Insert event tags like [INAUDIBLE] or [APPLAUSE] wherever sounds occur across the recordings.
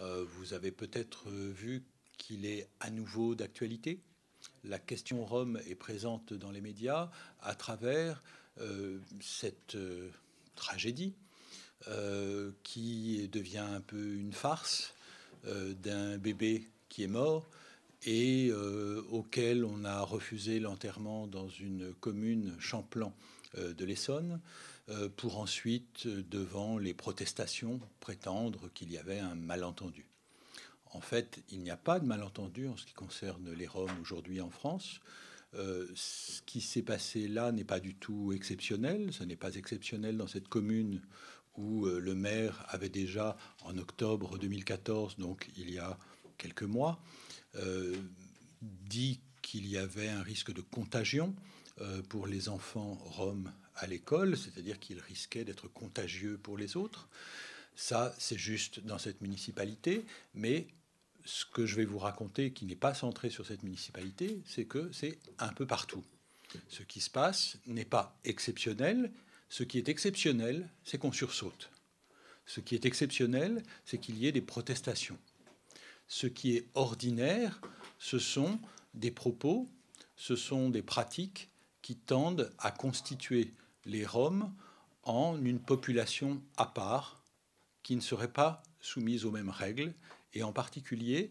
Euh, vous avez peut-être vu qu'il est à nouveau d'actualité. La question Rome est présente dans les médias à travers euh, cette euh, tragédie qui devient un peu une farce d'un bébé qui est mort et auquel on a refusé l'enterrement dans une commune Champlan de l'Essonne. Euh, pour ensuite, euh, devant les protestations, prétendre qu'il y avait un malentendu. En fait, il n'y a pas de malentendu en ce qui concerne les Roms aujourd'hui en France. Euh, ce qui s'est passé là n'est pas du tout exceptionnel. Ce n'est pas exceptionnel dans cette commune où le maire avait déjà, en octobre 2014, donc il y a quelques mois, dit qu'il y avait un risque de contagion pour les enfants roms à l'école, c'est-à-dire qu'il risquait d'être contagieux pour les autres. Ça, c'est juste dans cette municipalité, mais ce que je vais vous raconter, qui n'est pas centré sur cette municipalité, c'est que c'est un peu partout. Ce qui se passe n'est pas exceptionnel. Ce qui est exceptionnel, c'est qu'on sursaute. Ce qui est exceptionnel, c'est qu'il y ait des protestations. Ce qui est ordinaire, ce sont des propos, ce sont des pratiques qui tendent à constituer les Roms en une population à part qui ne serait pas soumise aux mêmes règles, et en particulier,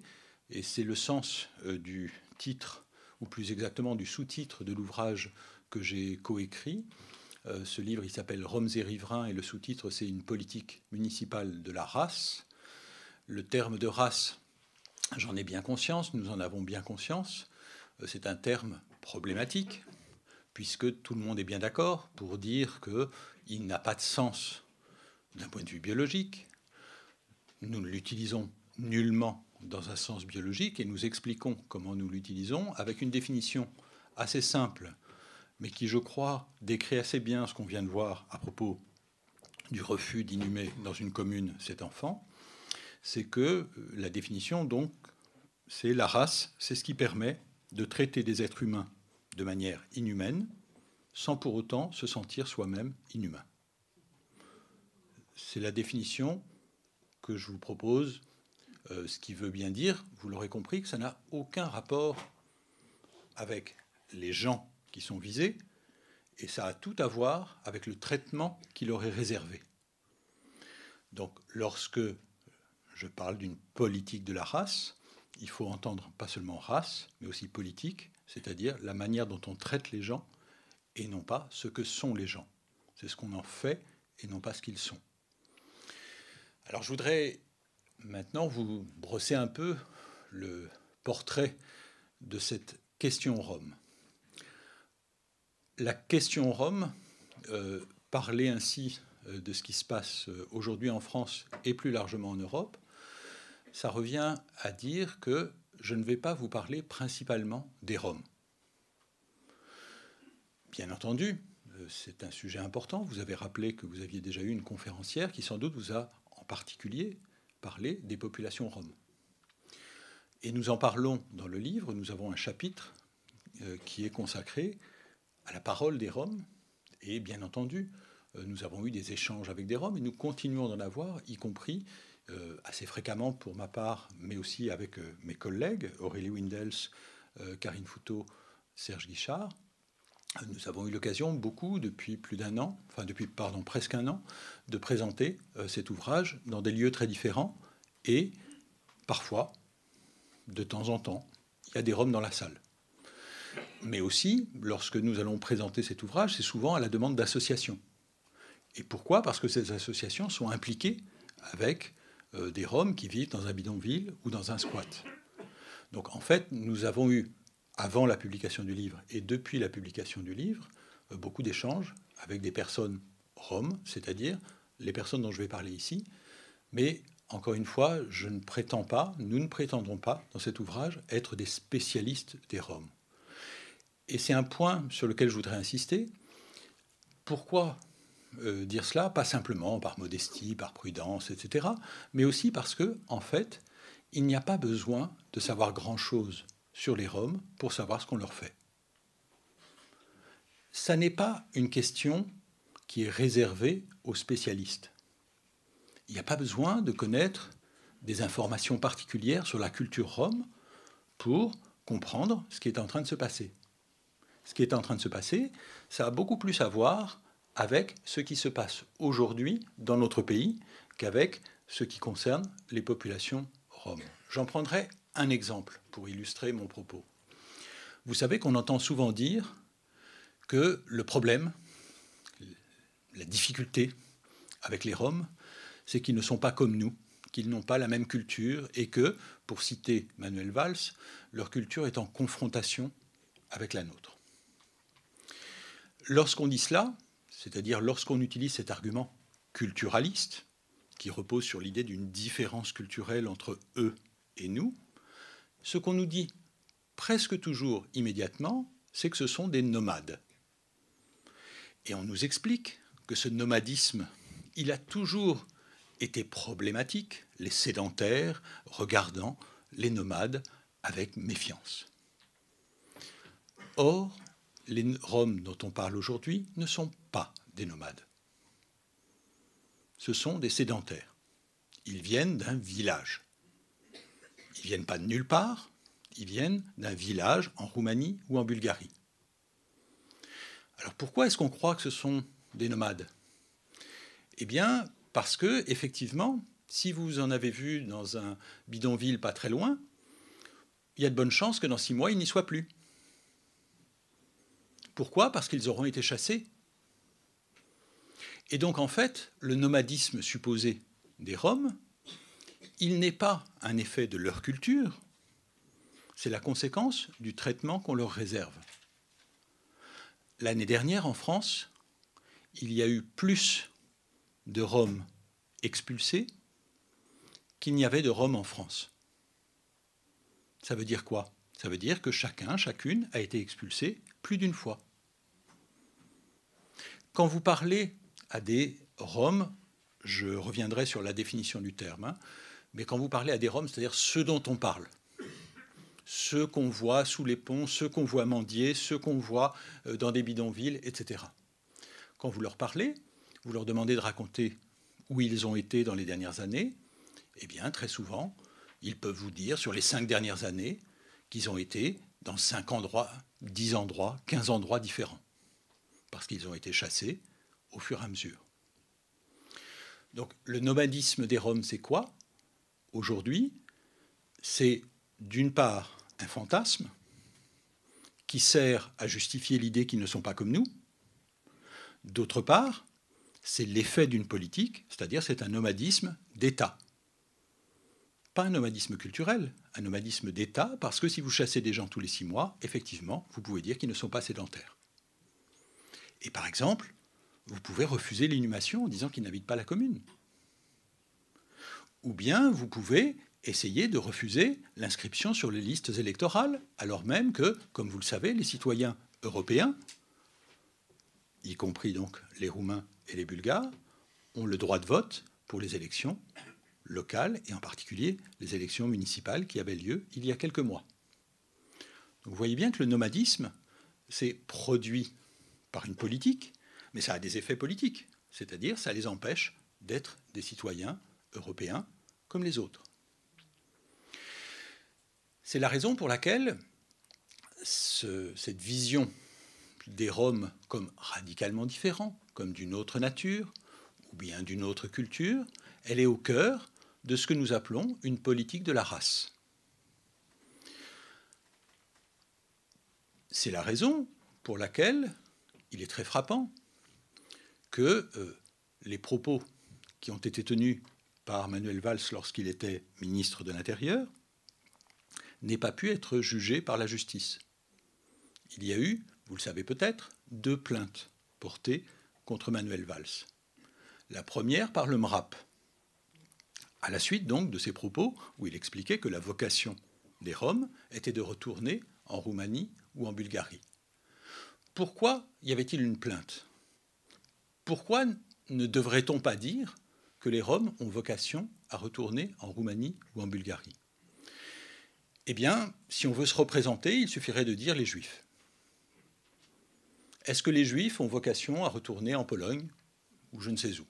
et c'est le sens euh, du titre, ou plus exactement du sous-titre de l'ouvrage que j'ai coécrit. Euh, ce livre, il s'appelle Roms et riverains, et le sous-titre, c'est une politique municipale de la race. Le terme de race, j'en ai bien conscience, nous en avons bien conscience. Euh, c'est un terme problématique, puisque tout le monde est bien d'accord pour dire qu'il n'a pas de sens d'un point de vue biologique. Nous ne l'utilisons nullement dans un sens biologique et nous expliquons comment nous l'utilisons avec une définition assez simple, mais qui, je crois, décrit assez bien ce qu'on vient de voir à propos du refus d'inhumer dans une commune cet enfant. C'est que la définition, donc, c'est la race, c'est ce qui permet de traiter des êtres humains de manière inhumaine, sans pour autant se sentir soi-même inhumain. C'est la définition que je vous propose, euh, ce qui veut bien dire, vous l'aurez compris, que ça n'a aucun rapport avec les gens qui sont visés, et ça a tout à voir avec le traitement qui leur est réservé. Donc lorsque je parle d'une politique de la race, il faut entendre pas seulement race, mais aussi politique, c'est-à-dire la manière dont on traite les gens et non pas ce que sont les gens. C'est ce qu'on en fait et non pas ce qu'ils sont. Alors je voudrais maintenant vous brosser un peu le portrait de cette question Rome. La question Rome, euh, parler ainsi euh, de ce qui se passe euh, aujourd'hui en France et plus largement en Europe, ça revient à dire que je ne vais pas vous parler principalement des Roms. Bien entendu, euh, c'est un sujet important. Vous avez rappelé que vous aviez déjà eu une conférencière qui sans doute vous a en particulier parlé des populations roms. Et nous en parlons dans le livre. Nous avons un chapitre euh, qui est consacré à la parole des Roms. Et bien entendu, euh, nous avons eu des échanges avec des Roms et nous continuons d'en avoir, y compris assez fréquemment pour ma part, mais aussi avec mes collègues, Aurélie Windels, Karine Fouteau, Serge Guichard. Nous avons eu l'occasion, beaucoup, depuis plus d'un an, enfin depuis, pardon, presque un an, de présenter euh, cet ouvrage dans des lieux très différents. Et parfois, de temps en temps, il y a des Roms dans la salle. Mais aussi, lorsque nous allons présenter cet ouvrage, c'est souvent à la demande d'associations. Et pourquoi? Parce que ces associations sont impliquées avec euh, des Roms qui vivent dans un bidonville ou dans un squat. Donc en fait, nous avons eu, avant la publication du livre et depuis la publication du livre, euh, beaucoup d'échanges avec des personnes roms, c'est-à-dire les personnes dont je vais parler ici. Mais encore une fois, je ne prétends pas, nous ne prétendrons pas dans cet ouvrage être des spécialistes des roms. Et c'est un point sur lequel je voudrais insister. Pourquoi euh, dire cela? Pas simplement par modestie, par prudence, etc., mais aussi parce que, en fait, il n'y a pas besoin de savoir grand-chose sur les Roms pour savoir ce qu'on leur fait. Ça n'est pas une question qui est réservée aux spécialistes. Il n'y a pas besoin de connaître des informations particulières sur la culture rome pour comprendre ce qui est en train de se passer. Ce qui est en train de se passer, ça a beaucoup plus à voir avec ce qui se passe aujourd'hui dans notre pays qu'avec ce qui concerne les populations roms. J'en prendrai un exemple pour illustrer mon propos. Vous savez qu'on entend souvent dire que le problème, la difficulté avec les Roms, c'est qu'ils ne sont pas comme nous, qu'ils n'ont pas la même culture et que, pour citer Manuel Valls, leur culture est en confrontation avec la nôtre. Lorsqu'on dit cela, c'est-à-dire lorsqu'on utilise cet argument culturaliste, qui repose sur l'idée d'une différence culturelle entre eux et nous, ce qu'on nous dit presque toujours immédiatement, c'est que ce sont des nomades. Et on nous explique que ce nomadisme, il a toujours été problématique, les sédentaires regardant les nomades avec méfiance. Or, les Roms dont on parle aujourd'hui ne sont pas des nomades. Ce sont des sédentaires. Ils viennent d'un village. Ils viennent pas de nulle part, ils viennent d'un village en Roumanie ou en Bulgarie. Alors pourquoi est-ce qu'on croit que ce sont des nomades? Eh bien, parce que, effectivement, si vous en avez vu dans un bidonville pas très loin, il y a de bonnes chances que dans six mois, ils n'y soient plus. Pourquoi? Parce qu'ils auront été chassés. Et donc, en fait, le nomadisme supposé des Roms, il n'est pas un effet de leur culture, c'est la conséquence du traitement qu'on leur réserve. L'année dernière, en France, il y a eu plus de Roms expulsés qu'il n'y avait de Roms en France. Ça veut dire quoi? Ça veut dire que chacun, chacune a été expulsé plus d'une fois. Quand vous parlez à des Roms, je reviendrai sur la définition du terme, hein, mais quand vous parlez à des Roms, c'est-à-dire ceux dont on parle, ceux qu'on voit sous les ponts, ceux qu'on voit mendier, ceux qu'on voit euh, dans des bidonvilles, etc. Quand vous leur parlez, vous leur demandez de raconter où ils ont été dans les dernières années, eh bien, très souvent, ils peuvent vous dire sur les cinq dernières années qu'ils ont été dans cinq endroits, dix endroits, quinze endroits différents, parce qu'ils ont été chassés au fur et à mesure. Donc le nomadisme des Roms, c'est quoi? Aujourd'hui, c'est d'une part un fantasme qui sert à justifier l'idée qu'ils ne sont pas comme nous. D'autre part, c'est l'effet d'une politique, c'est-à-dire c'est un nomadisme d'État. Pas un nomadisme culturel, un nomadisme d'État, parce que si vous chassez des gens tous les six mois, effectivement, vous pouvez dire qu'ils ne sont pas sédentaires. Et par exemple, vous pouvez refuser l'inhumation en disant qu'ils n'habitent pas la commune. Ou bien vous pouvez essayer de refuser l'inscription sur les listes électorales, alors même que, comme vous le savez, les citoyens européens, y compris donc les Roumains et les Bulgares, ont le droit de vote pour les élections locales et en particulier les élections municipales qui avaient lieu il y a quelques mois. vous voyez bien que le nomadisme, c'est produit par une politique, mais ça a des effets politiques, c'est-à-dire ça les empêche d'être des citoyens européens comme les autres. C'est la raison pour laquelle cette vision des Roms comme radicalement différents, comme d'une autre nature, ou bien d'une autre culture, elle est au cœur de ce que nous appelons une politique de la race. C'est la raison pour laquelle il est très frappant que euh, les propos qui ont été tenus par Manuel Valls lorsqu'il était ministre de l'Intérieur n'ait pas pu être jugé par la justice. Il y a eu, vous le savez peut-être, deux plaintes portées contre Manuel Valls. La première par le MRAP, à la suite donc de ses propos où il expliquait que la vocation des Roms était de retourner en Roumanie ou en Bulgarie. Pourquoi y avait-il une plainte? Pourquoi ne devrait-on pas dire que les Roms ont vocation à retourner en Roumanie ou en Bulgarie eh bien, si on veut se représenter, il suffirait de dire les Juifs. Est-ce que les Juifs ont vocation à retourner en Pologne ou je ne sais où?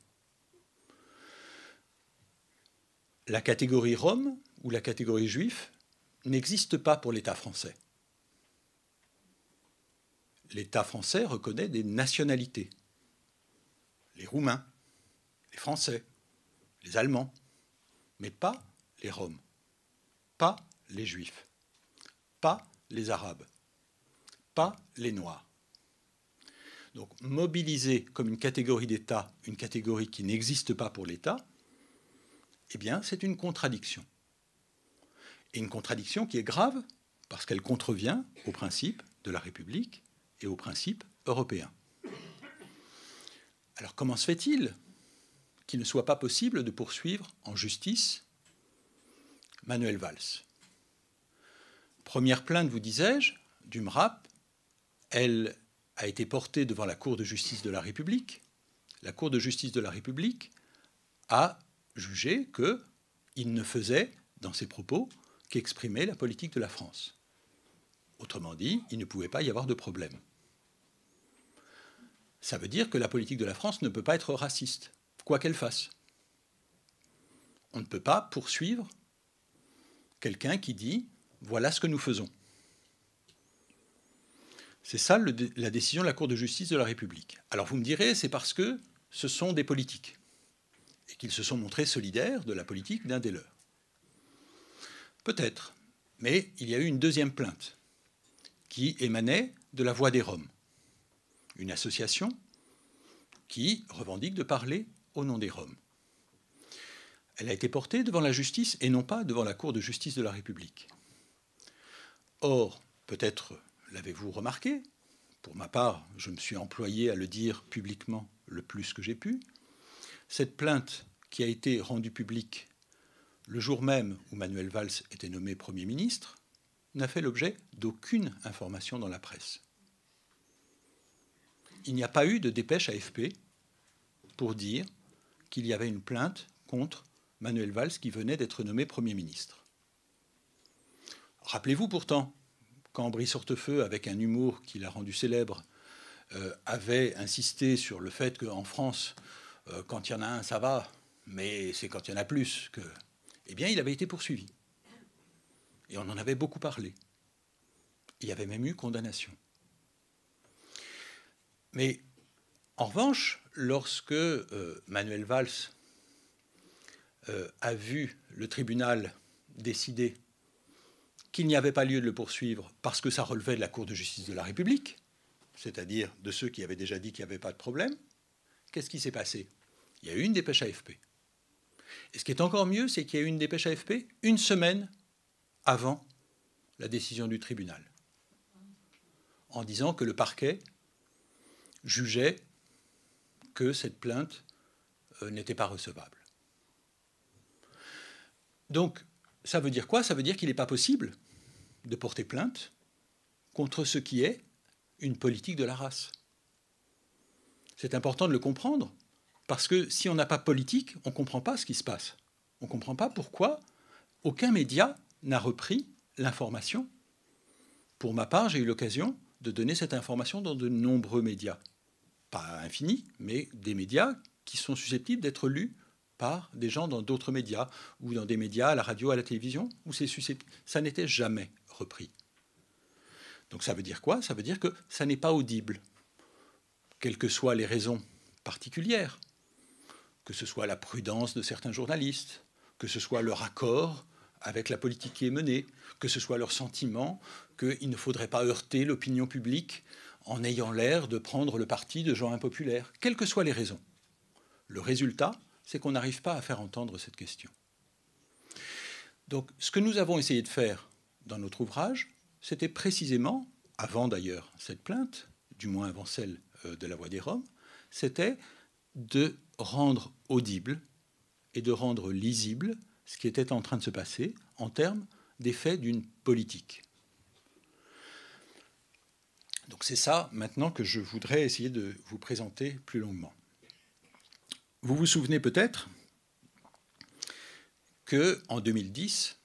La catégorie Rome ou la catégorie juif n'existe pas pour l'État français. L'État français reconnaît des nationalités. Les Roumains, les Français, les Allemands, mais pas les Roms, pas les Juifs, pas les Arabes, pas les Noirs. Donc mobiliser comme une catégorie d'État une catégorie qui n'existe pas pour l'État, eh bien c'est une contradiction. Et une contradiction qui est grave parce qu'elle contrevient aux principes de la République et aux principes européens. Alors comment se fait-il qu'il ne soit pas possible de poursuivre en justice Manuel Valls Première plainte, vous disais-je, du MRAP, elle a été portée devant la Cour de justice de la République. La Cour de justice de la République a jugé qu'il ne faisait, dans ses propos, qu'exprimer la politique de la France. Autrement dit, il ne pouvait pas y avoir de problème. Ça veut dire que la politique de la France ne peut pas être raciste, quoi qu'elle fasse. On ne peut pas poursuivre quelqu'un qui dit voilà ce que nous faisons. C'est ça la décision de la Cour de justice de la République. Alors vous me direz, c'est parce que ce sont des politiques et qu'ils se sont montrés solidaires de la politique d'un des leurs. Peut-être, mais il y a eu une deuxième plainte qui émanait de la Voix des Roms, une association qui revendique de parler au nom des Roms. Elle a été portée devant la justice et non pas devant la Cour de justice de la République. Or, peut-être l'avez-vous remarqué Pour ma part, je me suis employé à le dire publiquement le plus que j'ai pu. Cette plainte qui a été rendue publique le jour même où Manuel Valls était nommé Premier ministre n'a fait l'objet d'aucune information dans la presse. Il n'y a pas eu de dépêche AFP pour dire qu'il y avait une plainte contre Manuel Valls qui venait d'être nommé Premier ministre. Rappelez-vous pourtant quand Brice Hortefeux, avec un humour qui l'a rendu célèbre, euh, avait insisté sur le fait qu'en France, euh, quand il y en a un, ça va, mais c'est quand il y en a plus que. Eh bien, il avait été poursuivi. Et on en avait beaucoup parlé. Il y avait même eu condamnation. Mais en revanche, lorsque euh, Manuel Valls a vu le tribunal décider qu'il n'y avait pas lieu de le poursuivre parce que ça relevait de la Cour de justice de la République, c'est-à-dire de ceux qui avaient déjà dit qu'il n'y avait pas de problème, qu'est-ce qui s'est passé? Il y a eu une dépêche AFP. Et ce qui est encore mieux, c'est qu'il y a eu une dépêche AFP une semaine avant la décision du tribunal, en disant que le parquet jugeait que cette plainte euh, n'était pas recevable. Donc, ça veut dire quoi? Ça veut dire qu'il n'est pas possible de porter plainte contre ce qui est une politique de la race. C'est important de le comprendre, parce que si on n'a pas politique, on ne comprend pas ce qui se passe. On ne comprend pas pourquoi aucun média n'a repris l'information. Pour ma part, j'ai eu l'occasion de donner cette information dans de nombreux médias. Pas infinis, mais des médias qui sont susceptibles d'être lus par des gens dans d'autres médias, ou dans des médias, à la radio, à la télévision, où. Ça n'était jamais repris. Donc ça veut dire quoi? Ça veut dire que ça n'est pas audible, quelles que soient les raisons particulières, que ce soit la prudence de certains journalistes, que ce soit leur accord avec la politique qui est menée, que ce soit leur sentiment qu'il ne faudrait pas heurter l'opinion publique en ayant l'air de prendre le parti de gens impopulaires, quelles que soient les raisons. Le résultat, c'est qu'on n'arrive pas à faire entendre cette question. Donc ce que nous avons essayé de faire dans notre ouvrage, c'était précisément, avant d'ailleurs cette plainte, du moins avant celle euh, de la Voix des Roms, c'était de rendre audible et de rendre lisible ce qui était en train de se passer en termes d'effet d'une politique. Donc c'est ça maintenant que je voudrais essayer de vous présenter plus longuement. Vous vous souvenez peut-être que en 2010,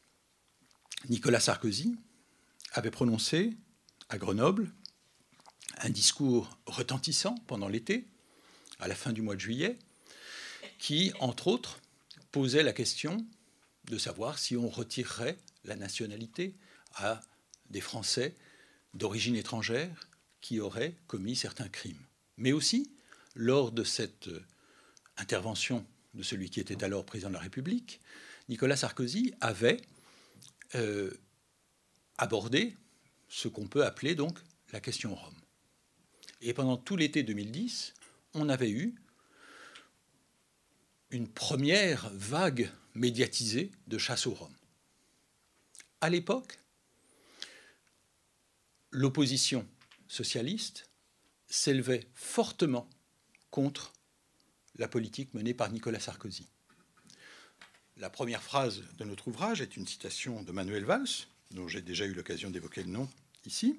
Nicolas Sarkozy avait prononcé à Grenoble un discours retentissant pendant l'été, à la fin du mois de juillet, qui, entre autres, posait la question de savoir si on retirerait la nationalité à des Français d'origine étrangère qui auraient commis certains crimes. Mais aussi, lors de cette intervention de celui qui était alors président de la République, Nicolas Sarkozy avait euh, abordé ce qu'on peut appeler donc la question Rome. Et pendant tout l'été 2010, on avait eu une première vague médiatisée de chasse aux Roms. À l'époque, l'opposition socialiste s'élevait fortement contre la politique menée par Nicolas Sarkozy. La première phrase de notre ouvrage est une citation de Manuel Valls, dont j'ai déjà eu l'occasion d'évoquer le nom ici.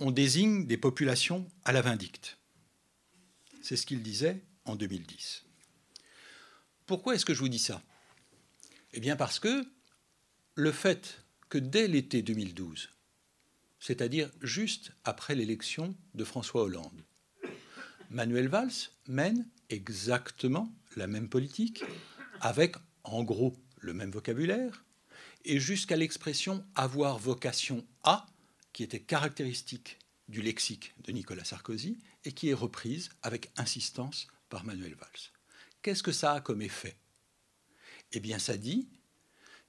On désigne des populations à la vindicte. C'est ce qu'il disait en 2010. Pourquoi est-ce que je vous dis ça? Eh bien parce que le fait que dès l'été 2012, c'est-à-dire juste après l'élection de François Hollande, Manuel Valls mène exactement la même politique, avec en gros le même vocabulaire, et jusqu'à l'expression avoir vocation à, qui était caractéristique du lexique de Nicolas Sarkozy et qui est reprise avec insistance par Manuel Valls. Qu'est-ce que ça a comme effet? Eh bien, ça dit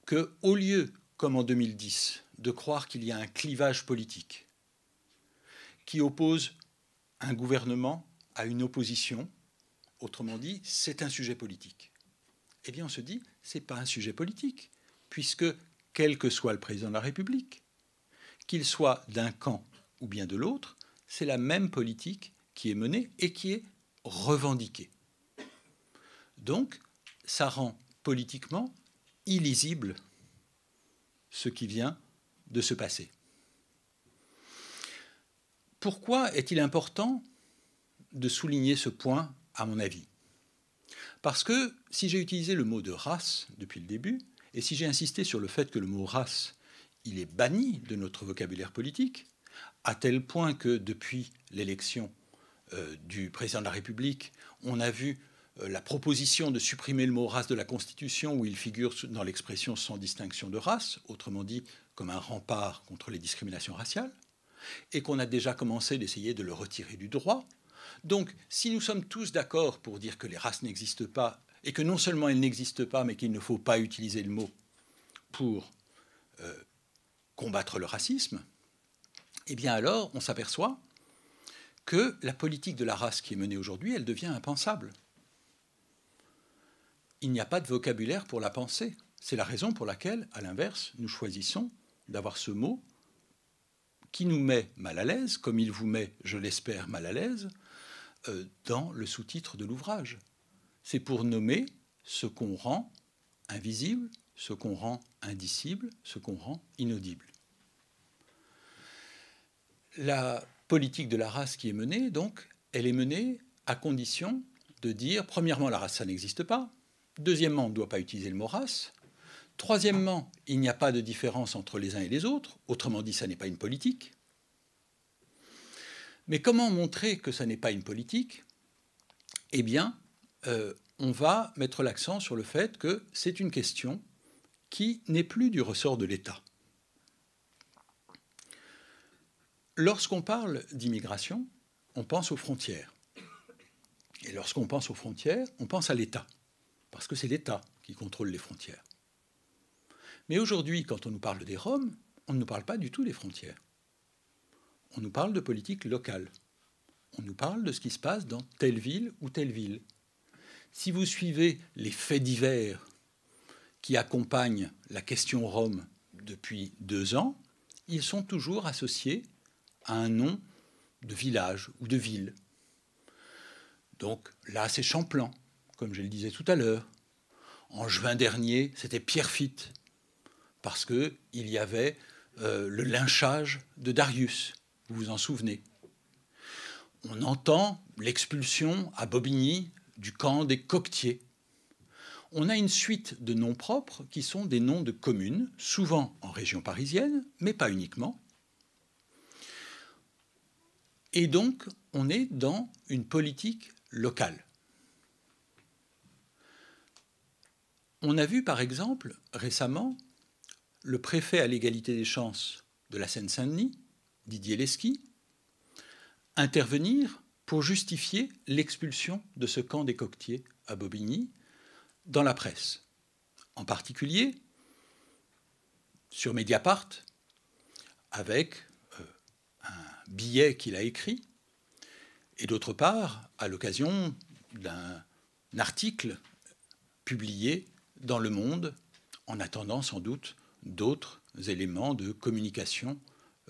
que, au lieu, comme en 2010, de croire qu'il y a un clivage politique qui oppose un gouvernement à une opposition, autrement dit, c'est un sujet politique. Eh bien, on se dit, ce n'est pas un sujet politique, puisque, quel que soit le président de la République, qu'il soit d'un camp ou bien de l'autre, c'est la même politique qui est menée et qui est revendiquée. Donc, ça rend politiquement illisible ce qui vient de se passer. Pourquoi est-il important de souligner ce point, à mon avis? Parce que si j'ai utilisé le mot de race depuis le début, et si j'ai insisté sur le fait que le mot race, il est banni de notre vocabulaire politique, à tel point que depuis l'élection euh, du président de la République, on a vu la proposition de supprimer le mot race de la Constitution, où il figure dans l'expression sans distinction de race, autrement dit comme un rempart contre les discriminations raciales, et qu'on a déjà commencé d'essayer de le retirer du droit, donc, si nous sommes tous d'accord pour dire que les races n'existent pas, et que non seulement elles n'existent pas, mais qu'il ne faut pas utiliser le mot pour euh, combattre le racisme, eh bien alors on s'aperçoit que la politique de la race qui est menée aujourd'hui, elle devient impensable. Il n'y a pas de vocabulaire pour la penser. C'est la raison pour laquelle, à l'inverse, nous choisissons d'avoir ce mot qui nous met mal à l'aise, comme il vous met, je l'espère, mal à l'aise, euh, dans le sous-titre de l'ouvrage. C'est pour nommer ce qu'on rend invisible, ce qu'on rend indicible, ce qu'on rend inaudible. La politique de la race qui est menée, donc, elle est menée à condition de dire, premièrement, la race, ça n'existe pas. Deuxièmement, on ne doit pas utiliser le mot race. Troisièmement, il n'y a pas de différence entre les uns et les autres. Autrement dit, ça n'est pas une politique. Mais comment montrer que ça n'est pas une politique? Eh bien, euh, on va mettre l'accent sur le fait que c'est une question qui n'est plus du ressort de l'État. Lorsqu'on parle d'immigration, on pense aux frontières. Et lorsqu'on pense aux frontières, on pense à l'État, parce que c'est l'État qui contrôle les frontières. Mais aujourd'hui, quand on nous parle des Roms, on ne nous parle pas du tout des frontières on nous parle de politique locale. On nous parle de ce qui se passe dans telle ville ou telle ville. Si vous suivez les faits divers qui accompagnent la question Rome depuis deux ans, ils sont toujours associés à un nom de village ou de ville. Donc là, c'est Champlan, comme je le disais tout à l'heure. En juin dernier, c'était Pierrefitte, parce qu'il y avait euh, le lynchage de Darius. Vous vous en souvenez? On entend l'expulsion à Bobigny du camp des Coquetiers. On a une suite de noms propres qui sont des noms de communes, souvent en région parisienne, mais pas uniquement. Et donc, on est dans une politique locale. On a vu par exemple récemment le préfet à l'égalité des chances de la Seine-Saint-Denis, Didier Lesky, intervenir pour justifier l'expulsion de ce camp des coquetiers à Bobigny dans la presse. En particulier sur Mediapart, avec euh, un billet qu'il a écrit, et d'autre part, à l'occasion d'un article publié dans Le Monde, en attendant sans doute d'autres éléments de communication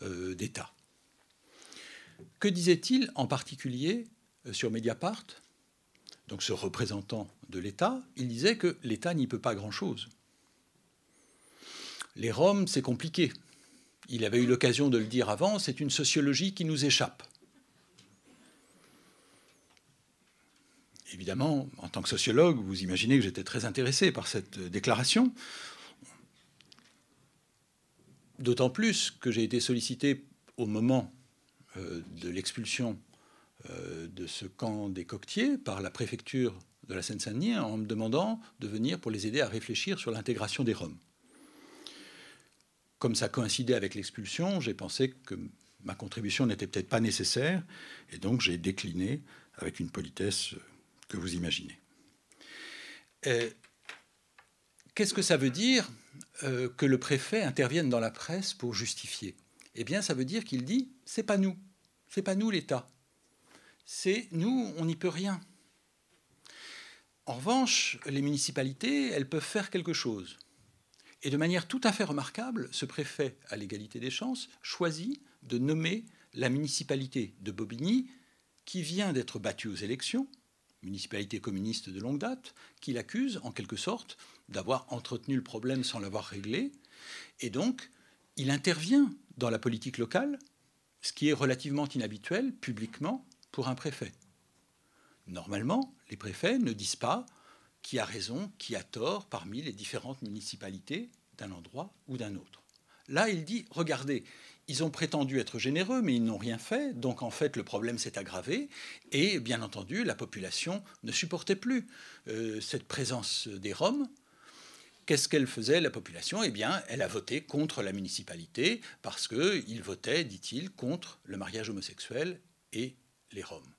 euh, d'État. Que disait-il en particulier euh, sur Mediapart? Donc ce représentant de l'État, il disait que l'État n'y peut pas grand-chose. Les Roms, c'est compliqué. Il avait eu l'occasion de le dire avant, c'est une sociologie qui nous échappe. Évidemment, en tant que sociologue, vous imaginez que j'étais très intéressé par cette déclaration. D'autant plus que j'ai été sollicité au moment euh, de l'expulsion euh, de ce camp des coquetiers par la préfecture de la Seine-Saint-Denis en me demandant de venir pour les aider à réfléchir sur l'intégration des Roms. Comme ça coïncidait avec l'expulsion, j'ai pensé que ma contribution n'était peut-être pas nécessaire, et donc j'ai décliné avec une politesse que vous imaginez. Euh, qu'est-ce que ça veut dire euh, que le préfet intervienne dans la presse pour justifier? Eh bien, ça veut dire qu'il dit c'est pas nous, c'est pas nous l'État, c'est nous, on n'y peut rien. En revanche, les municipalités, elles peuvent faire quelque chose. Et de manière tout à fait remarquable, ce préfet à l'égalité des chances choisit de nommer la municipalité de Bobigny, qui vient d'être battue aux élections, municipalité communiste de longue date, qui l'accuse en quelque sorte d'avoir entretenu le problème sans l'avoir réglé. Et donc, il intervient dans la politique locale, ce qui est relativement inhabituel publiquement pour un préfet. Normalement, les préfets ne disent pas qui a raison, qui a tort parmi les différentes municipalités d'un endroit ou d'un autre. Là, il dit, regardez, ils ont prétendu être généreux, mais ils n'ont rien fait. Donc en fait, le problème s'est aggravé. Et bien entendu, la population ne supportait plus euh, cette présence des Roms. Qu'est-ce qu'elle faisait, la population? Eh bien, elle a voté contre la municipalité parce qu'ils votaient, dit-il, contre le mariage homosexuel et les Roms.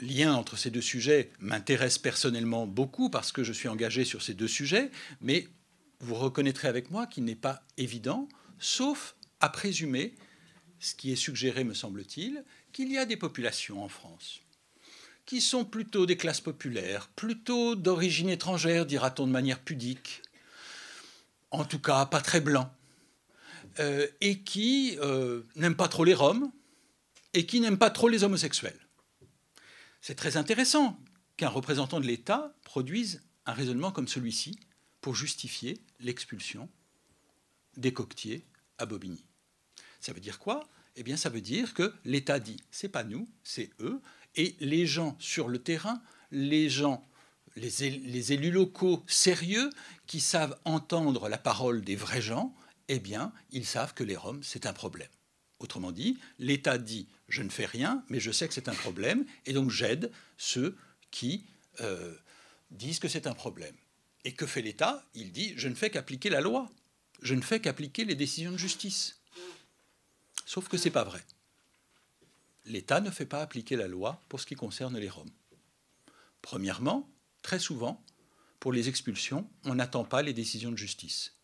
Lien entre ces deux sujets m'intéresse personnellement beaucoup parce que je suis engagé sur ces deux sujets, mais vous reconnaîtrez avec moi qu'il n'est pas évident, sauf à présumer, ce qui est suggéré me semble-t-il, qu'il y a des populations en France qui sont plutôt des classes populaires, plutôt d'origine étrangère, dira-t-on de manière pudique, en tout cas pas très blancs, euh, et qui euh, n'aiment pas trop les Roms, et qui n'aiment pas trop les homosexuels. C'est très intéressant qu'un représentant de l'État produise un raisonnement comme celui-ci pour justifier l'expulsion des coquetiers à Bobigny. Ça veut dire quoi? Eh bien, ça veut dire que l'État dit c'est pas nous, c'est eux, et les gens sur le terrain, les gens, les, les, élus locaux sérieux qui savent entendre la parole des vrais gens, eh bien, ils savent que les Roms, c'est un problème. Autrement dit, l'État dit je ne fais rien, mais je sais que c'est un problème, et donc j'aide ceux qui euh, disent que c'est un problème. Et que fait l'État? Il dit je ne fais qu'appliquer la loi, je ne fais qu'appliquer les décisions de justice. Sauf que ce n'est pas vrai. L'État ne fait pas appliquer la loi pour ce qui concerne les Roms. Premièrement, très souvent, pour les expulsions, on n'attend pas les décisions de justice.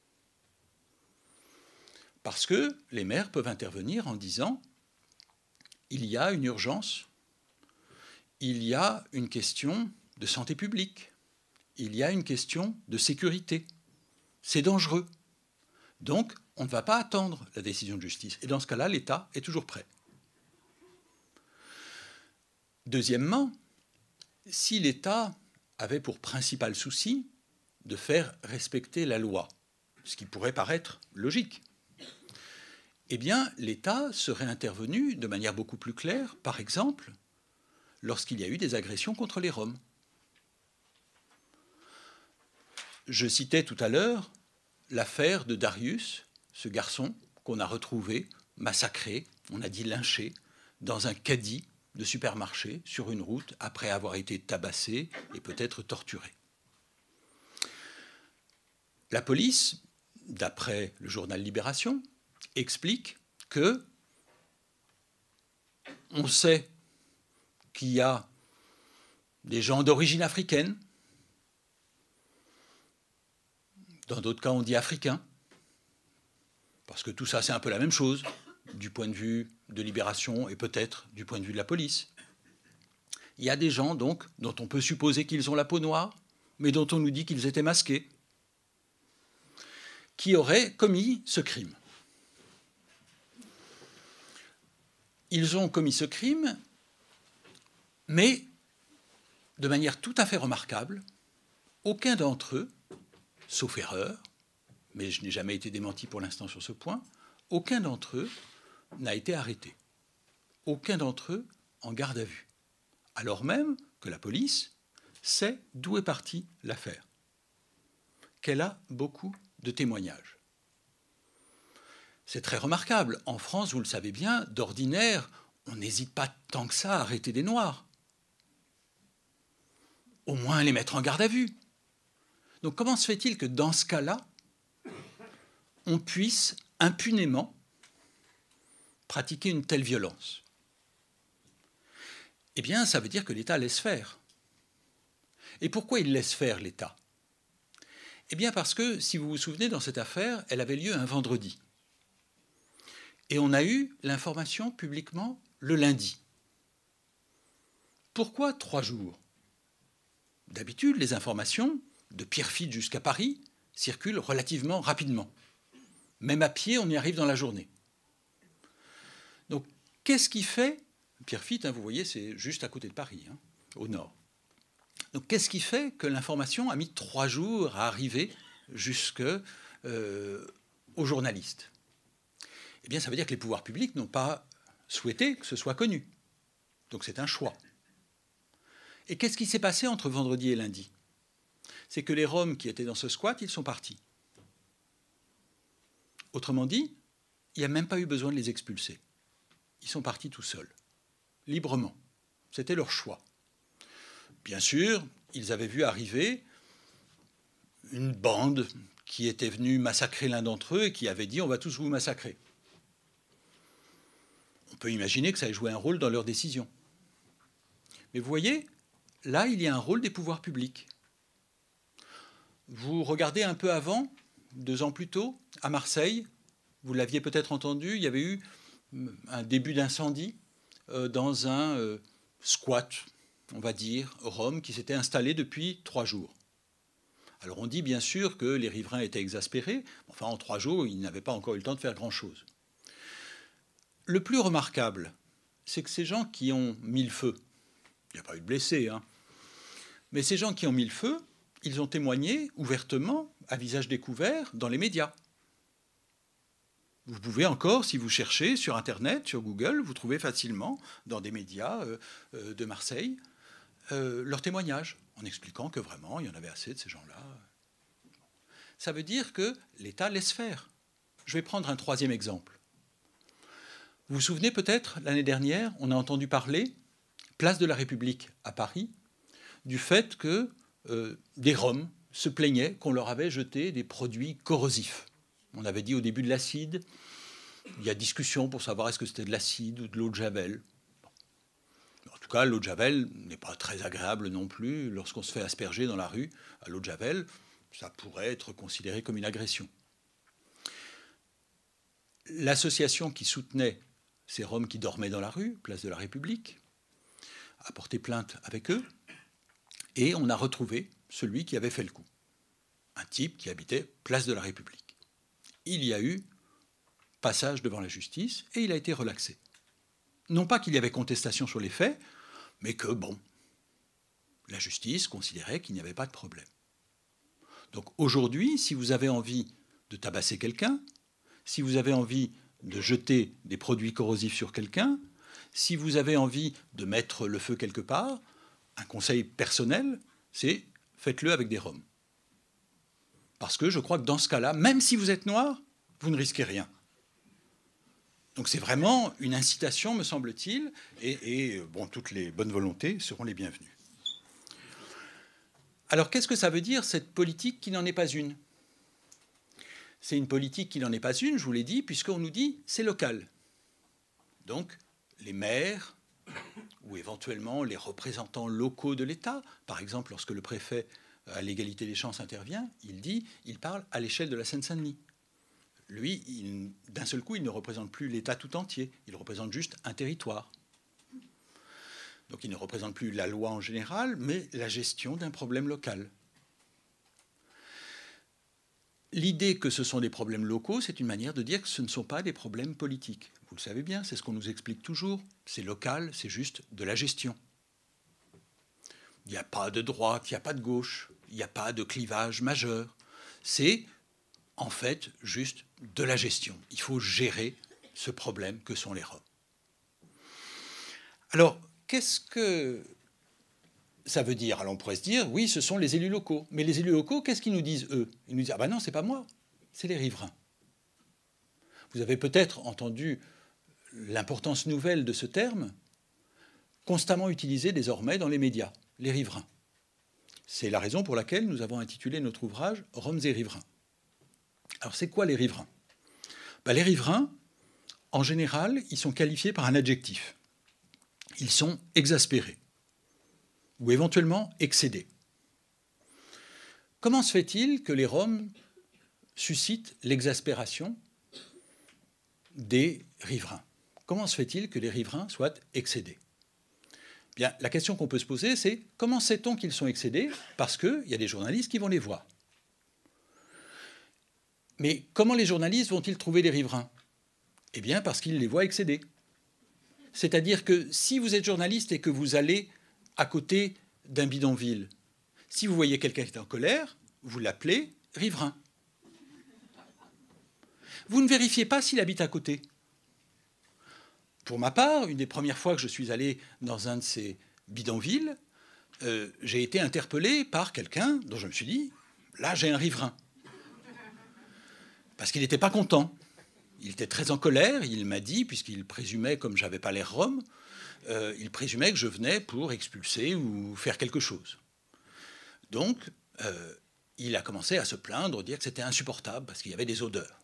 Parce que les maires peuvent intervenir en disant il y a une urgence, il y a une question de santé publique, il y a une question de sécurité. C'est dangereux. Donc, on ne va pas attendre la décision de justice. Et dans ce cas-là, l'État est toujours prêt. Deuxièmement, si l'État avait pour principal souci de faire respecter la loi, ce qui pourrait paraître logique, eh bien, l'État serait intervenu de manière beaucoup plus claire, par exemple, lorsqu'il y a eu des agressions contre les Roms. Je citais tout à l'heure l'affaire de Darius, ce garçon qu'on a retrouvé massacré, on a dit lynché, dans un caddie de supermarché sur une route après avoir été tabassé et peut-être torturé. La police, d'après le journal Libération, explique que on sait qu'il y a des gens d'origine africaine, dans d'autres cas on dit africain, parce que tout ça c'est un peu la même chose du point de vue de Libération et peut-être du point de vue de la police. Il y a des gens donc dont on peut supposer qu'ils ont la peau noire, mais dont on nous dit qu'ils étaient masqués, qui auraient commis ce crime. Ils ont commis ce crime, mais de manière tout à fait remarquable, aucun d'entre eux, sauf erreur, mais je n'ai jamais été démenti pour l'instant sur ce point, aucun d'entre eux n'a été arrêté. Aucun d'entre eux en garde à vue. Alors même que la police sait d'où est partie l'affaire. Qu'elle a beaucoup de témoignages. C'est très remarquable. En France, vous le savez bien, d'ordinaire, on n'hésite pas tant que ça à arrêter des Noirs. Au moins les mettre en garde à vue. Donc comment se fait-il que dans ce cas-là, on puisse impunément pratiquer une telle violence? Eh bien, ça veut dire que l'État laisse faire. Et pourquoi il laisse faire l'État? Eh bien, parce que, si vous vous souvenez, dans cette affaire, elle avait lieu un vendredi. Et on a eu l'information publiquement le lundi. Pourquoi trois jours? D'habitude, les informations, de Pierrefitte jusqu'à Paris, circulent relativement rapidement. Même à pied, on y arrive dans la journée. Donc, qu'est-ce qui fait? Pierrefitte, hein, vous voyez, c'est juste à côté de Paris, hein, au nord. Donc, qu'est-ce qui fait que l'information a mis trois jours à arriver jusque euh, aux journalistes? Eh bien, ça veut dire que les pouvoirs publics n'ont pas souhaité que ce soit connu. Donc, c'est un choix. Et qu'est-ce qui s'est passé entre vendredi et lundi? C'est que les Roms qui étaient dans ce squat, ils sont partis. Autrement dit, il n'y a même pas eu besoin de les expulser ils sont partis tout seuls, librement. C'était leur choix. Bien sûr, ils avaient vu arriver une bande qui était venue massacrer l'un d'entre eux et qui avait dit on va tous vous massacrer. On peut imaginer que ça ait joué un rôle dans leur décision. Mais vous voyez, là, il y a un rôle des pouvoirs publics. Vous regardez un peu avant, deux ans plus tôt, à Marseille, vous l'aviez peut-être entendu, il y avait eu un début d'incendie euh, dans un euh, squat, on va dire, Rome, qui s'était installé depuis trois jours. Alors on dit bien sûr que les riverains étaient exaspérés, enfin en trois jours, ils n'avaient pas encore eu le temps de faire grand-chose. Le plus remarquable, c'est que ces gens qui ont mis le feu, il n'y a pas eu de blessés, hein, mais ces gens qui ont mis le feu, ils ont témoigné ouvertement, à visage découvert, dans les médias. Vous pouvez encore, si vous cherchez sur Internet, sur Google, vous trouvez facilement dans des médias euh, euh, de Marseille euh, leurs témoignages, en expliquant que vraiment, il y en avait assez de ces gens-là. Ça veut dire que l'État laisse faire. Je vais prendre un troisième exemple. Vous vous souvenez peut-être, l'année dernière, on a entendu parler, place de la République à Paris, du fait que des Roms se plaignaient qu'on leur avait jeté des produits corrosifs. On avait dit au début de l'acide. Il y a discussion pour savoir est-ce que c'était de l'acide ou de l'eau de Javel. En tout cas, l'eau de Javel n'est pas très agréable non plus. Lorsqu'on se fait asperger dans la rue à l'eau de Javel, ça pourrait être considéré comme une agression. L'association qui soutenait ces Roms qui dormaient dans la rue, place de la République, a porté plainte avec eux et on a retrouvé celui qui avait fait le coup. Un type qui habitait place de la République il y a eu passage devant la justice et il a été relaxé. Non pas qu'il y avait contestation sur les faits, mais que, bon, la justice considérait qu'il n'y avait pas de problème. Donc aujourd'hui, si vous avez envie de tabasser quelqu'un, si vous avez envie de jeter des produits corrosifs sur quelqu'un, si vous avez envie de mettre le feu quelque part, un conseil personnel, c'est faites-le avec des roms. Parce que je crois que dans ce cas-là, même si vous êtes noir, vous ne risquez rien. Donc c'est vraiment une incitation, me semble-t-il, et, bon, toutes les bonnes volontés seront les bienvenues. Alors qu'est-ce que ça veut dire cette politique qui n'en est pas une? C'est une politique qui n'en est pas une, je vous l'ai dit, puisqu'on nous dit c'est local. Donc les maires ou éventuellement les représentants locaux de l'État, par exemple lorsque le préfet à l'égalité des chances intervient, il dit, il parle à l'échelle de la Seine-Saint-Denis. Lui, d'un seul coup, il ne représente plus l'État tout entier, il représente juste un territoire. Donc il ne représente plus la loi en général, mais la gestion d'un problème local. L'idée que ce sont des problèmes locaux, c'est une manière de dire que ce ne sont pas des problèmes politiques. Vous le savez bien, c'est ce qu'on nous explique toujours. C'est local, c'est juste de la gestion. Il n'y a pas de droite, il n'y a pas de gauche, il n'y a pas de clivage majeur. C'est en fait juste de la gestion. Il faut gérer ce problème que sont les Roms. Alors, qu'est-ce que ça veut dire Alors, on pourrait se dire, oui, ce sont les élus locaux. Mais les élus locaux, qu'est-ce qu'ils nous disent, eux? Ils nous disent, ah ben non, c'est pas moi, c'est les riverains. Vous avez peut-être entendu l'importance nouvelle de ce terme, constamment utilisé désormais dans les médias, les riverains. C'est la raison pour laquelle nous avons intitulé notre ouvrage Roms et riverains. Alors c'est quoi les riverains? Ben, Les riverains, en général, ils sont qualifiés par un adjectif. Ils sont exaspérés ou éventuellement excédés. Comment se fait-il que les Roms suscitent l'exaspération des riverains? Comment se fait-il que les riverains soient excédés? Bien, la question qu'on peut se poser, c'est comment sait-on qu'ils sont excédés? Parce qu'il y a des journalistes qui vont les voir. Mais comment les journalistes vont-ils trouver les riverains? Eh bien, parce qu'ils les voient excédés. C'est-à-dire que si vous êtes journaliste et que vous allez à côté d'un bidonville, si vous voyez quelqu'un qui est en colère, vous l'appelez riverain. Vous ne vérifiez pas s'il habite à côté. Pour ma part, une des premières fois que je suis allé dans un de ces bidonvilles, euh, j'ai été interpellé par quelqu'un dont je me suis dit, là j'ai un riverain parce qu'il n'était pas content. Il était très en colère. Il m'a dit, puisqu'il présumait, comme j'avais pas l'air rome, euh, il présumait que je venais pour expulser ou faire quelque chose. Donc, euh, il a commencé à se plaindre, dire que c'était insupportable parce qu'il y avait des odeurs.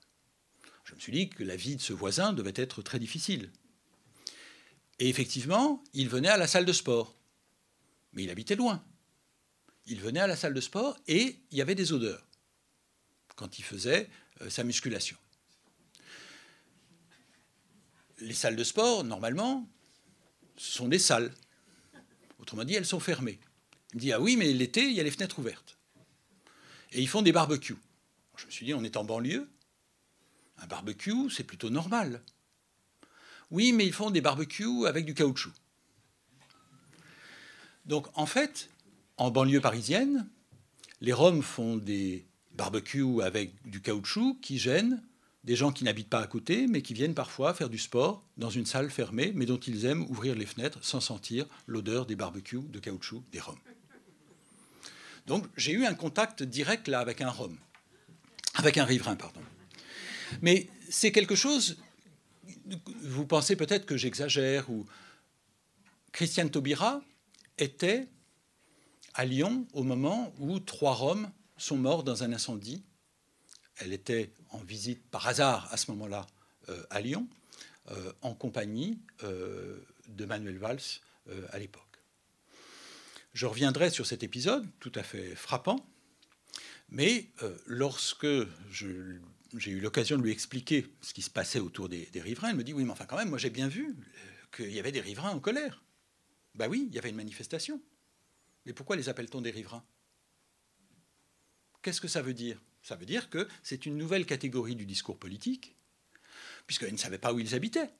Je me suis dit que la vie de ce voisin devait être très difficile. Et effectivement, il venait à la salle de sport. Mais il habitait loin. Il venait à la salle de sport et il y avait des odeurs quand il faisait euh, sa musculation. Les salles de sport, normalement, ce sont des salles. Autrement dit, elles sont fermées. Il me dit Ah oui, mais l'été, il y a les fenêtres ouvertes. Et ils font des barbecues. Je me suis dit On est en banlieue. Un barbecue, c'est plutôt normal. Oui, mais ils font des barbecues avec du caoutchouc. Donc, en fait, en banlieue parisienne, les Roms font des barbecue avec du caoutchouc qui gêne des gens qui n'habitent pas à côté, mais qui viennent parfois faire du sport dans une salle fermée, mais dont ils aiment ouvrir les fenêtres sans sentir l'odeur des barbecues de caoutchouc des Roms. Donc j'ai eu un contact direct là avec un Rome, avec un riverain, pardon. Mais c'est quelque chose, vous pensez peut-être que j'exagère, ou Christiane Taubira était à Lyon au moment où trois Roms sont morts dans un incendie. Elle était en visite par hasard à ce moment-là euh, à Lyon, euh, en compagnie euh, de Manuel Valls à l'époque. Je reviendrai sur cet épisode tout à fait frappant, mais lorsque j'ai eu l'occasion de lui expliquer ce qui se passait autour des, des, riverains, elle me dit Oui, mais enfin, quand même, moi j'ai bien vu qu'il y avait des riverains en colère. Ben oui, il y avait une manifestation. Mais pourquoi les appelle-t-on des riverains? Qu'est-ce que ça veut dire? Ça veut dire que c'est une nouvelle catégorie du discours politique, puisqu'elle ne savait pas où ils habitaient.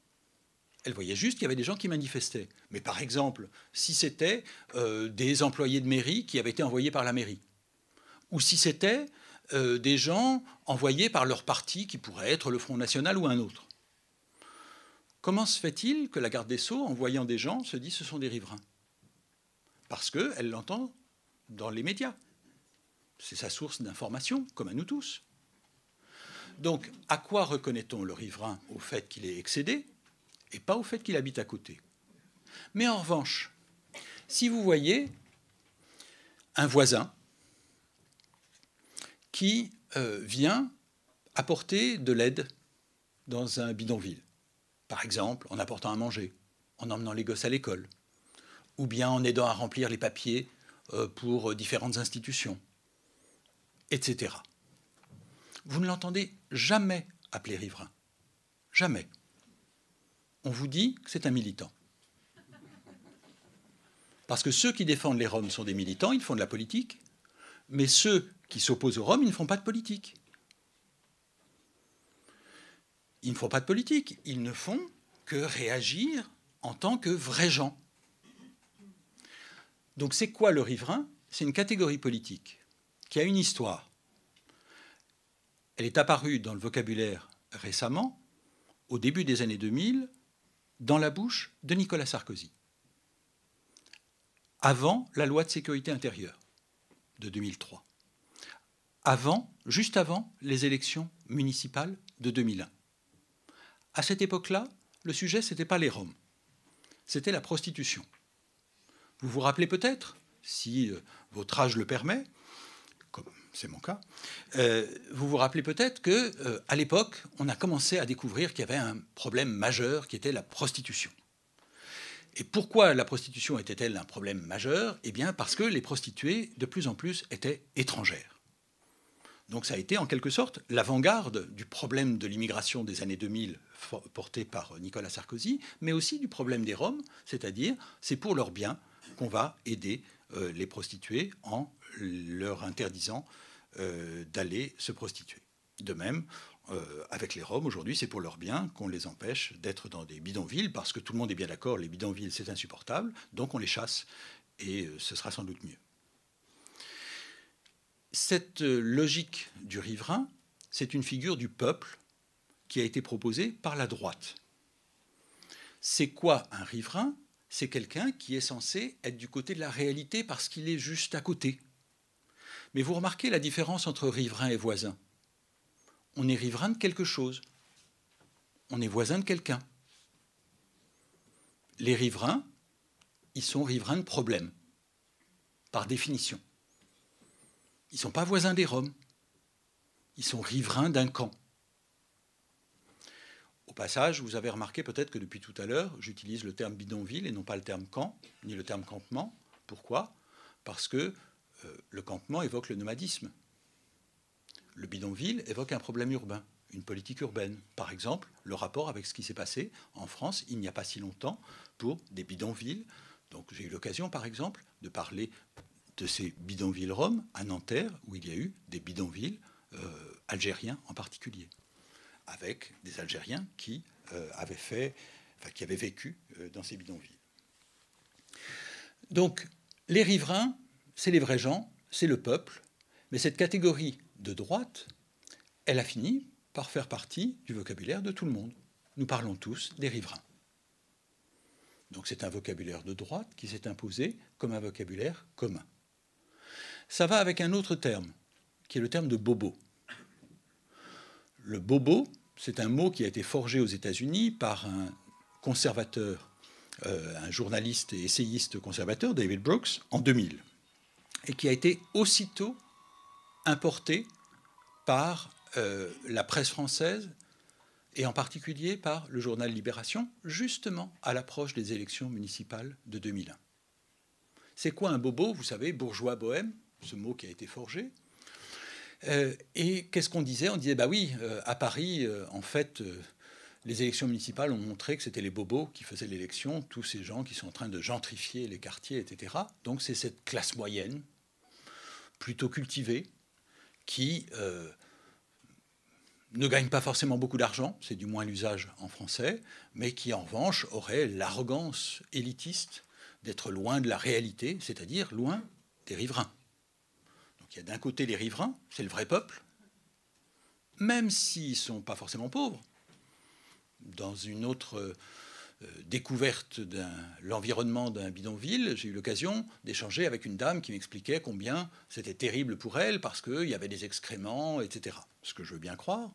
Elle voyait juste qu'il y avait des gens qui manifestaient. Mais par exemple, si c'était euh, des employés de mairie qui avaient été envoyés par la mairie, ou si c'était euh, des gens envoyés par leur parti, qui pourrait être le Front National ou un autre. Comment se fait-il que la garde des Sceaux, en voyant des gens, se dit ce sont des riverains Parce qu'elle l'entend dans les médias. C'est sa source d'information, comme à nous tous. Donc, à quoi reconnaît-on le riverain Au fait qu'il est excédé et pas au fait qu'il habite à côté? Mais en revanche, si vous voyez un voisin qui euh, vient apporter de l'aide dans un bidonville, par exemple en apportant à manger, en emmenant les gosses à l'école, ou bien en aidant à remplir les papiers euh, pour différentes institutions, etc. Vous ne l'entendez jamais appeler riverain. Jamais. On vous dit que c'est un militant. Parce que ceux qui défendent les Roms sont des militants, ils font de la politique, mais ceux qui s'opposent aux Roms, ils ne font pas de politique. Ils ne font pas de politique, ils ne font que réagir en tant que vrais gens. Donc c'est quoi le riverain? C'est une catégorie politique qui a une histoire. Elle est apparue dans le vocabulaire récemment, au début des années 2000, dans la bouche de Nicolas Sarkozy, avant la loi de sécurité intérieure de 2003, avant, juste avant les élections municipales de 2001. À cette époque-là, le sujet, ce n'était pas les Roms, c'était la prostitution. Vous vous rappelez peut-être, si euh, votre âge le permet, c'est mon cas, euh, vous vous rappelez peut-être que euh, à l'époque, on a commencé à découvrir qu'il y avait un problème majeur qui était la prostitution. Et pourquoi la prostitution était-elle un problème majeur? Eh bien, parce que les prostituées, de plus en plus, étaient étrangères. Donc ça a été en quelque sorte l'avant-garde du problème de l'immigration des années 2000 porté par Nicolas Sarkozy, mais aussi du problème des Roms, c'est-à-dire c'est pour leur bien qu'on va aider euh, les prostituées en leur interdisant euh, d'aller se prostituer. De même, euh, avec les Roms, aujourd'hui, c'est pour leur bien qu'on les empêche d'être dans des bidonvilles, parce que tout le monde est bien d'accord, les bidonvilles, c'est insupportable, donc on les chasse, et ce sera sans doute mieux. Cette logique du riverain, c'est une figure du peuple qui a été proposée par la droite. C'est quoi un riverain? C'est quelqu'un qui est censé être du côté de la réalité parce qu'il est juste à côté. Mais vous remarquez la différence entre riverain et voisin. On est riverain de quelque chose. On est voisin de quelqu'un. Les riverains, ils sont riverains de problèmes, par définition. Ils ne sont pas voisins des Roms. Ils sont riverains d'un camp. Au passage, vous avez remarqué peut-être que depuis tout à l'heure, j'utilise le terme bidonville et non pas le terme camp, ni le terme campement. Pourquoi? Parce que le campement évoque le nomadisme. Le bidonville évoque un problème urbain, une politique urbaine. Par exemple, le rapport avec ce qui s'est passé en France il n'y a pas si longtemps pour des bidonvilles. Donc j'ai eu l'occasion, par exemple, de parler de ces bidonvilles roms à Nanterre, où il y a eu des bidonvilles euh, algériens en particulier, avec des Algériens qui euh, avaient fait, qui avaient vécu euh, dans ces bidonvilles. Donc, les riverains, c'est les vrais gens, c'est le peuple, mais cette catégorie de droite, elle a fini par faire partie du vocabulaire de tout le monde. Nous parlons tous des riverains. Donc c'est un vocabulaire de droite qui s'est imposé comme un vocabulaire commun. Ça va avec un autre terme, qui est le terme de bobo. Le bobo, c'est un mot qui a été forgé aux États-Unis par un conservateur, euh, un journaliste et essayiste conservateur, David Brooks, en 2000, et qui a été aussitôt importé par euh, la presse française et en particulier par le journal Libération, justement à l'approche des élections municipales de 2001. C'est quoi un bobo Vous savez, bourgeois bohème, ce mot qui a été forgé. Euh, et qu'est-ce qu'on disait? On disait, bah oui, euh, à Paris, en fait, les élections municipales ont montré que c'était les bobos qui faisaient l'élection, tous ces gens qui sont en train de gentrifier les quartiers, etc. Donc c'est cette classe moyenne, plutôt cultivée, qui ne gagne pas forcément beaucoup d'argent, c'est du moins l'usage en français, mais qui en revanche aurait l'arrogance élitiste d'être loin de la réalité, c'est-à-dire loin des riverains il y a d'un côté les riverains, c'est le vrai peuple, même s'ils ne sont pas forcément pauvres. Dans une autre euh, découverte de l'environnement d'un bidonville, j'ai eu l'occasion d'échanger avec une dame qui m'expliquait combien c'était terrible pour elle parce qu'il y avait des excréments, etc. Ce que je veux bien croire.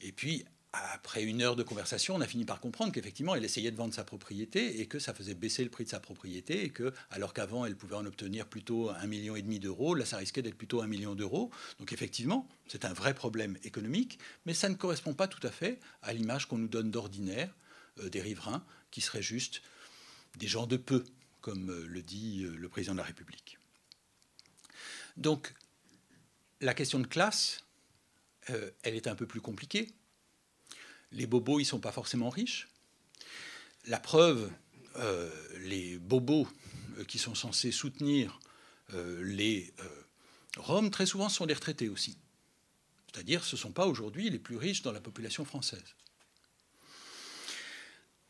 Et puis, après une heure de conversation, on a fini par comprendre qu'effectivement, elle essayait de vendre sa propriété et que ça faisait baisser le prix de sa propriété et que, alors qu'avant, elle pouvait en obtenir plutôt un million et demi d'euros, là, ça risquait d'être plutôt un million d'euros. Donc, effectivement, c'est un vrai problème économique, mais ça ne correspond pas tout à fait à l'image qu'on nous donne d'ordinaire euh, des riverains, qui seraient juste des gens de peu, comme euh, le dit euh, le président de la République. Donc, la question de classe, elle est un peu plus compliquée les bobos, ils ne sont pas forcément riches. La preuve, euh, les bobos euh, qui sont censés soutenir euh, les Roms, très souvent, sont des retraités aussi. C'est-à-dire, ce ne sont pas aujourd'hui les plus riches dans la population française.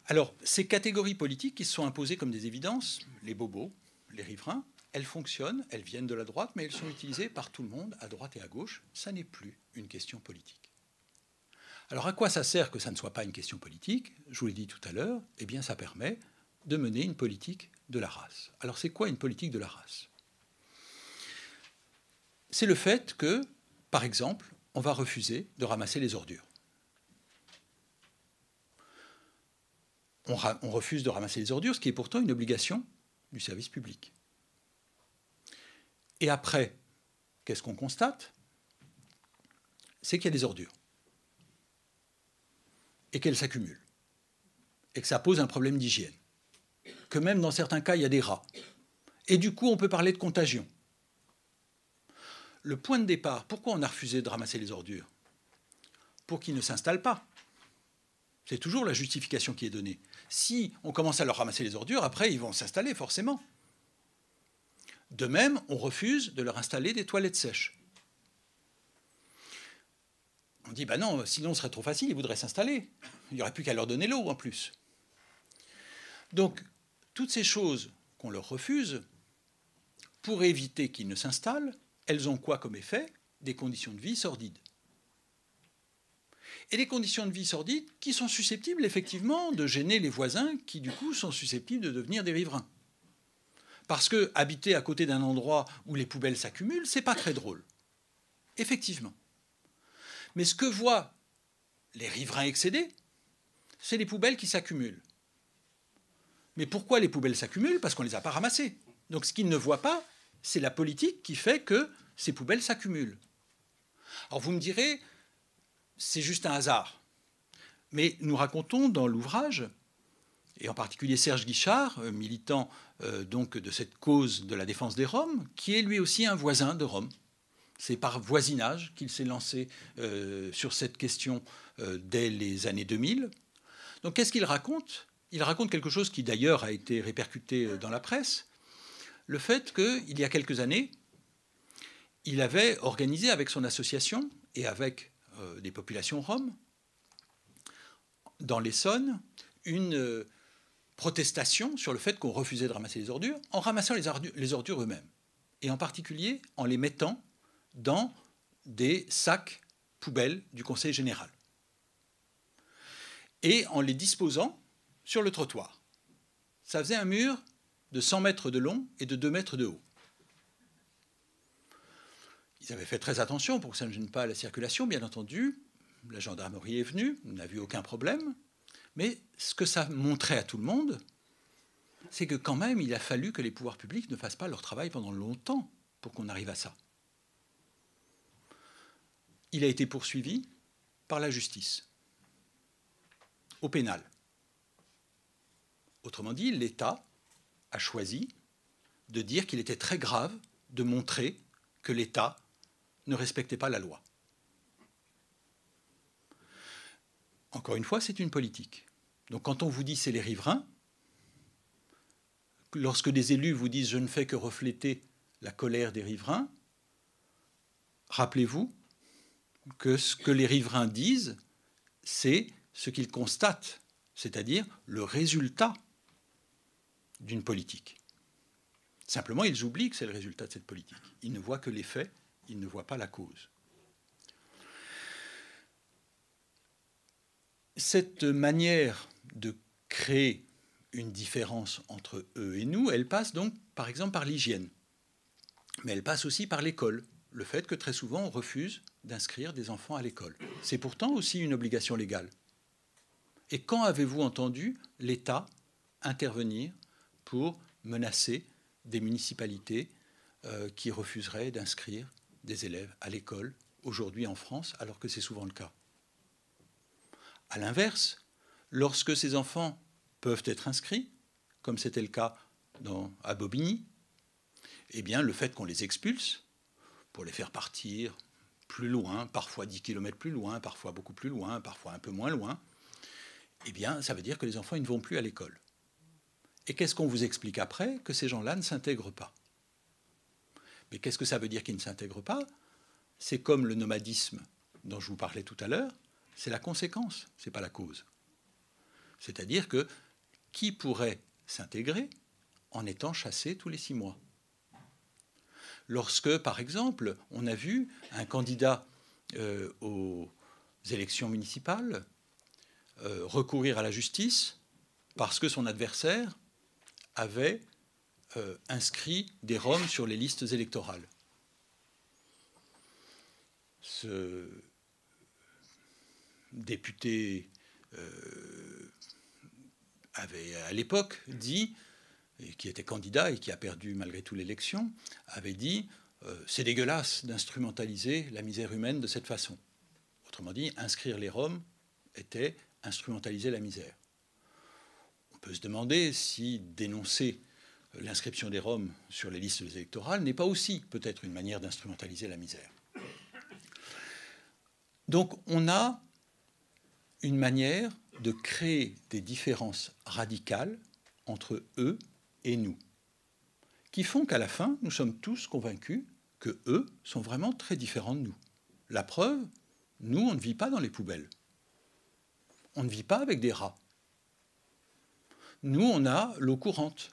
Alors, ces catégories politiques qui se sont imposées comme des évidences, les bobos, les riverains, elles fonctionnent, elles viennent de la droite, mais elles sont utilisées par tout le monde, à droite et à gauche. Ça n'est plus une question politique. Alors à quoi ça sert que ça ne soit pas une question politique? Je vous l'ai dit tout à l'heure, eh bien ça permet de mener une politique de la race. Alors c'est quoi une politique de la race? C'est le fait que, par exemple, on va refuser de ramasser les ordures. On, refuse de ramasser les ordures, ce qui est pourtant une obligation du service public. Et après, qu'est-ce qu'on constate? C'est qu'il y a des ordures et qu'elles s'accumulent. Et que ça pose un problème d'hygiène. Que même dans certains cas, il y a des rats. Et du coup, on peut parler de contagion. Le point de départ, pourquoi on a refusé de ramasser les ordures? Pour qu'ils ne s'installent pas. C'est toujours la justification qui est donnée. Si on commence à leur ramasser les ordures, après, ils vont s'installer forcément. De même, on refuse de leur installer des toilettes sèches. On dit, bah non, sinon ce serait trop facile, ils voudraient s'installer. Il n'y aurait plus qu'à leur donner l'eau en plus. Donc, toutes ces choses qu'on leur refuse, pour éviter qu'ils ne s'installent, elles ont quoi comme effet? Des conditions de vie sordides. Et des conditions de vie sordides qui sont susceptibles effectivement de gêner les voisins qui du coup sont susceptibles de devenir des riverains. Parce que habiter à côté d'un endroit où les poubelles s'accumulent, c'est pas très drôle. Effectivement. Mais ce que voient les riverains excédés, c'est les poubelles qui s'accumulent. Mais pourquoi les poubelles s'accumulent? Parce qu'on ne les a pas ramassées. Donc ce qu'ils ne voient pas, c'est la politique qui fait que ces poubelles s'accumulent. Alors vous me direz, c'est juste un hasard. Mais nous racontons dans l'ouvrage, et en particulier Serge Guichard, euh, militant euh, donc de cette cause de la défense des Roms, qui est lui aussi un voisin de Rome, c'est par voisinage qu'il s'est lancé euh, sur cette question euh, dès les années 2000. Donc qu'est-ce qu'il raconte? Il raconte quelque chose qui d'ailleurs a été répercuté euh, dans la presse, le fait qu'il y a quelques années, il avait organisé avec son association et avec des populations roms dans l'Essonne une protestation sur le fait qu'on refusait de ramasser les ordures en ramassant les ordures eux-mêmes. Et en particulier en les mettant dans des sacs poubelles du Conseil général et en les disposant sur le trottoir. Ça faisait un mur de 100 mètres de long et de 2 mètres de haut. Ils avaient fait très attention pour que ça ne gêne pas la circulation, bien entendu. La gendarmerie est venue, n'a vu aucun problème. Mais ce que ça montrait à tout le monde, c'est que quand même, il a fallu que les pouvoirs publics ne fassent pas leur travail pendant longtemps pour qu'on arrive à ça il a été poursuivi par la justice, au pénal. Autrement dit, l'État a choisi de dire qu'il était très grave de montrer que l'État ne respectait pas la loi. Encore une fois, c'est une politique. Donc quand on vous dit c'est les riverains, lorsque des élus vous disent je ne fais que refléter la colère des riverains, rappelez-vous que ce que les riverains disent, c'est ce qu'ils constatent, c'est-à-dire le résultat d'une politique. Simplement, ils oublient que c'est le résultat de cette politique. Ils ne voient que les faits, ils ne voient pas la cause. Cette manière de créer une différence entre eux et nous, elle passe donc par exemple par l'hygiène, mais elle passe aussi par l'école, le fait que très souvent on refuse d'inscrire des enfants à l'école. C'est pourtant aussi une obligation légale. Et quand avez-vous entendu l'État intervenir pour menacer des municipalités euh, qui refuseraient d'inscrire des élèves à l'école aujourd'hui en France, alors que c'est souvent le cas? À l'inverse, lorsque ces enfants peuvent être inscrits, comme c'était le cas à Bobigny, eh bien, le fait qu'on les expulse pour les faire partir plus loin, parfois 10 km plus loin, parfois beaucoup plus loin, parfois un peu moins loin, eh bien, ça veut dire que les enfants ils ne vont plus à l'école. Et qu'est-ce qu'on vous explique après Que ces gens-là ne s'intègrent pas? Mais qu'est-ce que ça veut dire qu'ils ne s'intègrent pas? C'est comme le nomadisme dont je vous parlais tout à l'heure, c'est la conséquence, ce n'est pas la cause. C'est-à-dire que qui pourrait s'intégrer en étant chassé tous les six mois? Lorsque, par exemple, on a vu un candidat euh, aux élections municipales euh, recourir à la justice parce que son adversaire avait euh, inscrit des Roms sur les listes électorales. Ce député avait à l'époque dit, et qui était candidat et qui a perdu malgré tout l'élection, avait dit euh, c'est dégueulasse d'instrumentaliser la misère humaine de cette façon. Autrement dit, inscrire les Roms était instrumentaliser la misère. On peut se demander si dénoncer l'inscription des Roms sur les listes électorales n'est pas aussi peut-être une manière d'instrumentaliser la misère. Donc on a une manière de créer des différences radicales entre eux et nous, qui font qu'à la fin, nous sommes tous convaincus que eux sont vraiment très différents de nous. La preuve, nous, on ne vit pas dans les poubelles. On ne vit pas avec des rats. Nous, on a l'eau courante.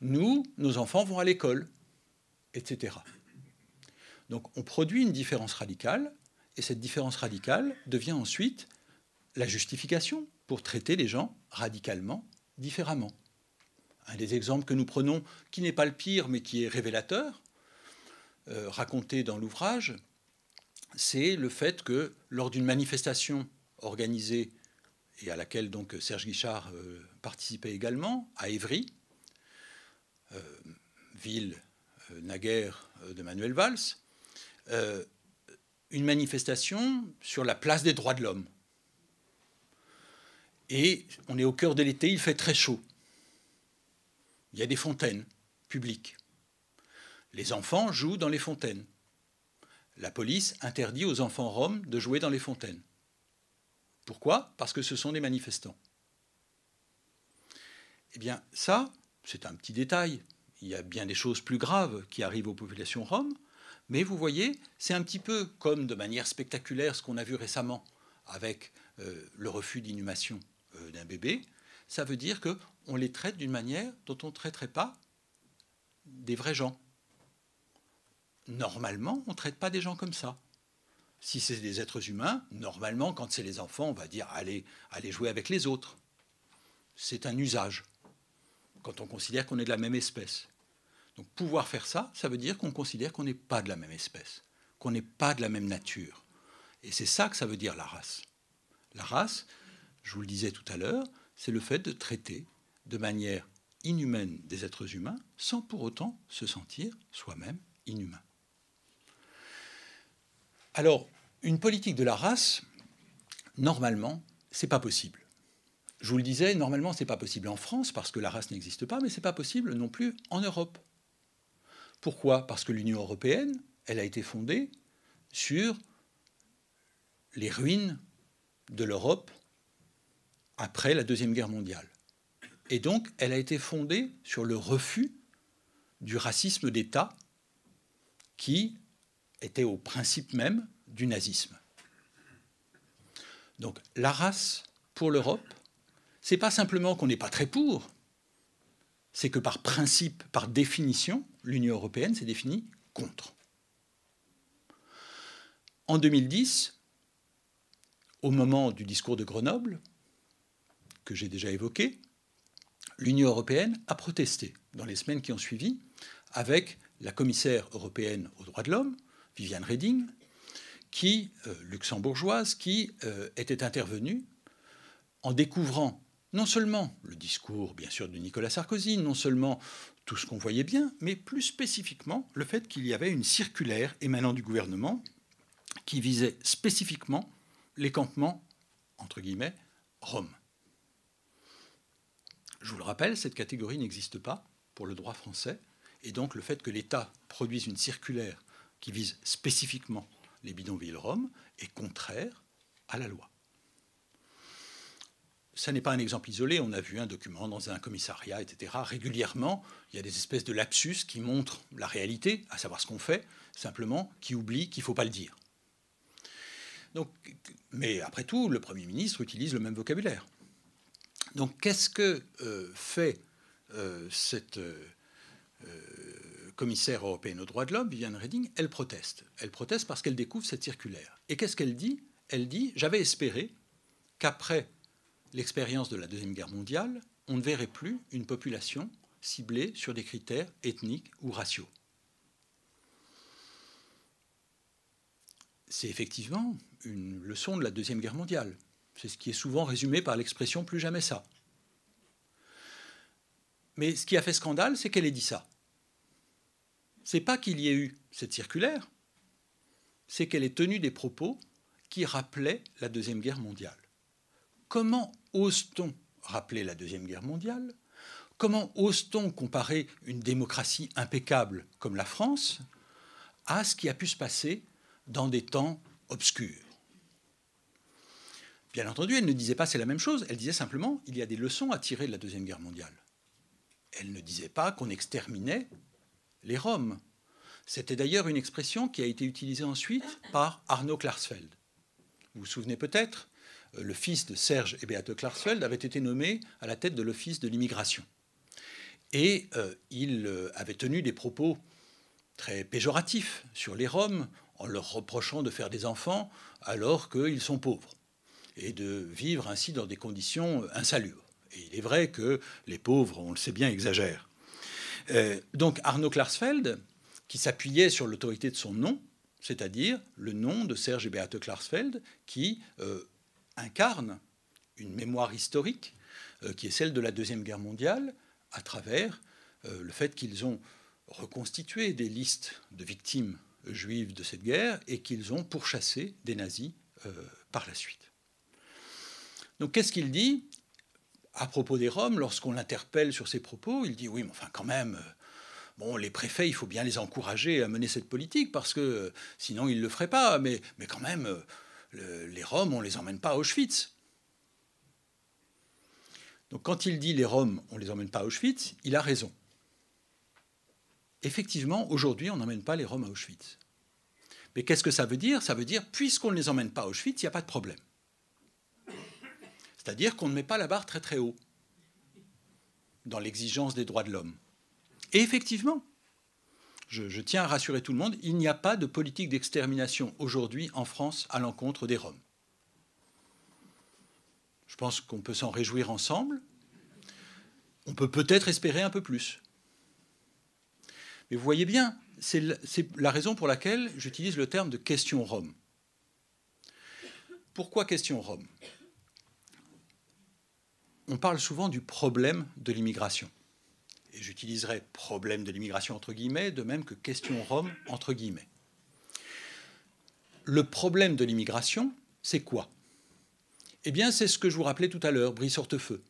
Nous, nos enfants vont à l'école, etc. Donc on produit une différence radicale, et cette différence radicale devient ensuite la justification pour traiter les gens radicalement différemment. Un des exemples que nous prenons, qui n'est pas le pire, mais qui est révélateur, euh, raconté dans l'ouvrage, c'est le fait que lors d'une manifestation organisée et à laquelle donc Serge Guichard euh, participait également, à Évry, euh, ville naguère de Manuel Valls, une manifestation sur la place des droits de l'homme. Et on est au cœur de l'été, il fait très chaud. Il y a des fontaines publiques. Les enfants jouent dans les fontaines. La police interdit aux enfants roms de jouer dans les fontaines. Pourquoi? Parce que ce sont des manifestants. Eh bien, ça, c'est un petit détail. Il y a bien des choses plus graves qui arrivent aux populations roms, mais vous voyez, c'est un petit peu comme de manière spectaculaire ce qu'on a vu récemment avec euh, le refus d'inhumation euh, d'un bébé. Ça veut dire qu'on les traite d'une manière dont on ne traiterait pas des vrais gens. Normalement, on ne traite pas des gens comme ça. Si c'est des êtres humains, normalement, quand c'est les enfants, on va dire allez, allez jouer avec les autres. C'est un usage, quand on considère qu'on est de la même espèce. Donc pouvoir faire ça, ça veut dire qu'on considère qu'on n'est pas de la même espèce, qu'on n'est pas de la même nature. Et c'est ça que ça veut dire la race. La race, je vous le disais tout à l'heure, c'est le fait de traiter de manière inhumaine des êtres humains sans pour autant se sentir soi-même inhumain. Alors, une politique de la race, normalement, c'est pas possible. Je vous le disais, normalement, c'est pas possible en France parce que la race n'existe pas, mais c'est pas possible non plus en Europe. Pourquoi? Parce que l'Union européenne, elle a été fondée sur les ruines de l'Europe après la Deuxième Guerre mondiale. Et donc, elle a été fondée sur le refus du racisme d'État qui était au principe même du nazisme. Donc la race pour l'Europe, c'est pas simplement qu'on n'est pas très pour, c'est que par principe, par définition, l'Union européenne s'est définie contre. En 2010, au moment du discours de Grenoble, que j'ai déjà évoqué, l'Union européenne a protesté dans les semaines qui ont suivi avec la commissaire européenne aux droits de l'homme, Viviane Reding, euh, luxembourgeoise, qui euh, était intervenue en découvrant non seulement le discours, bien sûr, de Nicolas Sarkozy, non seulement tout ce qu'on voyait bien, mais plus spécifiquement le fait qu'il y avait une circulaire émanant du gouvernement qui visait spécifiquement les campements, entre guillemets, roms. Je vous le rappelle, cette catégorie n'existe pas pour le droit français, et donc le fait que l'État produise une circulaire qui vise spécifiquement les bidonvilles roms est contraire à la loi. Ça n'est pas un exemple isolé, on a vu un document dans un commissariat, etc. Régulièrement, il y a des espèces de lapsus qui montrent la réalité, à savoir ce qu'on fait, simplement, qui oublient qu'il ne faut pas le dire. Mais après tout, le Premier ministre utilise le même vocabulaire. Donc qu'est-ce que euh, fait euh, cette euh, commissaire européenne aux droits de l'homme, Viviane Reding? Elle proteste. Elle proteste parce qu'elle découvre cette circulaire. Et qu'est-ce qu'elle dit? Elle dit J'avais espéré qu'après l'expérience de la Deuxième Guerre mondiale, on ne verrait plus une population ciblée sur des critères ethniques ou raciaux. C'est effectivement une leçon de la Deuxième Guerre mondiale. C'est ce qui est souvent résumé par l'expression plus jamais ça. Mais ce qui a fait scandale, c'est qu'elle ait dit ça. C'est pas qu'il y ait eu cette circulaire, c'est qu'elle ait tenu des propos qui rappelaient la Deuxième Guerre mondiale. Comment ose-t-on rappeler la Deuxième Guerre mondiale? Comment ose-t-on comparer une démocratie impeccable comme la France à ce qui a pu se passer dans des temps obscurs? Bien entendu, elle ne disait pas c'est la même chose, elle disait simplement il y a des leçons à tirer de la Deuxième Guerre mondiale. Elle ne disait pas qu'on exterminait les Roms. C'était d'ailleurs une expression qui a été utilisée ensuite par Arnaud Klarsfeld. Vous vous souvenez peut-être, euh, le fils de Serge et Beate Klarsfeld avait été nommé à la tête de l'Office de l'immigration. Et euh, il euh, avait tenu des propos très péjoratifs sur les Roms en leur reprochant de faire des enfants alors qu'ils sont pauvres et de vivre ainsi dans des conditions insalubres. Et il est vrai que les pauvres, on le sait bien, exagèrent. Euh, donc Arnaud Klarsfeld, qui s'appuyait sur l'autorité de son nom, c'est-à-dire le nom de Serge et Beate Klarsfeld, qui euh, incarne une mémoire historique euh, qui est celle de la Deuxième Guerre mondiale, à travers le fait qu'ils ont reconstitué des listes de victimes juives de cette guerre et qu'ils ont pourchassé des nazis par la suite. Donc qu'est-ce qu'il dit à propos des Roms lorsqu'on l'interpelle sur ses propos Il dit oui, mais enfin quand même, euh, bon, les préfets, il faut bien les encourager à mener cette politique parce que euh, sinon ils ne le feraient pas. Mais, quand même, euh, les Roms, on ne les emmène pas à Auschwitz. Donc quand il dit les Roms, on ne les emmène pas à Auschwitz, il a raison. Effectivement, aujourd'hui, on n'emmène pas les Roms à Auschwitz. Mais qu'est-ce que ça veut dire? Ça veut dire, puisqu'on ne les emmène pas à Auschwitz, il n'y a pas de problème. C'est-à-dire qu'on ne met pas la barre très très haut dans l'exigence des droits de l'homme. Et effectivement, je, tiens à rassurer tout le monde, il n'y a pas de politique d'extermination aujourd'hui en France à l'encontre des Roms. Je pense qu'on peut s'en réjouir ensemble. On peut peut-être espérer un peu plus. Mais vous voyez bien, c'est la raison pour laquelle j'utilise le terme de question Rome. Pourquoi question Rome? On parle souvent du problème de l'immigration. Et j'utiliserai problème de l'immigration entre guillemets, de même que question Rome entre guillemets. Le problème de l'immigration, c'est quoi? Eh bien, c'est ce que je vous rappelais tout à l'heure, Brice Hortefeux.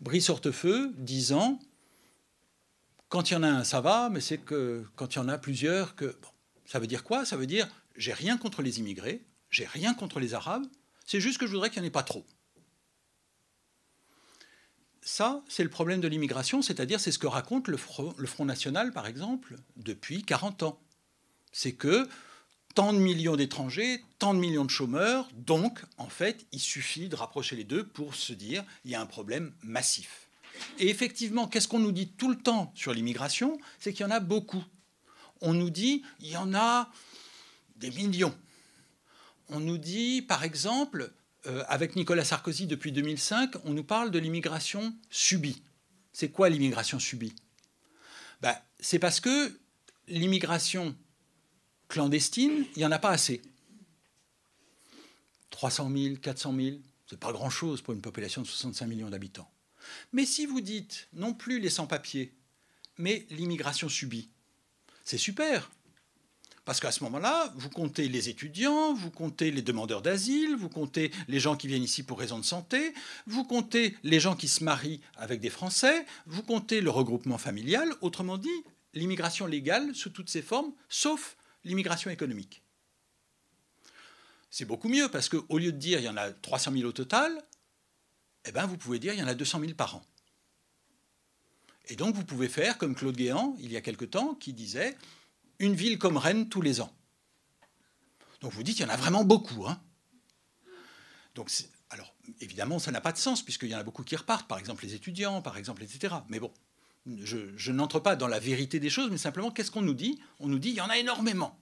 Brice Hortefeux disant quand il y en a un, ça va, mais c'est que quand il y en a plusieurs, que. ça veut dire quoi? Ça veut dire j'ai rien contre les immigrés, j'ai rien contre les Arabes, c'est juste que je voudrais qu'il n'y en ait pas trop ça, c'est le problème de l'immigration, c'est-à-dire c'est ce que raconte le Front, National, par exemple, depuis 40 ans. C'est que tant de millions d'étrangers, tant de millions de chômeurs, donc en fait, il suffit de rapprocher les deux pour se dire il y a un problème massif. Et effectivement, qu'est-ce qu'on nous dit tout le temps sur l'immigration? C'est qu'il y en a beaucoup. On nous dit il y en a des millions. On nous dit, par exemple, euh, avec Nicolas Sarkozy depuis 2005, on nous parle de l'immigration subie. C'est quoi l'immigration subie? Ben, C'est parce que l'immigration clandestine, il n'y en a pas assez. 300 000, 400 000, c'est pas grand-chose pour une population de 65 millions d'habitants. Mais si vous dites non plus les sans-papiers, mais l'immigration subie, c'est super. Parce qu'à ce moment-là, vous comptez les étudiants, vous comptez les demandeurs d'asile, vous comptez les gens qui viennent ici pour raison de santé, vous comptez les gens qui se marient avec des Français, vous comptez le regroupement familial, autrement dit, l'immigration légale sous toutes ses formes, sauf l'immigration économique. C'est beaucoup mieux parce qu'au lieu de dire il y en a 300 000 au total, eh ben, vous pouvez dire il y en a 200 000 par an. Et donc vous pouvez faire comme Claude Guéant, il y a quelque temps, qui disait une ville comme Rennes tous les ans. Donc vous dites, il y en a vraiment beaucoup. Hein. Donc, alors, évidemment, ça n'a pas de sens, puisqu'il y en a beaucoup qui repartent, par exemple les étudiants, par exemple, etc. Mais bon, je, je n'entre pas dans la vérité des choses, mais simplement, qu'est-ce qu'on nous dit? On nous dit, il y en a énormément.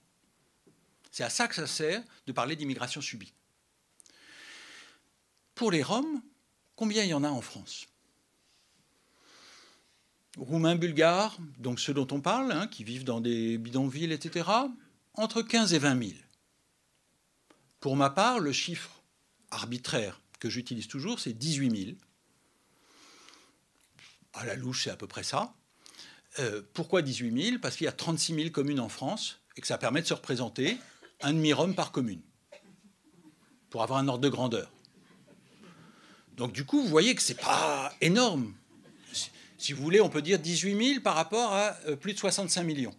C'est à ça que ça sert de parler d'immigration subie. Pour les Roms, combien il y en a en France? Roumains, Bulgares, donc ceux dont on parle, hein, qui vivent dans des bidonvilles, etc., entre 15 et 20 000. Pour ma part, le chiffre arbitraire que j'utilise toujours, c'est 18 000. À la louche, c'est à peu près ça. Euh, pourquoi 18 000 Parce qu'il y a 36 000 communes en France et que ça permet de se représenter un demi-rome par commune, pour avoir un ordre de grandeur. Donc du coup, vous voyez que ce n'est pas énorme si vous voulez, on peut dire 18 000 par rapport à euh, plus de 65 millions.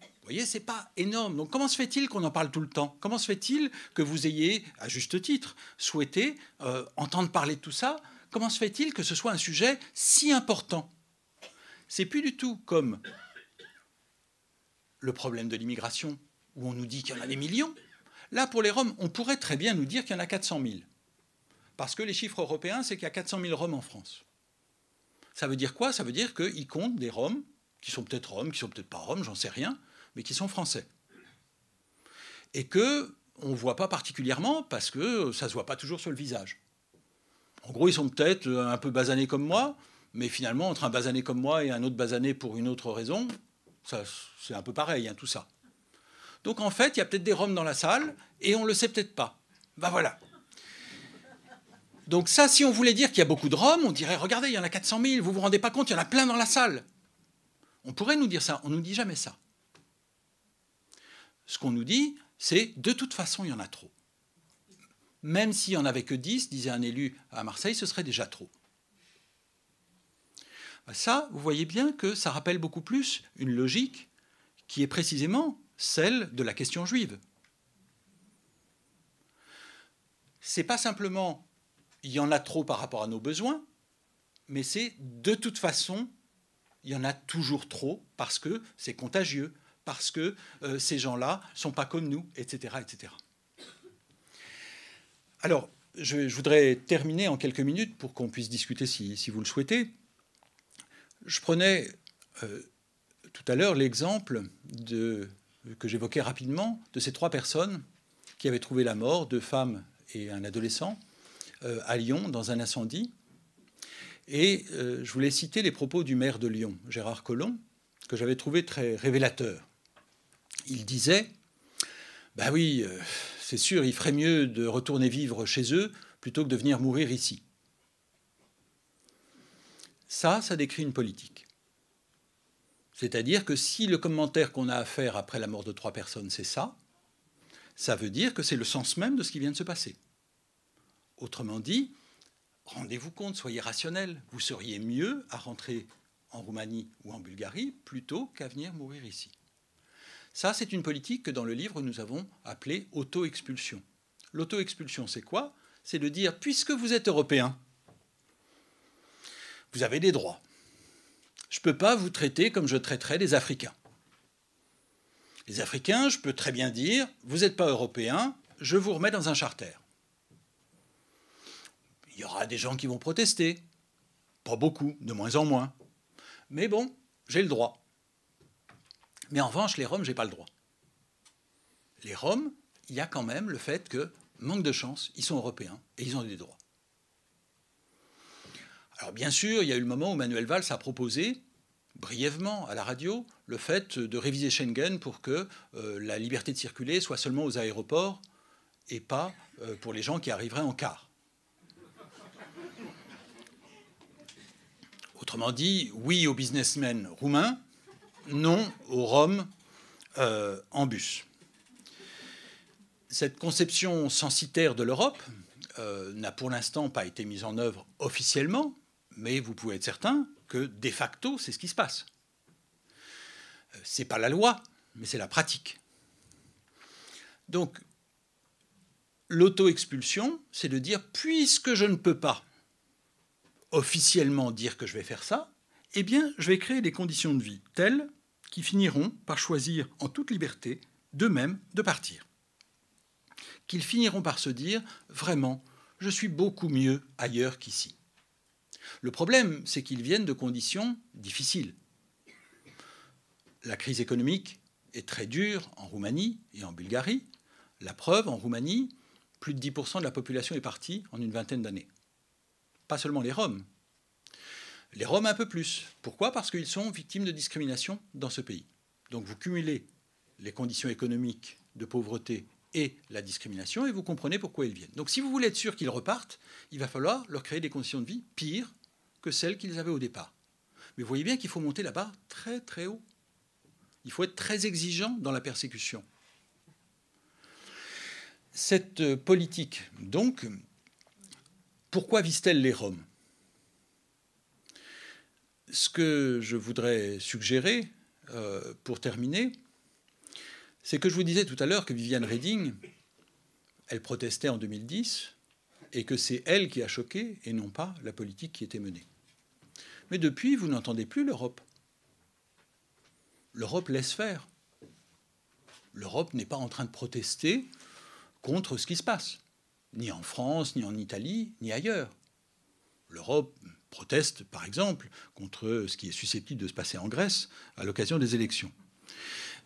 Vous voyez, ce n'est pas énorme. Donc comment se fait-il qu'on en parle tout le temps? Comment se fait-il que vous ayez, à juste titre, souhaité euh, entendre parler de tout ça? Comment se fait-il que ce soit un sujet si important? C'est plus du tout comme le problème de l'immigration, où on nous dit qu'il y en a des millions. Là, pour les Roms, on pourrait très bien nous dire qu'il y en a 400 000. Parce que les chiffres européens, c'est qu'il y a 400 000 Roms en France. Ça veut dire quoi? Ça veut dire qu'ils comptent des Roms, qui sont peut-être Roms, qui sont peut-être pas Roms, j'en sais rien, mais qui sont français. Et que on ne voit pas particulièrement parce que ça ne se voit pas toujours sur le visage. En gros, ils sont peut-être un peu basanés comme moi, mais finalement, entre un basané comme moi et un autre basané pour une autre raison, c'est un peu pareil, hein, tout ça. Donc en fait, il y a peut-être des Roms dans la salle et on ne le sait peut-être pas. Ben voilà. Donc ça, si on voulait dire qu'il y a beaucoup de Roms, on dirait, regardez, il y en a 400 000, vous vous rendez pas compte, il y en a plein dans la salle. On pourrait nous dire ça, on ne nous dit jamais ça. Ce qu'on nous dit, c'est, de toute façon, il y en a trop. Même s'il n'y en avait que 10, disait un élu à Marseille, ce serait déjà trop. Ben ça, vous voyez bien que ça rappelle beaucoup plus une logique qui est précisément celle de la question juive. C'est pas simplement il y en a trop par rapport à nos besoins, mais c'est de toute façon, il y en a toujours trop parce que c'est contagieux, parce que euh, ces gens-là ne sont pas comme nous, etc. etc. Alors, je, voudrais terminer en quelques minutes pour qu'on puisse discuter si, vous le souhaitez. Je prenais euh, tout à l'heure l'exemple que j'évoquais rapidement de ces trois personnes qui avaient trouvé la mort, deux femmes et un adolescent, euh, à Lyon dans un incendie. Et euh, je voulais citer les propos du maire de Lyon, Gérard Collomb, que j'avais trouvé très révélateur. Il disait Ben oui, euh, c'est sûr, il ferait mieux de retourner vivre chez eux plutôt que de venir mourir ici. Ça, ça décrit une politique. C'est-à-dire que si le commentaire qu'on a à faire après la mort de trois personnes, c'est ça, ça veut dire que c'est le sens même de ce qui vient de se passer. Autrement dit, rendez-vous compte, soyez rationnel. Vous seriez mieux à rentrer en Roumanie ou en Bulgarie plutôt qu'à venir mourir ici. Ça, c'est une politique que dans le livre nous avons appelée auto-expulsion. L'auto-expulsion, c'est quoi? C'est de dire, puisque vous êtes européen, vous avez des droits. Je ne peux pas vous traiter comme je traiterais des Africains. Les Africains, je peux très bien dire, vous n'êtes pas européen, je vous remets dans un charter. Il y aura des gens qui vont protester. Pas beaucoup, de moins en moins. Mais bon, j'ai le droit. Mais en revanche, les Roms, j'ai pas le droit. Les Roms, il y a quand même le fait que, manque de chance, ils sont européens et ils ont des droits. Alors bien sûr, il y a eu le moment où Manuel Valls a proposé, brièvement à la radio le fait de réviser Schengen pour que euh, la liberté de circuler soit seulement aux aéroports et pas euh, pour les gens qui arriveraient en car. Autrement dit, oui aux businessmen roumains, non aux Roms euh, en bus. Cette conception censitaire de l'Europe n'a pour l'instant pas été mise en œuvre officiellement, mais vous pouvez être certain que de facto, c'est ce qui se passe. Euh, c'est pas la loi, mais c'est la pratique. Donc, l'auto-expulsion, c'est de dire, puisque je ne peux pas officiellement dire que je vais faire ça, eh bien, je vais créer des conditions de vie telles qui finiront par choisir en toute liberté d'eux-mêmes de partir. Qu'ils finiront par se dire, vraiment, je suis beaucoup mieux ailleurs qu'ici. Le problème, c'est qu'ils viennent de conditions difficiles. La crise économique est très dure en Roumanie et en Bulgarie. La preuve, en Roumanie, plus de 10% de la population est partie en une vingtaine d'années. Pas seulement les Roms. Les Roms un peu plus. Pourquoi? Parce qu'ils sont victimes de discrimination dans ce pays. Donc vous cumulez les conditions économiques de pauvreté et la discrimination, et vous comprenez pourquoi ils viennent. Donc si vous voulez être sûr qu'ils repartent, il va falloir leur créer des conditions de vie pires que celles qu'ils avaient au départ. Mais vous voyez bien qu'il faut monter là-bas très très haut. Il faut être très exigeant dans la persécution. Cette politique, donc, pourquoi vise-t-elle les Roms? Ce que je voudrais suggérer, euh, pour terminer, c'est que je vous disais tout à l'heure que Viviane Reding, elle protestait en 2010 et que c'est elle qui a choqué et non pas la politique qui était menée. Mais depuis, vous n'entendez plus l'Europe. L'Europe laisse faire. L'Europe n'est pas en train de protester contre ce qui se passe, ni en France, ni en Italie, ni ailleurs. L'Europe proteste, par exemple, contre ce qui est susceptible de se passer en Grèce à l'occasion des élections.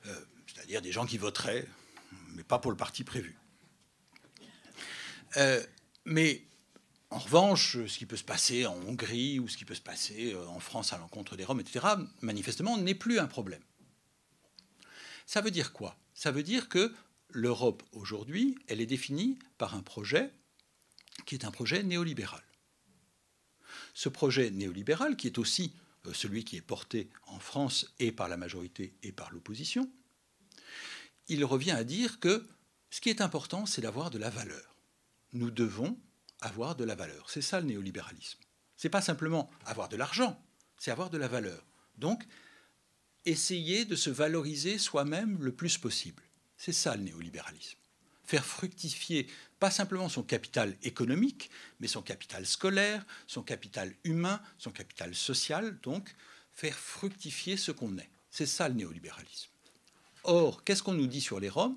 Euh, c'est-à-dire des gens qui voteraient, mais pas pour le parti prévu. Euh, mais en revanche, ce qui peut se passer en Hongrie ou ce qui peut se passer euh, en France à l'encontre des Roms, etc., manifestement, n'est plus un problème. Ça veut dire quoi? Ça veut dire que l'Europe, aujourd'hui, elle est définie par un projet qui est un projet néolibéral. Ce projet néolibéral, qui est aussi euh, celui qui est porté en France et par la majorité et par l'opposition, il revient à dire que ce qui est important, c'est d'avoir de la valeur. Nous devons avoir de la valeur. C'est ça le néolibéralisme. C'est pas simplement avoir de l'argent, c'est avoir de la valeur. Donc, essayer de se valoriser soi-même le plus possible. C'est ça le néolibéralisme. Faire fructifier pas simplement son capital économique, mais son capital scolaire, son capital humain, son capital social, donc faire fructifier ce qu'on est. C'est ça le néolibéralisme. Or, qu'est-ce qu'on nous dit sur les Roms?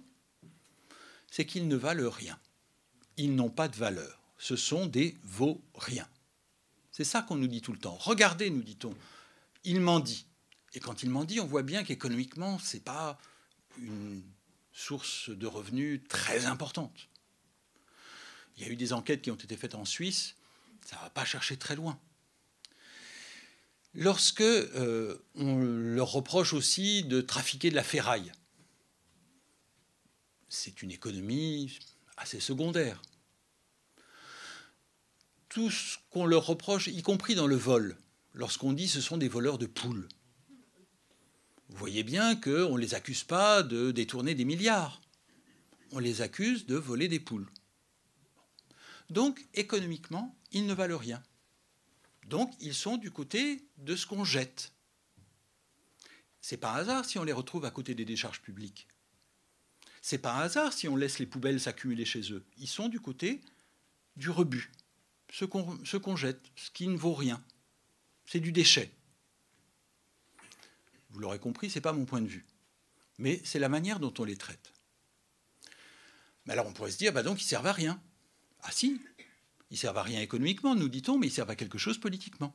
C'est qu'ils ne valent rien. Ils n'ont pas de valeur ce sont des vauriens. C'est ça qu'on nous dit tout le temps. Regardez, nous dit-on, il dit. Et quand il dit, on voit bien qu'économiquement, ce n'est pas une source de revenus très importante. Il y a eu des enquêtes qui ont été faites en Suisse, ça ne va pas chercher très loin. Lorsque euh, on leur reproche aussi de trafiquer de la ferraille, c'est une économie assez secondaire tout ce qu'on leur reproche, y compris dans le vol, lorsqu'on dit ce sont des voleurs de poules. Vous voyez bien qu'on ne les accuse pas de détourner des milliards. On les accuse de voler des poules. Donc, économiquement, ils ne valent rien. Donc, ils sont du côté de ce qu'on jette. C'est pas hasard si on les retrouve à côté des décharges publiques. C'est pas hasard si on laisse les poubelles s'accumuler chez eux. Ils sont du côté du rebut ce qu'on jette, ce qui ne vaut rien. C'est du déchet. Vous l'aurez compris, ce n'est pas mon point de vue. Mais c'est la manière dont on les traite. Mais alors on pourrait se dire, bah donc ils servent à rien. Ah si, ils servent à rien économiquement, nous dit-on, mais ils servent à quelque chose politiquement.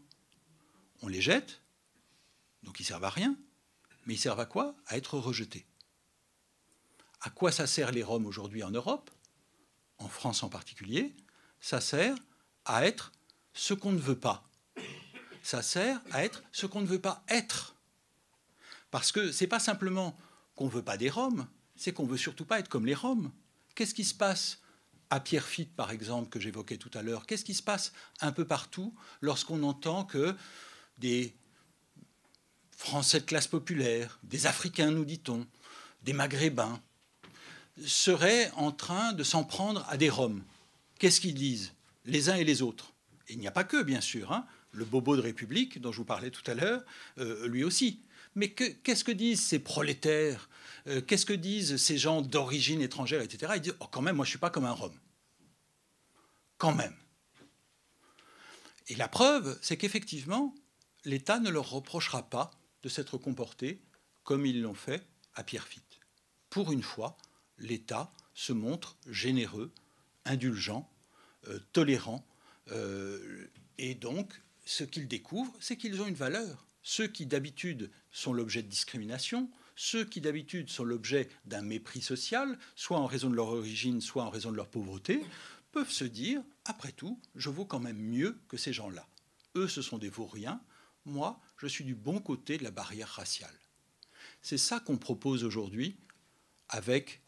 On les jette, donc ils servent à rien, mais ils servent à quoi? À être rejetés. À quoi ça sert les Roms aujourd'hui en Europe, en France en particulier Ça sert à être ce qu'on ne veut pas. Ça sert à être ce qu'on ne veut pas être. Parce que c'est pas simplement qu'on veut pas des Roms, c'est qu'on veut surtout pas être comme les Roms. Qu'est-ce qui se passe à Pierrefitte, par exemple, que j'évoquais tout à l'heure? Qu'est-ce qui se passe un peu partout lorsqu'on entend que des Français de classe populaire, des Africains, nous dit-on, des Maghrébins, seraient en train de s'en prendre à des Roms? Qu'est-ce qu'ils disent, les uns et les autres il n'y a pas que, bien sûr. Hein. le bobo de République, dont je vous parlais tout à l'heure, euh, lui aussi. Mais qu'est-ce que disent ces prolétaires euh, Qu'est-ce que disent ces gens d'origine étrangère, etc. Ils disent oh, quand même, moi, je ne suis pas comme un Rome. Quand même. Et la preuve, c'est qu'effectivement, l'État ne leur reprochera pas de s'être comporté comme ils l'ont fait à Pierrefitte. Pour une fois, l'État se montre généreux, indulgent, euh, tolérant euh, et donc, ce qu'ils découvrent, c'est qu'ils ont une valeur. Ceux qui d'habitude sont l'objet de discrimination, ceux qui d'habitude sont l'objet d'un mépris social, soit en raison de leur origine, soit en raison de leur pauvreté, peuvent se dire, après tout, je vaux quand même mieux que ces gens-là. Eux, ce sont des vauriens, moi, je suis du bon côté de la barrière raciale. C'est ça qu'on propose aujourd'hui avec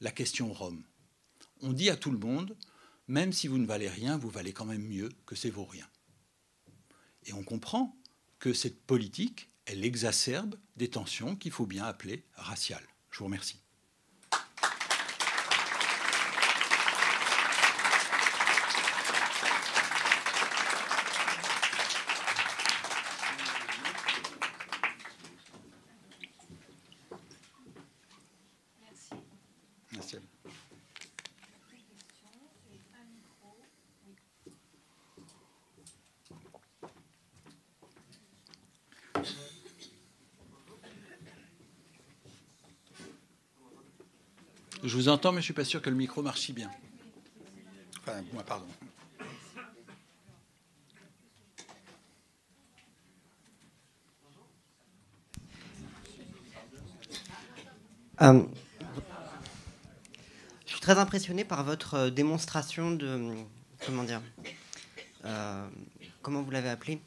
la question Rome. On dit à tout le monde, même si vous ne valez rien, vous valez quand même mieux que ces vauriens. Et on comprend que cette politique, elle exacerbe des tensions qu'il faut bien appeler raciales. Je vous remercie. Entends, mais je ne suis pas sûr que le micro marche si bien. Enfin, moi, pardon. Euh, je suis très impressionné par votre euh, démonstration de comment dire euh, comment vous l'avez appelé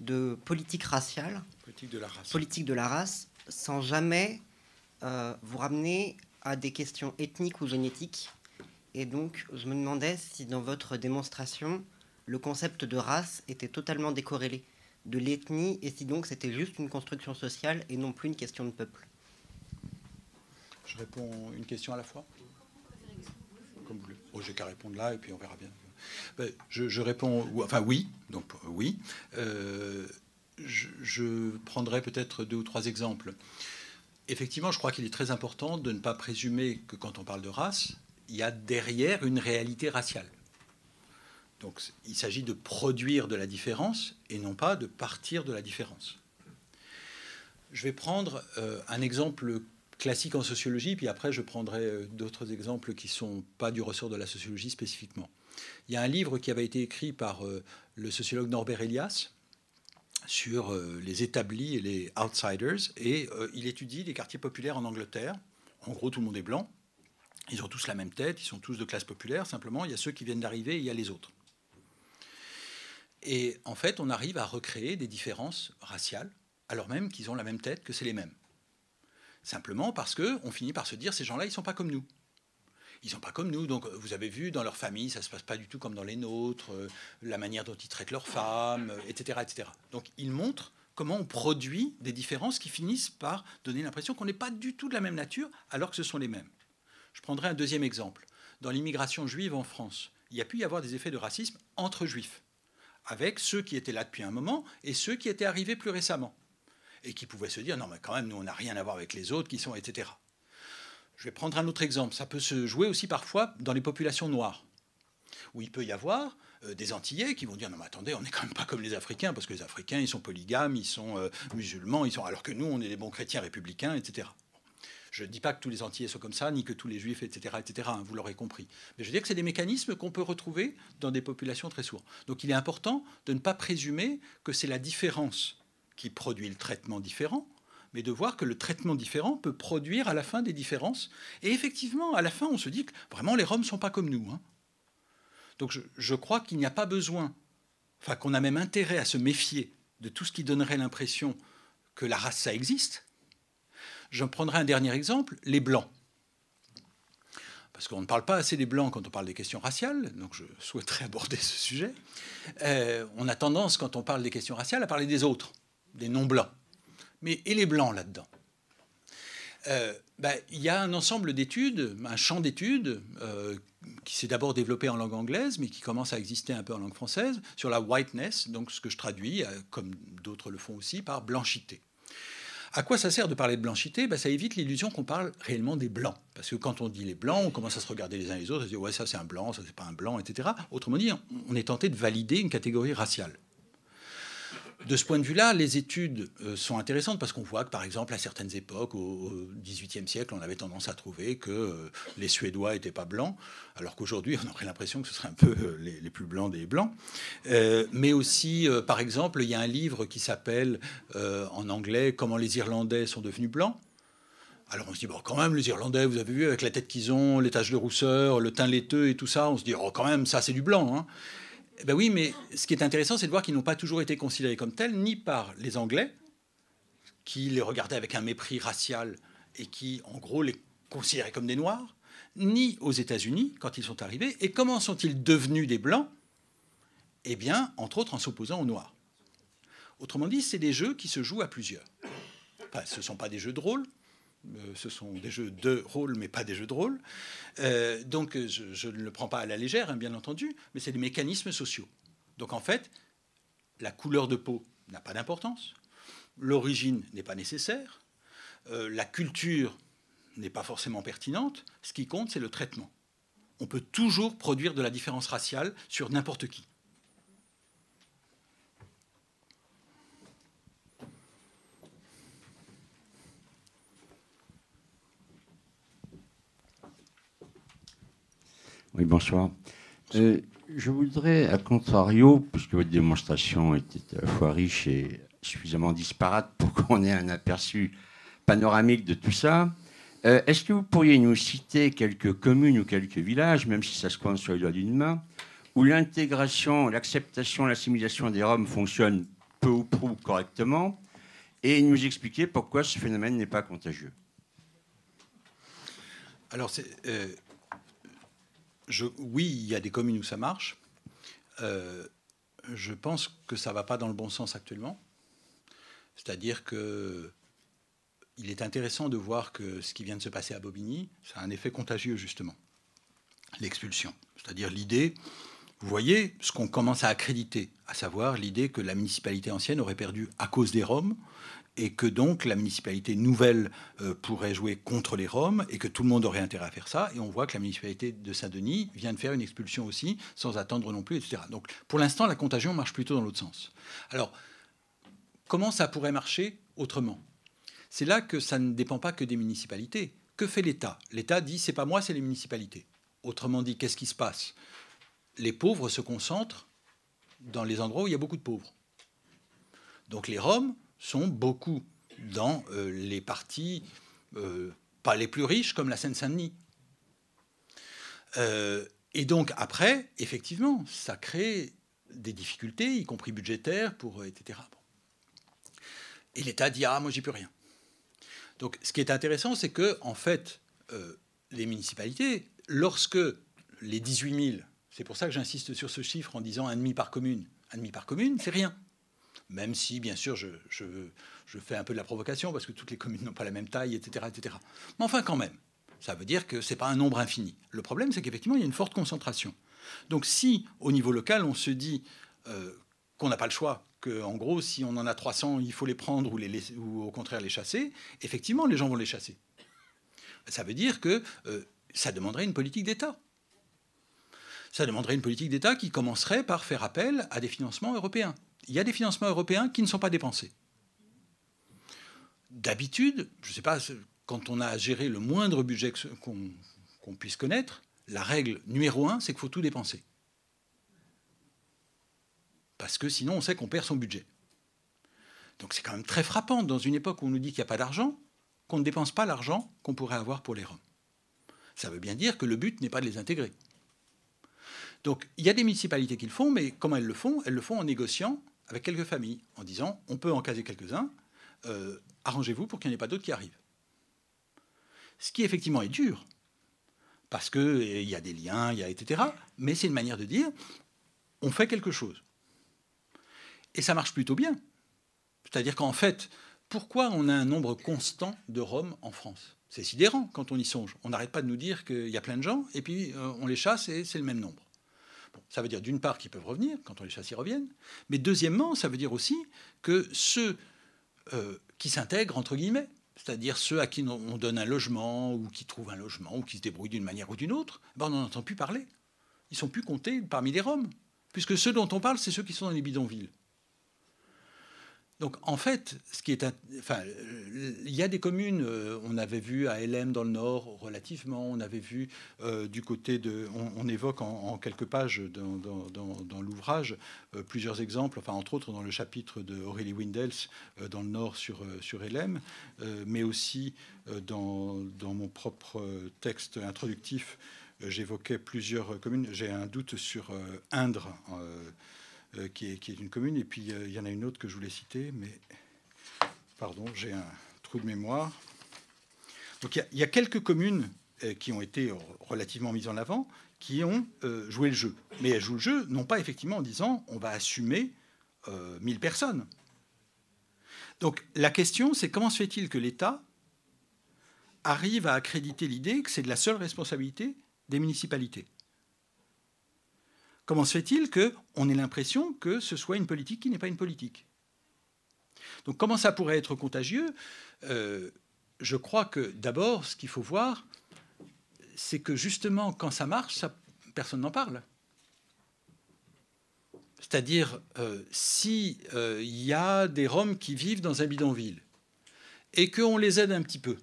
de politique raciale politique de la race politique de la race sans jamais vous ramener à des questions ethniques ou génétiques. Et donc, je me demandais si dans votre démonstration, le concept de race était totalement décorrélé de l'ethnie et si donc c'était juste une construction sociale et non plus une question de peuple. Je réponds une question à la fois Comme vous voulez. Oh, J'ai qu'à répondre là et puis on verra bien. Ben, je, réponds, enfin oui, donc oui. Euh, je, je, prendrai peut-être deux ou trois exemples effectivement, je crois qu'il est très important de ne pas présumer que quand on parle de race, il y a derrière une réalité raciale. Donc il s'agit de produire de la différence et non pas de partir de la différence. Je vais prendre euh, un exemple classique en sociologie, puis après je prendrai euh, d'autres exemples qui ne sont pas du ressort de la sociologie spécifiquement. Il y a un livre qui avait été écrit par euh, le sociologue Norbert Elias, sur euh, les établis et les outsiders. Et euh, il étudie les quartiers populaires en Angleterre. En gros, tout le monde est blanc. Ils ont tous la même tête, ils sont tous de classe populaire. Simplement, il y a ceux qui viennent d'arriver et il y a les autres. Et en fait, on arrive à recréer des différences raciales, alors même qu'ils ont la même tête, que c'est les mêmes. Simplement parce qu'on finit par se dire ces gens-là, ils ne sont pas comme nous ils sont pas comme nous. Donc, vous avez vu, dans leur famille, ça se passe pas du tout comme dans les nôtres, euh, la manière dont ils traitent leurs femmes, etc., euh, etc. Donc, ils montrent comment on produit des différences qui finissent par donner l'impression qu'on n'est pas du tout de la même nature, alors que ce sont les mêmes. Je prendrai un deuxième exemple. Dans l'immigration juive en France, il y a pu y avoir des effets de racisme entre juifs, avec ceux qui étaient là depuis un moment et ceux qui étaient arrivés plus récemment, et qui pouvaient se dire non mais quand même nous on n'a rien à voir avec les autres qui sont etc. Je vais prendre un autre exemple. Ça peut se jouer aussi parfois dans les populations noires, où il peut y avoir euh, des Antillais qui vont dire non mais attendez, on n'est quand même pas comme les Africains, parce que les Africains, ils sont polygames, ils sont euh, musulmans, ils sont alors que nous, on est des bons chrétiens républicains, etc. Je ne dis pas que tous les Antillais sont comme ça, ni que tous les Juifs, etc., etc. Hein, vous l'aurez compris. Mais je veux dire que c'est des mécanismes qu'on peut retrouver dans des populations très sourdes. Donc il est important de ne pas présumer que c'est la différence qui produit le traitement différent, mais de voir que le traitement différent peut produire à la fin des différences. Et effectivement, à la fin, on se dit que vraiment les Roms ne sont pas comme nous. Hein. Donc je, crois qu'il n'y a pas besoin, enfin qu'on a même intérêt à se méfier de tout ce qui donnerait l'impression que la race, ça existe. Je prendrai un dernier exemple, les Blancs. Parce qu'on ne parle pas assez des Blancs quand on parle des questions raciales, donc je souhaiterais aborder ce sujet. Euh, on a tendance, quand on parle des questions raciales, à parler des autres, des non-blancs. Mais et les Blancs là-dedans? Euh, ben, il y a un ensemble d'études, un champ d'études euh, qui s'est d'abord développé en langue anglaise, mais qui commence à exister un peu en langue française, sur la whiteness, donc ce que je traduis, comme d'autres le font aussi, par blanchité. À quoi ça sert de parler de blanchité ben, Ça évite l'illusion qu'on parle réellement des blancs. Parce que quand on dit les blancs, on commence à se regarder les uns les autres, on se dit ouais, ça c'est un blanc, ça c'est pas un blanc, etc. Autrement dit, on est tenté de valider une catégorie raciale de ce point de vue-là, les études euh, sont intéressantes parce qu'on voit que, par exemple, à certaines époques, au XVIIIe siècle, on avait tendance à trouver que euh, les Suédois n'étaient pas blancs, alors qu'aujourd'hui, [LAUGHS] on aurait l'impression que ce serait un peu euh, les, plus blancs des blancs. mais aussi, par exemple, il y a un livre qui s'appelle en anglais Comment les Irlandais sont devenus blancs. Alors on se dit, bon, quand même, les Irlandais, vous avez vu, avec la tête qu'ils ont, les taches de rousseur, le teint laiteux et tout ça, on se dit, oh, quand même, ça, c'est du blanc. Hein. Eh ben oui, mais ce qui est intéressant, c'est de voir qu'ils n'ont pas toujours été considérés comme tels, ni par les Anglais, qui les regardaient avec un mépris racial et qui, en gros, les considéraient comme des Noirs, ni aux États-Unis quand ils sont arrivés. Et comment sont-ils devenus des Blancs? Eh bien, entre autres, en s'opposant aux Noirs. Autrement dit, c'est des jeux qui se jouent à plusieurs. Enfin, ce ne sont pas des jeux de rôle, ce sont des jeux de rôle, mais pas des jeux de rôle. Euh, donc je, ne le prends pas à la légère, hein, bien entendu, mais c'est des mécanismes sociaux. Donc en fait, la couleur de peau n'a pas d'importance, l'origine n'est pas nécessaire, euh, la culture n'est pas forcément pertinente, ce qui compte, c'est le traitement. On peut toujours produire de la différence raciale sur n'importe qui. Oui, bonsoir. Euh, je voudrais, à contrario, puisque votre démonstration était à la fois riche et suffisamment disparate pour [LAUGHS] qu'on ait un aperçu panoramique de tout ça, euh, est-ce que vous pourriez nous citer quelques communes ou quelques villages, même si ça se compte sur les doigts d'une main, où l'intégration, l'acceptation, l'assimilation des Roms fonctionne peu ou prou correctement, et nous expliquer pourquoi ce phénomène n'est pas contagieux? Alors, euh, oui, il y a des communes où ça marche. Euh, je pense que ça ne va pas dans le bon sens actuellement. C'est-à-dire que il est intéressant de voir que ce qui vient de se passer à Bobigny, ça a un effet contagieux justement. L'expulsion. C'est-à-dire l'idée, vous voyez, ce qu'on commence à accréditer, à savoir l'idée que la municipalité ancienne aurait perdu à cause des Roms et que donc la municipalité nouvelle euh, pourrait jouer contre les Roms et que tout le monde aurait intérêt à faire ça. Et on voit que la municipalité de Saint-Denis vient de faire une expulsion aussi, sans attendre non plus, etc. Donc pour l'instant, la contagion marche plutôt dans l'autre sens. Alors, comment ça pourrait marcher autrement? C'est là que ça ne dépend pas que des municipalités. Que fait l'État? L'État dit c'est pas moi, c'est les municipalités. Autrement dit, qu'est-ce qui se passe? Les pauvres se concentrent dans les endroits où il y a beaucoup de pauvres. Donc les Roms sont beaucoup dans euh, les parties euh, pas les plus riches comme la Seine-Saint-Denis. Euh, et donc après, effectivement, ça crée des difficultés, y compris budgétaires, pour etc. Et l'État dit ah moi j'y peux rien. Donc ce qui est intéressant, c'est que en fait les municipalités, lorsque les 18 000, c'est pour ça que j'insiste sur ce chiffre en disant un demi par commune, un demi par commune, c'est rien même si, bien sûr, je, fais un peu de la provocation, parce que toutes les communes n'ont pas la même taille, etc., etc. Mais enfin, quand même, ça veut dire que ce n'est pas un nombre infini. Le problème, c'est qu'effectivement, il y a une forte concentration. Donc si, au niveau local, on se dit euh, qu'on n'a pas le choix, qu'en gros, si on en a 300, il faut les prendre ou, au contraire les chasser, effectivement, les gens vont les chasser. Ça veut dire que euh, ça demanderait une politique d'État. Ça demanderait une politique d'État qui commencerait par faire appel à des financements européens il y a des financements européens qui ne sont pas dépensés. D'habitude, je ne sais pas, quand on a à gérer le moindre budget qu'on puisse connaître, la règle numéro un, c'est qu'il faut tout dépenser. Parce que sinon, on sait qu'on perd son budget. Donc c'est quand même très frappant, dans une époque où on nous dit qu'il n'y a pas d'argent, qu'on ne dépense pas l'argent qu'on pourrait avoir pour les Roms. Ça veut bien dire que le but n'est pas de les intégrer. Donc il y a des municipalités qui le font, mais comment elles le font? Elles le font en négociant avec quelques familles en disant on peut en caser quelques-uns, euh, arrangez-vous pour qu'il n'y en ait pas d'autres qui arrivent. Ce qui effectivement est dur, parce qu'il y a des liens, il y a etc. Mais c'est une manière de dire, on fait quelque chose. Et ça marche plutôt bien. C'est-à-dire qu'en fait, pourquoi on a un nombre constant de Roms en France? C'est sidérant quand on y songe. On n'arrête pas de nous dire qu'il y a plein de gens, et puis euh, on les chasse et c'est le même nombre. Ça veut dire d'une part qu'ils peuvent revenir, quand on les chasse, ils reviennent. Mais deuxièmement, ça veut dire aussi que ceux euh, qui s'intègrent, entre guillemets, c'est-à-dire ceux à qui on donne un logement, ou qui trouvent un logement, ou qui se débrouillent d'une manière ou d'une autre, ben on n'en entend plus parler. Ils sont plus comptés parmi les Roms, puisque ceux dont on parle, c'est ceux qui sont dans les bidonvilles. Donc en fait, enfin, il y a des communes. Euh, on avait vu à LM dans le Nord relativement. On avait vu euh, du côté de. On, évoque en, quelques pages dans, l'ouvrage euh, plusieurs exemples. Enfin, entre autres dans le chapitre de Aurélie Windels dans le Nord sur sur LM, mais aussi dans, mon propre texte introductif, j'évoquais plusieurs communes. J'ai un doute sur Indre. Euh, qui, est, une commune. Et puis euh, il y en a une autre que je voulais citer, mais pardon, j'ai un trou de mémoire. Donc il y, a quelques communes euh, qui ont été relativement mises en avant, qui ont joué le jeu. Mais elles jouent le jeu, non pas effectivement en disant on va assumer 1000 personnes. Donc la question, c'est comment se fait-il que l'État arrive à accréditer l'idée que c'est de la seule responsabilité des municipalités? Comment se fait-il qu'on ait l'impression que ce soit une politique qui n'est pas une politique? Donc comment ça pourrait être contagieux? Euh, Je crois que d'abord, ce qu'il faut voir, c'est que justement, quand ça marche, personne n'en parle. C'est-à-dire, euh, s'il euh, y a des Roms qui vivent dans un bidonville et qu'on les aide un petit peu,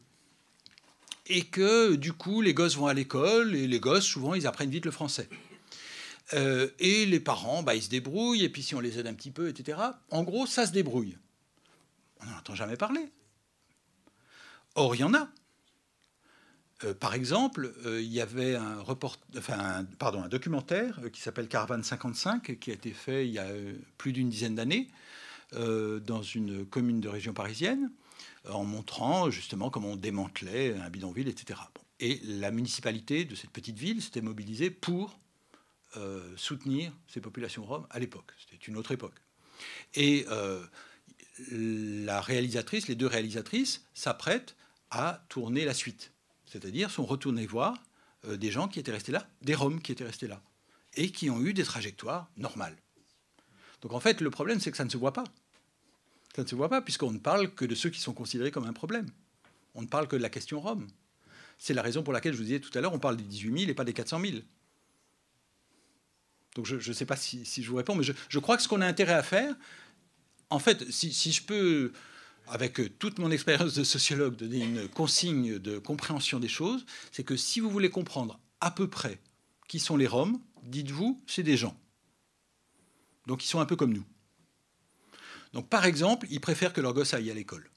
et que du coup les gosses vont à l'école, et les gosses, souvent, ils apprennent vite le français. Euh, et les parents, bah, ils se débrouillent, et puis si on les aide un petit peu, etc. En gros, ça se débrouille. On n'en entend jamais parler. Or, il y en a. Euh, par exemple, euh, il y avait un, documentaire qui s'appelle Caravane 55, qui a été fait il y a plus d'une dizaine d'années dans une commune de région parisienne, en montrant justement comment on démantelait un bidonville, etc. Et la municipalité de cette petite ville s'était mobilisée pour euh, soutenir ces populations roms à l'époque. C'était une autre époque. Et euh, la réalisatrice, les deux réalisatrices, s'apprêtent à tourner la suite. C'est-à-dire sont retournées voir euh, des gens qui étaient restés là, des Roms qui étaient restés là, et qui ont eu des trajectoires normales. Donc en fait, le problème, c'est que ça ne se voit pas. Ça ne se voit pas, puisqu'on ne parle que de ceux qui sont considérés comme un problème. On ne parle que de la question Rome. C'est la raison pour laquelle je vous disais tout à l'heure, on parle des 18 000 et pas des 400 000. Donc je ne sais pas si, je vous réponds, mais je, crois que ce qu'on a intérêt à faire, en fait, si, je peux, avec toute mon expérience de sociologue, donner une consigne de compréhension des choses, c'est que si vous voulez comprendre à peu près qui sont les Roms, dites-vous, c'est des gens. Donc ils sont un peu comme nous. Donc par exemple, ils préfèrent que leur gosse aille à l'école.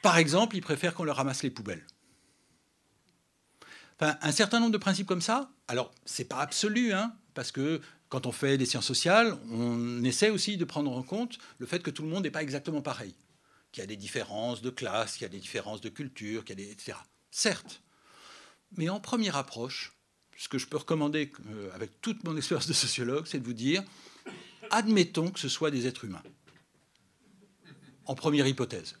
Par exemple, ils préfèrent qu'on leur ramasse les poubelles un certain nombre de principes comme ça. Alors, c'est pas absolu, hein, parce que quand on fait des sciences sociales, on essaie aussi de prendre en compte le fait que tout le monde n'est pas exactement pareil, qu'il y a des différences de classe, qu'il y a des différences de culture, qu'il y a des, etc. Certes, mais en première approche, ce que je peux recommander euh, avec toute mon expérience de sociologue, c'est de vous dire, admettons que ce soit des êtres humains, en première hypothèse.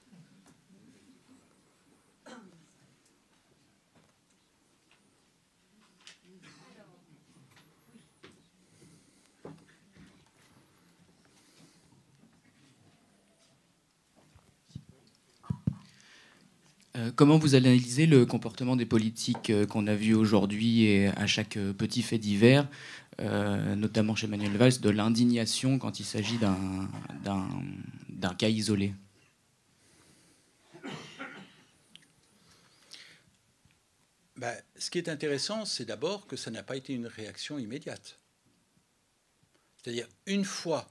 Comment vous analysez le comportement des politiques euh, qu'on a vu aujourd'hui et à chaque euh, petit fait divers, notamment chez Manuel Valls, de l'indignation quand il s'agit d'un cas isolé? Bah, Ce qui est intéressant, c'est d'abord que ça n'a pas été une réaction immédiate. C'est-à-dire, une fois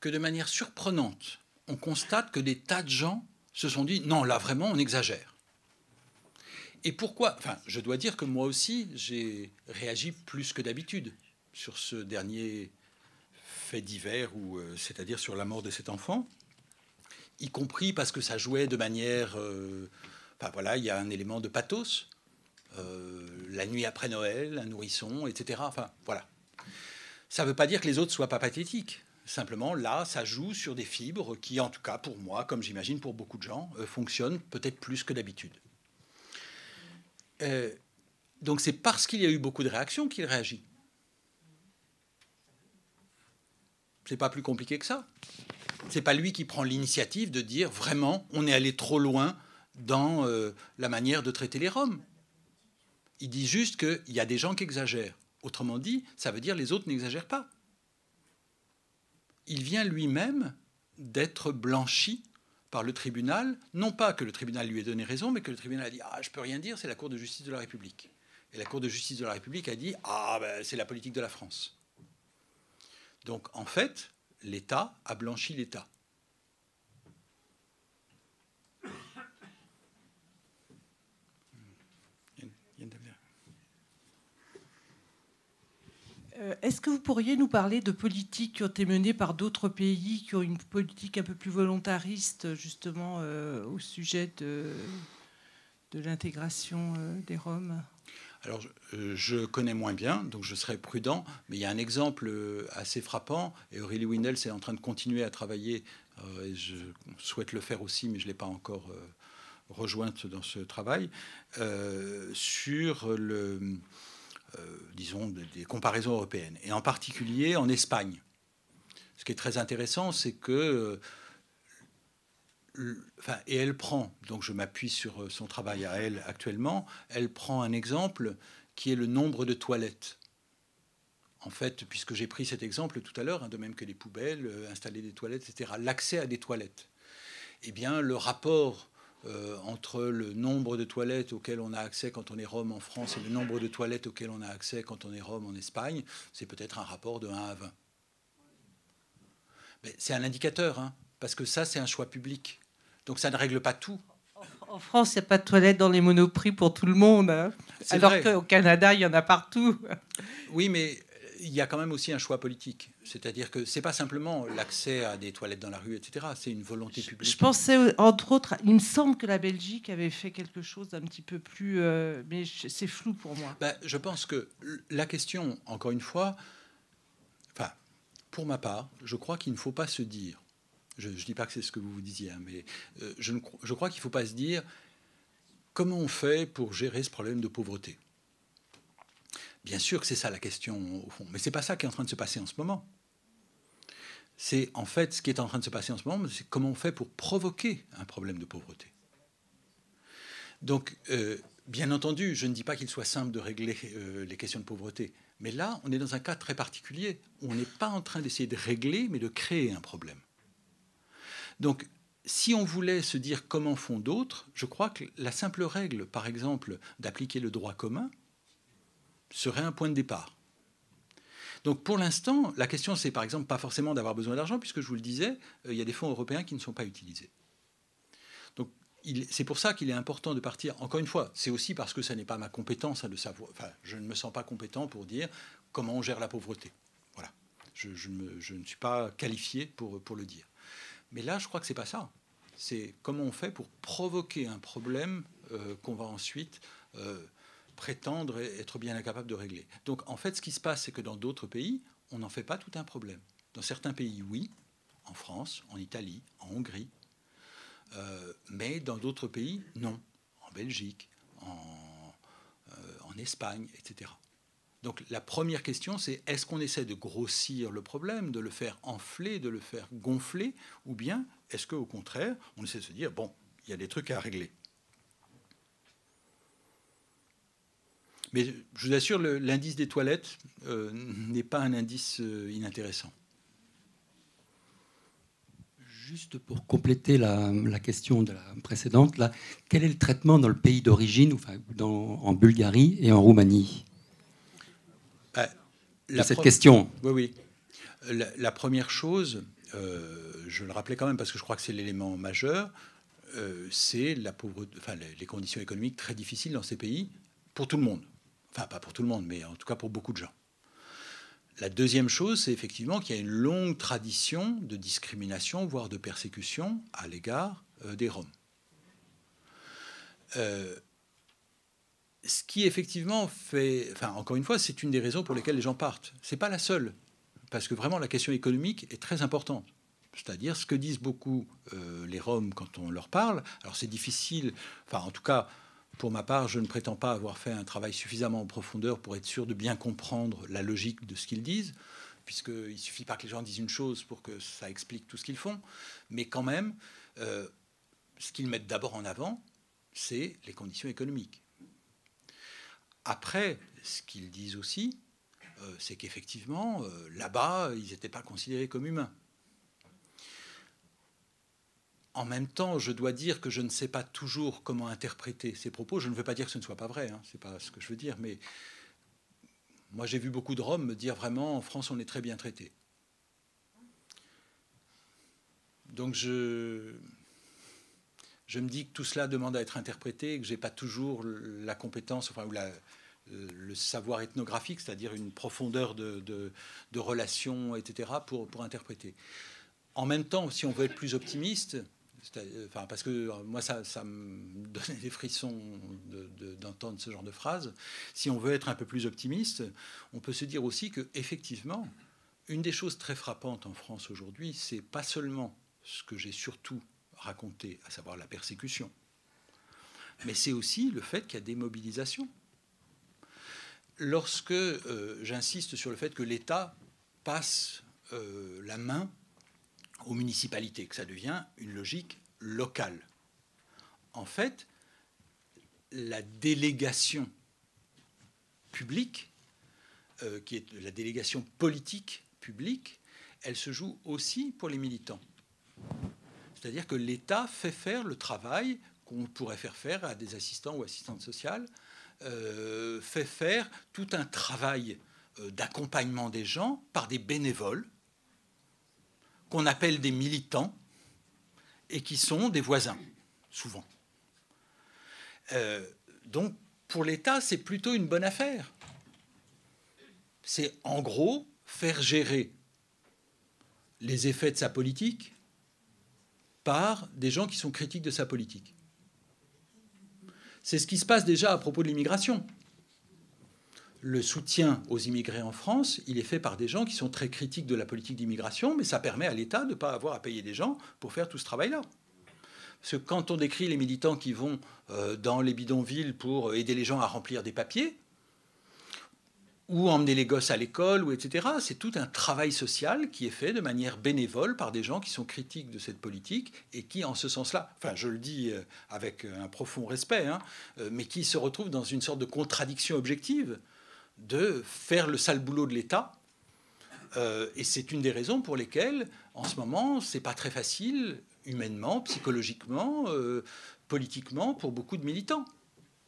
que de manière surprenante, on constate que des tas de gens se sont dit non, là vraiment, on exagère. Et pourquoi Enfin, je dois dire que moi aussi, j'ai réagi plus que d'habitude sur ce dernier fait divers, ou euh, c'est-à-dire sur la mort de cet enfant. y compris parce que ça jouait de manière... Euh, enfin voilà, il y a un élément de pathos. Euh, la nuit après Noël, un nourrisson, etc. Enfin voilà. Ça ne veut pas dire que les autres soient pas pathétiques. Simplement, là, ça joue sur des fibres qui, en tout cas pour moi, comme j'imagine pour beaucoup de gens, euh, fonctionnent peut-être plus que d'habitude. donc c'est parce qu'il y a eu beaucoup de réactions qu'il réagit. C'est pas plus compliqué que ça. C'est pas lui qui prend l'initiative de dire vraiment on est allé trop loin dans euh, la manière de traiter les Roms. Il dit juste qu'il y a des gens qui exagèrent. Autrement dit, ça veut dire les autres n'exagèrent pas. Il vient lui-même d'être blanchi par le tribunal, non pas que le tribunal lui ait donné raison, mais que le tribunal a dit Ah, je peux rien dire, c'est la Cour de justice de la République. Et la Cour de justice de la République a dit Ah, ben, c'est la politique de la France. Donc en fait, l'État a blanchi l'État. Euh, est-ce que vous pourriez nous parler de politiques qui ont été menées par d'autres pays, qui ont une politique un peu plus volontariste, justement, euh, au sujet de, l'intégration euh, des Roms? Alors, euh, je connais moins bien, donc je serai prudent, mais il y a un exemple euh, assez frappant, et Aurélie Windels est en train de continuer à travailler, euh, et je souhaite le faire aussi, mais je ne l'ai pas encore rejointe dans ce travail, sur le, disons, des comparaisons européennes, et en particulier en Espagne. Ce qui est très intéressant, c'est que et elle prend, donc je m'appuie sur euh, son travail à elle actuellement, elle prend un exemple qui est le nombre de toilettes. En fait, puisque j'ai pris cet exemple tout à l'heure, hein, de même que les poubelles, euh, installer des toilettes, etc., l'accès à des toilettes. Eh bien, le rapport euh, entre le nombre de toilettes auxquelles on a accès quand on est Rome en France et le nombre de toilettes auxquelles on a accès quand on est Rome en Espagne, c'est peut-être un rapport de 1 à 20. Mais c'est un indicateur, hein, parce que ça, c'est un choix public. Donc ça ne règle pas tout. En France, il n'y a pas de toilettes dans les monoprix pour tout le monde, hein. alors qu'au Canada, il y en a partout. Oui, mais il y a quand même aussi un choix politique. C'est-à-dire que c'est pas simplement l'accès à des toilettes dans la rue, etc. C'est une volonté publique. Je pensais, entre autres, il me semble que la Belgique avait fait quelque chose d'un petit peu plus... Euh, mais c'est flou pour moi. Ben, je pense que la question, encore une fois, enfin, pour ma part, je crois qu'il ne faut pas se dire je ne dis pas que c'est ce que vous vous disiez, hein, mais euh, je, je, crois qu'il ne faut pas se dire comment on fait pour gérer ce problème de pauvreté. Bien sûr que c'est ça la question au fond, mais ce n'est pas ça qui est en train de se passer en ce moment. C'est en fait ce qui est en train de se passer en ce moment, c'est comment on fait pour provoquer un problème de pauvreté. Donc, euh, bien entendu, je ne dis pas qu'il soit simple de régler euh, les questions de pauvreté, mais là, on est dans un cas très particulier on n'est pas en train d'essayer de régler, mais de créer un problème. Donc, si on voulait se dire comment font d'autres, je crois que la simple règle, par exemple, d'appliquer le droit commun, serait un point de départ. Donc pour l'instant, la question, c'est par exemple pas forcément d'avoir besoin d'argent, puisque je vous le disais, euh, il y a des fonds européens qui ne sont pas utilisés. Donc c'est pour ça qu'il est important de partir. Encore une fois, c'est aussi parce que ça n'est pas ma compétence hein, de savoir. Enfin, je ne me sens pas compétent pour dire comment on gère la pauvreté. Voilà, je, je ne suis pas qualifié pour, pour le dire. Mais là, je crois que c'est pas ça. C'est comment on fait pour provoquer un problème euh, qu'on va ensuite euh, prétendre être bien incapable de régler. Donc, en fait, ce qui se passe, c'est que dans d'autres pays, on n'en fait pas tout un problème. Dans certains pays, oui, en France, en Italie, en Hongrie, euh, mais dans d'autres pays, non. En Belgique, en, en Espagne, etc. Donc la première question, c'est est-ce qu'on essaie de grossir le problème, de le faire enfler, de le faire gonfler, ou bien est-ce qu'au contraire, on essaie de se dire, bon, il y a des trucs à régler. Mais je vous assure, l'indice des toilettes euh, n'est pas un indice euh, inintéressant. Juste pour compléter la, question de la précédente, là, quel est le traitement dans le pays d'origine, enfin, en Bulgarie et en Roumanie? Cette question. Oui, oui. La, première chose, euh, je le rappelais quand même parce que je crois que c'est l'élément majeur, euh, c'est la pauvreté, enfin, les, conditions économiques très difficiles dans ces pays pour tout le monde. Enfin, pas pour tout le monde, mais en tout cas pour beaucoup de gens. La deuxième chose, c'est effectivement qu'il y a une longue tradition de discrimination, voire de persécution à l'égard euh, des Roms. Euh, ce qui effectivement fait, enfin encore une fois, c'est une des raisons pour lesquelles les gens partent. C'est pas la seule, parce que vraiment la question économique est très importante. C'est-à-dire ce que disent beaucoup euh, les Roms quand on leur parle. Alors c'est difficile, enfin en tout cas pour ma part, je ne prétends pas avoir fait un travail suffisamment en profondeur pour être sûr de bien comprendre la logique de ce qu'ils disent, puisqu'il ne suffit pas que les gens disent une chose pour que ça explique tout ce qu'ils font. Mais quand même, euh, ce qu'ils mettent d'abord en avant, c'est les conditions économiques. Après, ce qu'ils disent aussi, euh, c'est qu'effectivement, euh, là-bas, ils n'étaient pas considérés comme humains. En même temps, je dois dire que je ne sais pas toujours comment interpréter ces propos. Je ne veux pas dire que ce ne soit pas vrai, hein, ce n'est pas ce que je veux dire, mais moi j'ai vu beaucoup de Roms me dire vraiment en France on est très bien traité. Donc je, je me dis que tout cela demande à être interprété, que je n'ai pas toujours la compétence, enfin, ou le savoir ethnographique, c'est-à-dire une profondeur de, de, relations, etc., pour, pour interpréter. En même temps, si on veut être plus optimiste, Parce que euh, moi, ça, me [LAUGHS] donnait des frissons d'entendre ce genre de phrase. Si on veut être un peu plus optimiste, on peut se dire aussi que effectivement, une des choses très frappantes en France aujourd'hui, c'est pas seulement ce que j'ai surtout raconté, à savoir la persécution, mais c'est aussi le fait qu'il y a des mobilisations. Lorsque euh, j'insiste sur le fait que l'État passe euh, la main aux municipalités, que ça devient une logique locale. En fait, la délégation publique, euh, qui est la délégation politique publique, elle se joue aussi pour les militants. C'est-à-dire que l'État fait faire le travail qu'on pourrait faire faire à des assistants ou assistantes sociales, euh, fait faire tout un travail euh, d'accompagnement des gens par des bénévoles qu'on appelle des militants et qui sont des voisins, souvent. Euh, donc, pour l'État, c'est plutôt une bonne affaire. C'est en gros faire gérer les effets de sa politique par des gens qui sont critiques de sa politique. C'est ce qui se passe déjà à propos de l'immigration le soutien aux immigrés en France, il est fait par des gens qui sont très critiques de la politique d'immigration, mais ça permet à l'État de ne pas avoir à payer des gens pour faire tout ce travail-là. Parce que quand on décrit les militants qui vont euh, dans les bidonvilles pour aider les gens à remplir des papiers, ou emmener les gosses à l'école, ou etc. C'est tout un travail social qui est fait de manière bénévole par des gens qui sont critiques de cette politique et qui, en ce sens-là, enfin je le dis euh, avec un profond respect, hein, euh, mais qui se retrouvent dans une sorte de contradiction objective de faire le sale boulot de l'État. Euh, et c'est une des raisons pour lesquelles, en ce moment, c'est pas très facile, humainement, psychologiquement, euh, politiquement, pour beaucoup de militants.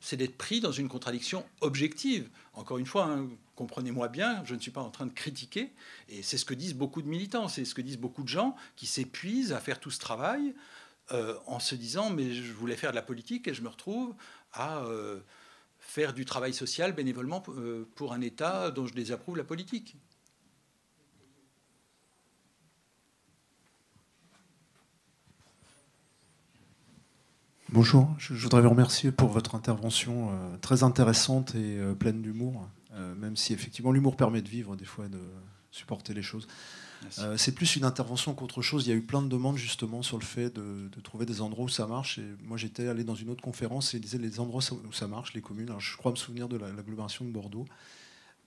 C'est d'être pris dans une contradiction objective. Encore une fois, hein, comprenez-moi bien, je ne suis pas en train de critiquer, et c'est ce que disent beaucoup de militants, c'est ce que disent beaucoup de gens qui s'épuisent à faire tout ce travail euh, en se disant mais je voulais faire de la politique et je me retrouve à faire du travail social bénévolement euh, pour un État dont je désapprouve la politique. Bonjour, je voudrais vous remercier pour votre intervention euh, très intéressante et euh, pleine d'humour, même si effectivement l'humour permet de vivre des fois de supporter les choses. Euh, c'est plus une intervention qu'autre chose. Il y a eu plein de demandes justement sur le fait de, trouver des endroits où ça marche. Et moi, j'étais allé dans une autre conférence et disait les endroits où ça marche, les communes. je crois me souvenir de l'agglomération de Bordeaux.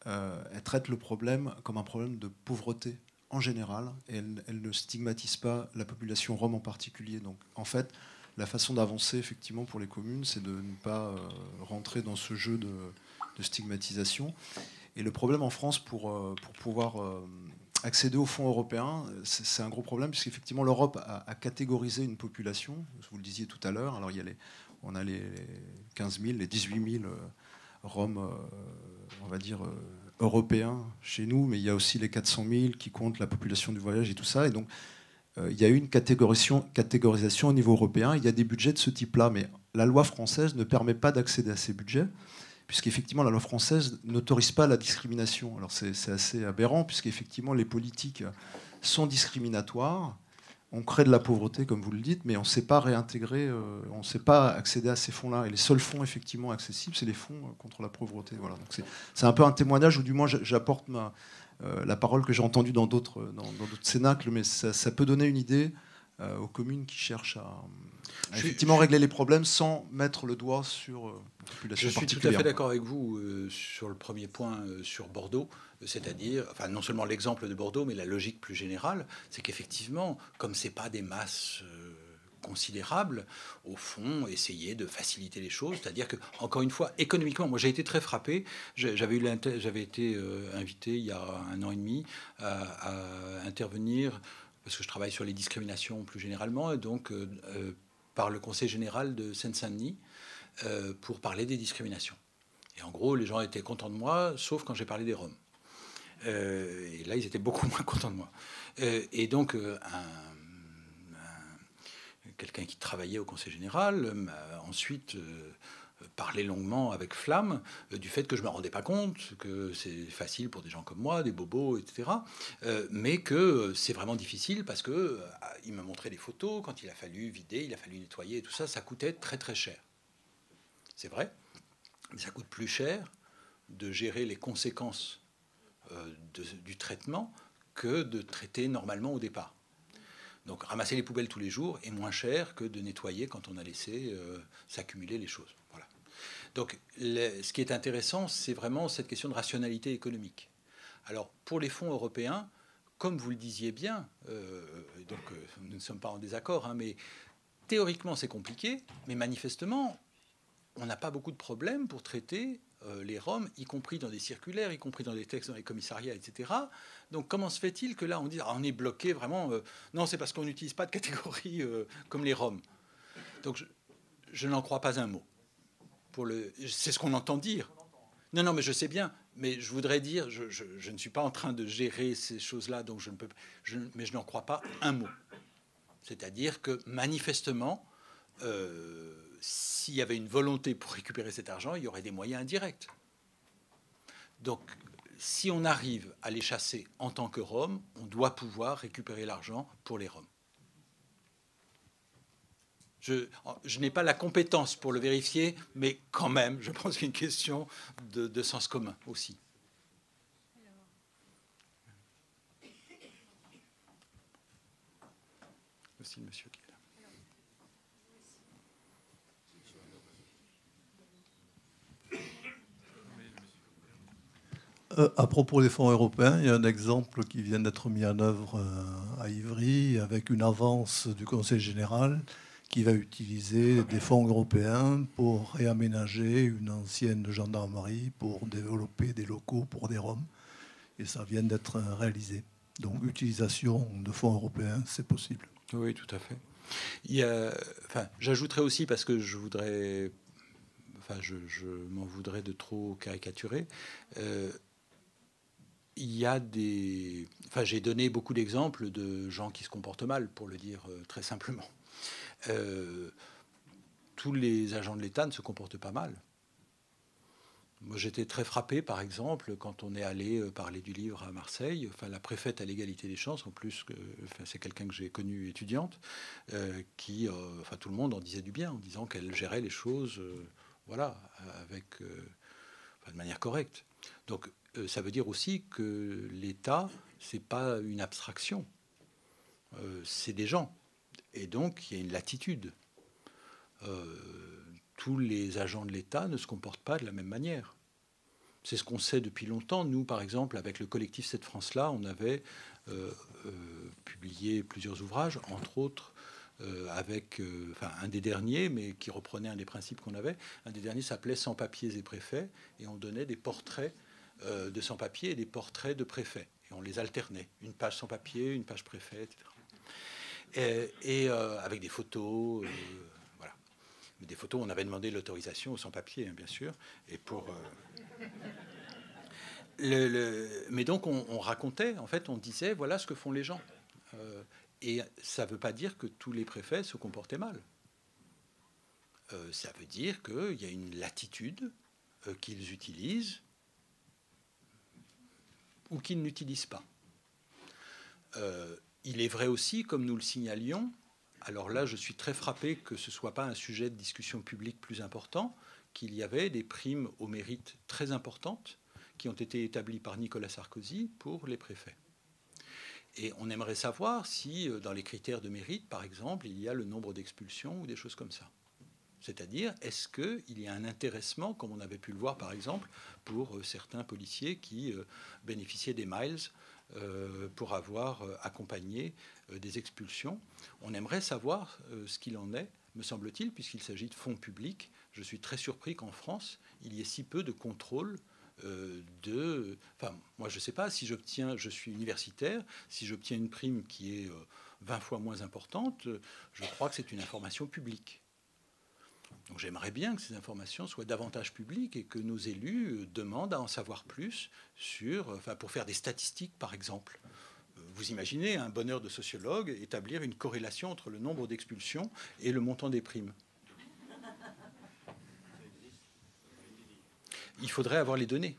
Euh, elle traite le problème comme un problème de pauvreté en général et elle, ne stigmatise pas la population rome en particulier. Donc, en fait, la façon d'avancer effectivement pour les communes, c'est de ne pas euh, rentrer dans ce jeu de, de, stigmatisation. Et le problème en France pour, pour pouvoir accéder aux fonds européens, c'est un gros problème, puisqu'effectivement l'Europe a, catégorisé une population, vous le disiez tout à l'heure, alors il y a les, on a les 15 000, les 18 000 euh, Roms, euh, on va dire, euh, européens chez nous, mais il y a aussi les 400 000 qui comptent la population du voyage et tout ça, et donc il y a eu une catégorisation, catégorisation au niveau européen, il y a des budgets de ce type-là, mais la loi française ne permet pas d'accéder à ces budgets, puisqu'effectivement la loi française n'autorise pas la discrimination. Alors c'est assez aberrant, puisqu'effectivement les politiques sont discriminatoires. On crée de la pauvreté, comme vous le dites, mais on ne sait pas réintégrer, euh, on ne sait pas accéder à ces fonds-là. Et les seuls fonds effectivement accessibles, c'est les fonds contre la pauvreté. Voilà. c'est un peu un témoignage, ou du moins j'apporte euh, la parole que j'ai entendue dans d'autres dans, cénacles, mais ça, peut donner une idée euh, aux communes qui cherchent à, effectivement régler les problèmes sans mettre le doigt sur euh, la population Je suis tout à fait d'accord avec vous sur le premier point sur Bordeaux, c'est-à-dire, enfin, non seulement l'exemple de Bordeaux, mais la logique plus générale, c'est qu'effectivement, comme c'est pas des masses considérable, au fond, essayer de faciliter les choses. C'est-à-dire que, encore une fois, économiquement, moi j'ai été très frappé. J'avais, eu j'avais été euh, invité il y a un an et demi à, intervenir, parce que je travaille sur les discriminations plus généralement, et donc euh, euh, par le Conseil général de Seine-Saint-Denis, pour parler des discriminations. Et en gros, les gens étaient contents de moi, sauf quand j'ai parlé des Roms. et là, ils étaient beaucoup [LAUGHS] moins contents de moi. et donc, un quelqu'un qui travaillait au Conseil général m'a ensuite euh, parlé longuement avec flamme euh, du fait que je me rendais pas compte que c'est facile pour des gens comme moi, des bobos, etc. Euh, mais que c'est vraiment difficile parce que il m'a montré des photos quand il a fallu vider, il a fallu nettoyer et tout ça, ça coûtait très très cher. C'est vrai, mais ça coûte plus cher de gérer les conséquences du traitement que de traiter normalement au départ. Donc ramasser les poubelles tous les jours est moins cher que de nettoyer quand on a laissé euh, s'accumuler les choses. Voilà. Donc ce qui est intéressant, c'est vraiment cette question de rationalité économique. Alors pour les fonds européens, comme vous le disiez bien, euh, donc euh, nous ne sommes pas en désaccord, hein, mais théoriquement c'est compliqué, mais manifestement on n'a pas beaucoup de problèmes pour traiter euh, les Roms, y compris dans des circulaires, y compris dans des textes dans les commissariats, etc. Donc comment se fait-il que là on dit ah, on est bloqué vraiment Non, c'est parce qu'on n'utilise pas de catégorie comme les Roms. Donc je, n'en crois pas un mot. C'est ce qu'on entend dire. Non, non, mais je sais bien. Mais je voudrais dire, je, ne suis pas en train de gérer ces choses-là, donc je ne peux. mais je n'en crois pas un mot. C'est-à-dire que manifestement s'il y avait une volonté pour récupérer cet argent, il y aurait des moyens indirects. Donc, si on arrive à les chasser en tant que Roms, on doit pouvoir récupérer l'argent pour les Roms. Je, n'ai pas la compétence pour le vérifier, mais quand même, je pense qu'il y a une question de, de sens commun aussi. Aussi, monsieur. Euh, à propos des fonds européens, il y a un exemple qui vient d'être mis en œuvre euh, à Ivry avec une avance du Conseil général qui va utiliser des fonds européens pour réaménager une ancienne gendarmerie pour développer des locaux pour des Roms. Et ça vient d'être réalisé. Donc utilisation de fonds européens, c'est possible. Oui, tout à fait. Enfin, j'ajouterais aussi parce que je voudrais, enfin, je, m'en voudrais de trop caricaturer. Euh, il y a des. Enfin, j'ai donné beaucoup d'exemples de gens qui se comportent mal, pour le dire euh, très simplement. Euh, tous les agents de l'État ne se comportent pas mal. Moi, j'étais très frappé, par exemple, quand on est allé euh, parler du livre à Marseille. Enfin, la préfète à l'égalité des chances, en plus, c'est quelqu'un que j'ai connu étudiante, qui, enfin, tout le monde en disait du bien, en disant qu'elle gérait les choses, voilà, avec, de manière correcte. Donc, euh, ça veut dire aussi que l'État, c'est pas une abstraction, euh, c'est des gens. Et donc, il y a une latitude. Euh, tous les agents de l'État ne se comportent pas de la même manière. C'est ce qu'on sait depuis longtemps. Nous, par exemple, avec le collectif Cette France-là, on avait publié plusieurs ouvrages, entre autres avec enfin, un des derniers, mais qui reprenait un des principes qu'on avait. Un des derniers s'appelait Sans papiers et préfets, et on donnait des portraits euh, de sans-papiers et des portraits de préfets. Et on les alternait, une page sans papier, une page préfet, etc. Et, euh, avec des photos, euh, voilà. Des photos, on avait demandé l'autorisation aux sans-papiers, hein, bien sûr. Et pour. Le, mais donc, on, racontait, en fait, on disait voilà ce que font les gens. et ça ne veut pas dire que tous les préfets se comportaient mal. ça veut dire qu'il y a une latitude qu'ils utilisent ou qu'ils n'utilisent pas. Il est vrai aussi, comme nous le signalions, alors là je suis très frappé que ce ne soit pas un sujet de discussion publique plus important, qu'il y avait des primes au mérite très importantes qui ont été établies par Nicolas Sarkozy pour les préfets. Et on aimerait savoir si, euh, dans les critères de mérite, par exemple, il y a le nombre d'expulsions ou des choses comme ça. C'est-à-dire, est-ce qu'il y a un intéressement, comme on avait pu le voir par exemple, pour euh, certains policiers qui euh, bénéficiaient des miles pour avoir accompagné des expulsions On aimerait savoir ce qu'il en est, me semble-t-il, puisqu'il s'agit de fonds publics je suis très surpris qu'en France, il y ait si peu de contrôle euh, de. Enfin, moi, je ne sais pas si j'obtiens, je suis universitaire, si j'obtiens une prime qui est 20 euh, fois moins importante, je crois que c'est une information publique. Donc j'aimerais bien que ces informations soient davantage publiques et que nos élus euh, demandent à en savoir plus sur, enfin, pour faire des statistiques, par exemple. Vous imaginez un bonheur de sociologue établir une corrélation entre le nombre d'expulsions et le montant des primes. il faudrait avoir les données.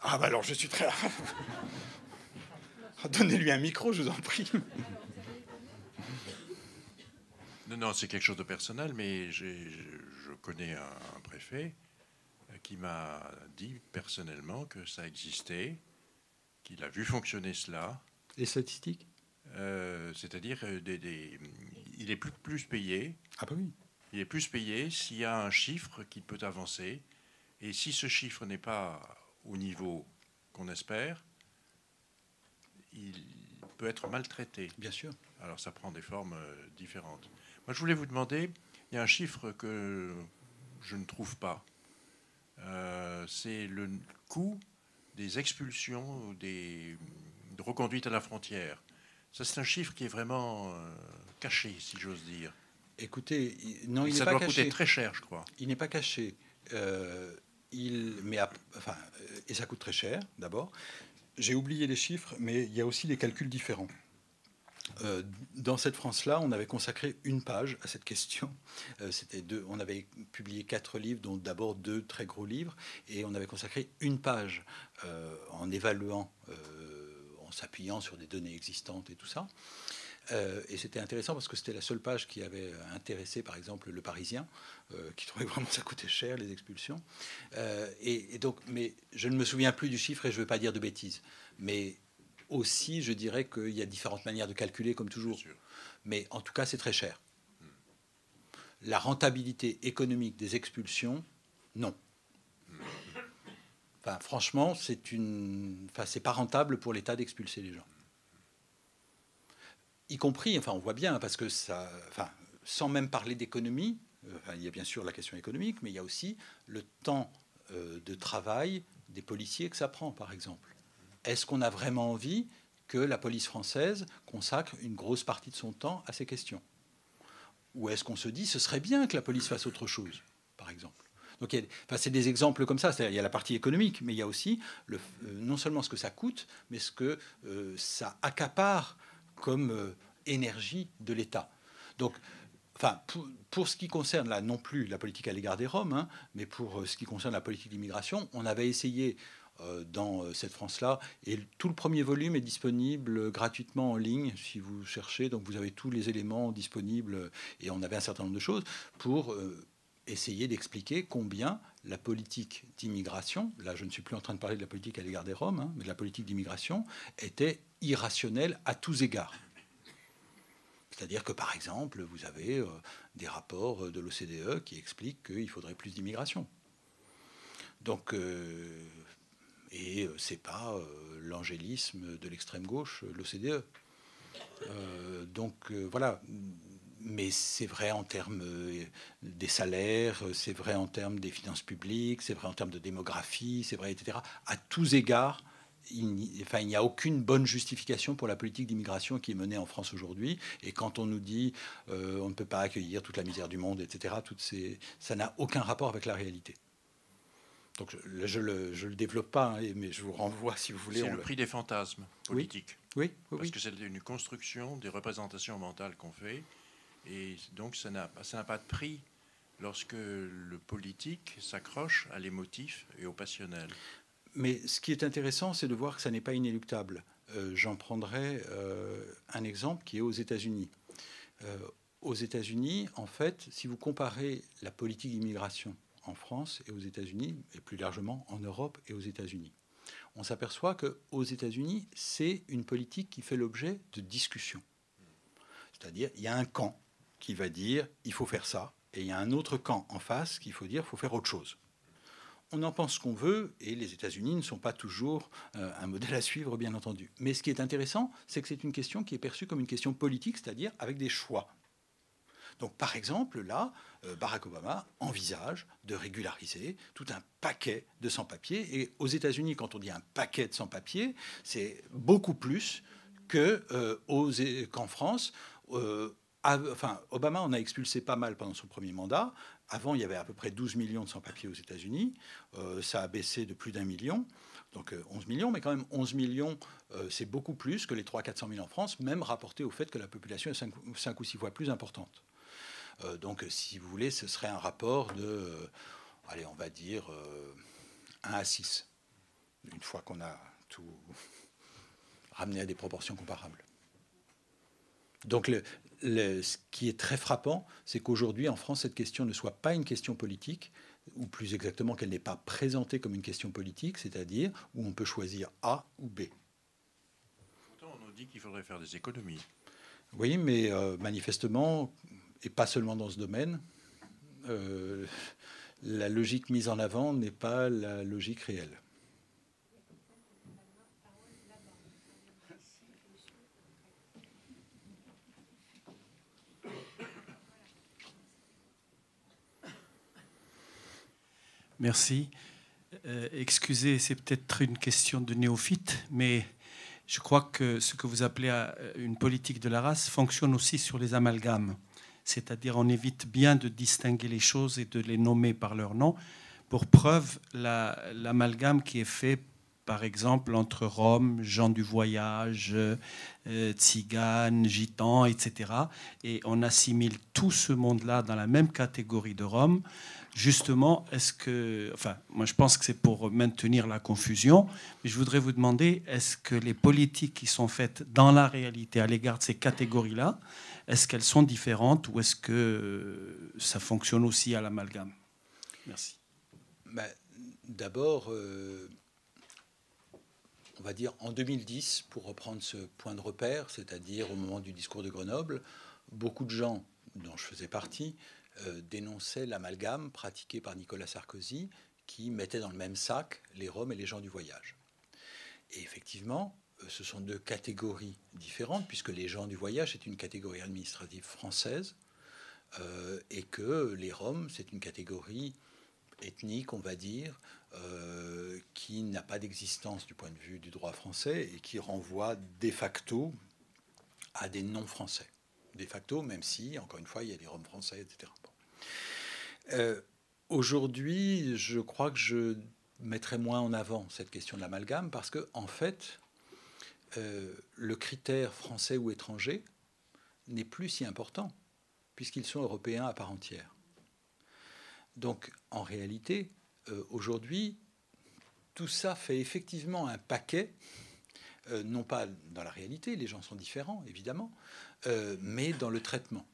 Ah bah alors je suis très... [LAUGHS] Donnez-lui un micro, je vous en prie. Non, non, c'est quelque chose de personnel, mais je connais un, préfet qui m'a dit personnellement que ça existait, qu'il a vu fonctionner cela. Les statistiques? Euh, C'est-à-dire, euh, des, il est plus, plus payé. Ah bah oui il est plus payé s'il y a un chiffre qui peut avancer. Et si ce chiffre n'est pas au niveau qu'on espère, il peut être maltraité. Bien sûr. Alors ça prend des formes euh, différentes. Moi, je voulais vous demander, il y a un chiffre que je ne trouve pas. Euh, c'est le coût des expulsions ou des de reconduites à la frontière. Ça, c'est un chiffre qui est vraiment euh, caché, si j'ose dire. Écoutez, non, il n'est pas caché. coûter très cher, je crois. Il n'est pas caché. Euh, il, mais enfin, et ça coûte très cher, d'abord. J'ai oublié les chiffres, mais il y a aussi des calculs différents. Euh, dans cette France-là, on avait consacré une page à cette question. c'était deux, on avait publié quatre livres, dont d'abord deux très gros livres, et on avait consacré une page en évaluant, en s'appuyant sur des données existantes et tout ça. Euh, et c'était intéressant parce que c'était la seule page qui avait intéressé, par exemple, le Parisien, euh, qui trouvait vraiment que ça coûtait cher, les expulsions. Euh, et, donc, mais je ne me souviens plus du chiffre et je ne veux pas dire de bêtises. Mais aussi, je dirais qu'il y a différentes manières de calculer, comme toujours. Mais en tout cas, c'est très cher. Hmm. La rentabilité économique des expulsions, non. Hmm. Enfin, franchement, c'est une, enfin, c'est pas rentable pour l'État d'expulser les gens y compris, enfin on voit bien, parce que ça, enfin, sans même parler d'économie, euh, il y a bien sûr la question économique, mais il y a aussi le temps euh, de travail des policiers que ça prend, par exemple. Est-ce qu'on a vraiment envie que la police française consacre une grosse partie de son temps à ces questions? Ou est-ce qu'on se dit ce serait bien que la police fasse autre chose, par exemple? Donc, enfin, c'est des exemples comme ça. Il y a la partie économique, mais il y a aussi euh, non seulement ce que ça coûte, mais ce que ça accapare comme euh, énergie de l'État. Donc, enfin, pour, ce qui concerne là non plus la politique à l'égard des Roms, hein, mais pour euh, ce qui concerne la politique d'immigration, on avait essayé euh, dans cette France-là, et tout le premier volume est disponible gratuitement en ligne si vous cherchez. Donc, vous avez tous les éléments disponibles, et on avait un certain nombre de choses pour essayer d'expliquer combien la politique d'immigration, là je ne suis plus en train de parler de la politique à l'égard des Roms, hein, mais de la politique d'immigration, était irrationnelle à tous égards. C'est-à-dire que par exemple, vous avez euh, des rapports de l'OCDE qui expliquent qu'il faudrait plus d'immigration. Donc, euh, et euh, c'est pas l'angélisme de l'extrême gauche, l'OCDE. donc voilà, mais c'est vrai en termes euh, des salaires, euh, c'est vrai en termes des finances publiques, c'est vrai en termes de démographie, c'est vrai, etc. À tous égards, il n'y a aucune bonne justification pour la politique d'immigration qui est menée en France aujourd'hui. Et quand on nous dit euh, on ne peut pas accueillir toute la misère du monde, etc., toutes ces, ça n'a aucun rapport avec la réalité. Donc je ne le, je le, développe pas, hein, mais je vous renvoie, si vous voulez. C'est le prix des fantasmes politiques. Oui, oui, Parce que c'est une construction des représentations mentales qu'on fait et donc, ça n'a pas de prix lorsque le politique s'accroche à l'émotif et au passionnel. Mais ce qui est intéressant, c'est de voir que ça n'est pas inéluctable. Euh, j'en prendrai euh, un exemple qui est aux États-Unis. Euh, aux États-Unis, en fait, si vous comparez la politique d'immigration en France et aux États-Unis, et plus largement en Europe et aux États-Unis, on s'aperçoit qu'aux États-Unis, c'est une politique qui fait l'objet de discussions. C'est-à-dire, il y a un camp qui va dire il faut faire ça, et il y a un autre camp en face qui faut dire il faut faire autre chose. On en pense ce qu'on veut, et les États-Unis ne sont pas toujours euh, un modèle à suivre, bien entendu. Mais ce qui est intéressant, c'est que c'est une question qui est perçue comme une question politique, c'est-à-dire avec des choix. Donc, par exemple, là, euh, Barack Obama envisage de régulariser tout un paquet de sans-papiers. Et aux États-Unis, quand on dit un paquet de sans-papiers, c'est beaucoup plus euh, qu'en France. Euh, enfin, Obama en a expulsé pas mal pendant son premier mandat. Avant, il y avait à peu près 12 millions de sans-papiers aux États-Unis. ça a baissé de plus d'un million. Donc 11 millions, mais quand même 11 millions, c'est beaucoup plus que les 300-400 000 en France, même rapporté au fait que la population est 5 ou 6 fois plus importante. Euh, donc, si vous voulez, ce serait un rapport de, euh, allez, on va dire 1 euh, à 6, une fois qu'on a tout [LAUGHS] ramené à des proportions comparables. Donc, ce qui est très frappant, c'est qu'aujourd'hui, en France, cette question ne soit pas une question politique, ou plus exactement qu'elle n'est pas présentée comme une question politique, c'est-à-dire où on peut choisir A ou B. Pourtant, on nous dit qu'il faudrait faire des économies. Oui, mais manifestement, et pas seulement dans ce domaine. Euh, la logique mise en avant n'est pas la logique réelle. Merci. Euh, excusez, c'est peut-être une question de néophyte, mais je crois que ce que vous appelez une politique de la race fonctionne aussi sur les amalgames c'est-à-dire on évite bien de distinguer les choses et de les nommer par leur nom. Pour preuve, l'amalgame qui est fait, par exemple, entre Rome, gens du voyage, euh, tziganes, gitans, etc. Et on assimile tout ce monde-là dans la même catégorie de Rome. Justement, est-ce que, enfin, moi je pense que c'est pour maintenir la confusion, mais je voudrais vous demander, est-ce que les politiques qui sont faites dans la réalité à l'égard de ces catégories-là, est-ce qu'elles sont différentes ou est-ce que euh, ça fonctionne aussi à l'amalgame? Merci. Ben, d'abord, euh, on va dire en 2010, pour reprendre ce point de repère, c'est-à-dire au moment du discours de Grenoble, beaucoup de gens, dont je faisais partie, euh, dénonçaient l'amalgame pratiqué par Nicolas Sarkozy, qui mettait dans le même sac les Roms et les gens du voyage. Et effectivement, ce sont deux catégories différentes, puisque les gens du voyage, c'est une catégorie administrative française, euh, et que les Roms, c'est une catégorie ethnique, on va dire, euh, qui n'a pas d'existence du point de vue du droit français et qui renvoie de facto à des non-français. De facto, même si, encore une fois, il y a des Roms français, etc. Aujourd'hui, je crois que je mettrai moins en avant cette question de l'amalgame parce que, en fait, euh, le critère français ou étranger n'est plus si important, puisqu'ils sont européens à part entière. Donc, en réalité, euh, aujourd'hui, tout ça fait effectivement un paquet, euh, non pas dans la réalité, les gens sont différents, évidemment, mais dans le traitement.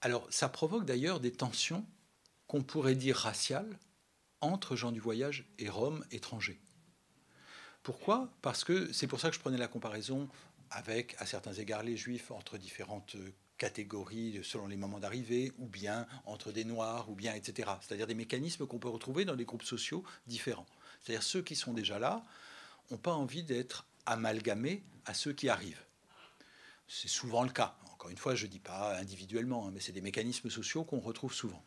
Alors, ça provoque d'ailleurs des tensions qu'on pourrait dire raciales entre gens du voyage et Roms étrangers. Pourquoi? Parce que c'est pour ça que je prenais la comparaison avec, à certains égards, les juifs entre différentes catégories selon les moments d'arrivée, ou bien entre des noirs, ou bien etc. C'est-à-dire des mécanismes qu'on peut retrouver dans des groupes sociaux différents. C'est-à-dire ceux qui sont déjà là n'ont pas envie d'être amalgamés à ceux qui arrivent. C'est souvent le cas. Encore une fois, je ne dis pas individuellement, hein, mais c'est des mécanismes sociaux qu'on retrouve souvent.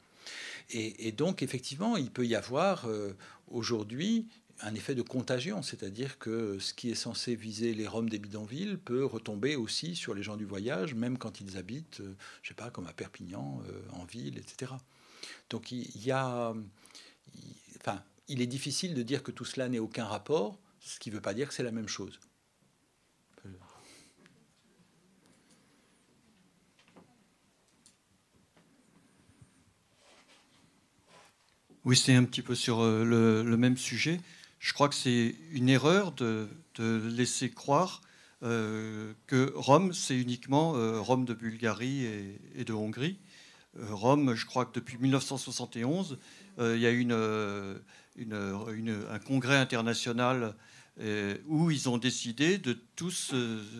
Et, donc, effectivement, il peut y avoir euh, aujourd'hui un effet de contagion, c'est-à-dire que ce qui est censé viser les Roms des bidonvilles peut retomber aussi sur les gens du voyage, même quand ils habitent, euh, je sais pas, comme à Perpignan, euh, en ville, etc. Donc il y a, enfin, il est difficile de dire que tout cela n'ait aucun rapport, ce qui ne veut pas dire que c'est la même chose. Oui, c'est un petit peu sur le, même sujet. Je crois que c'est une erreur de, laisser croire que Rome, c'est uniquement Rome de Bulgarie et, de Hongrie. Rome, je crois que depuis 1971, il y a eu un congrès international où ils ont décidé de tous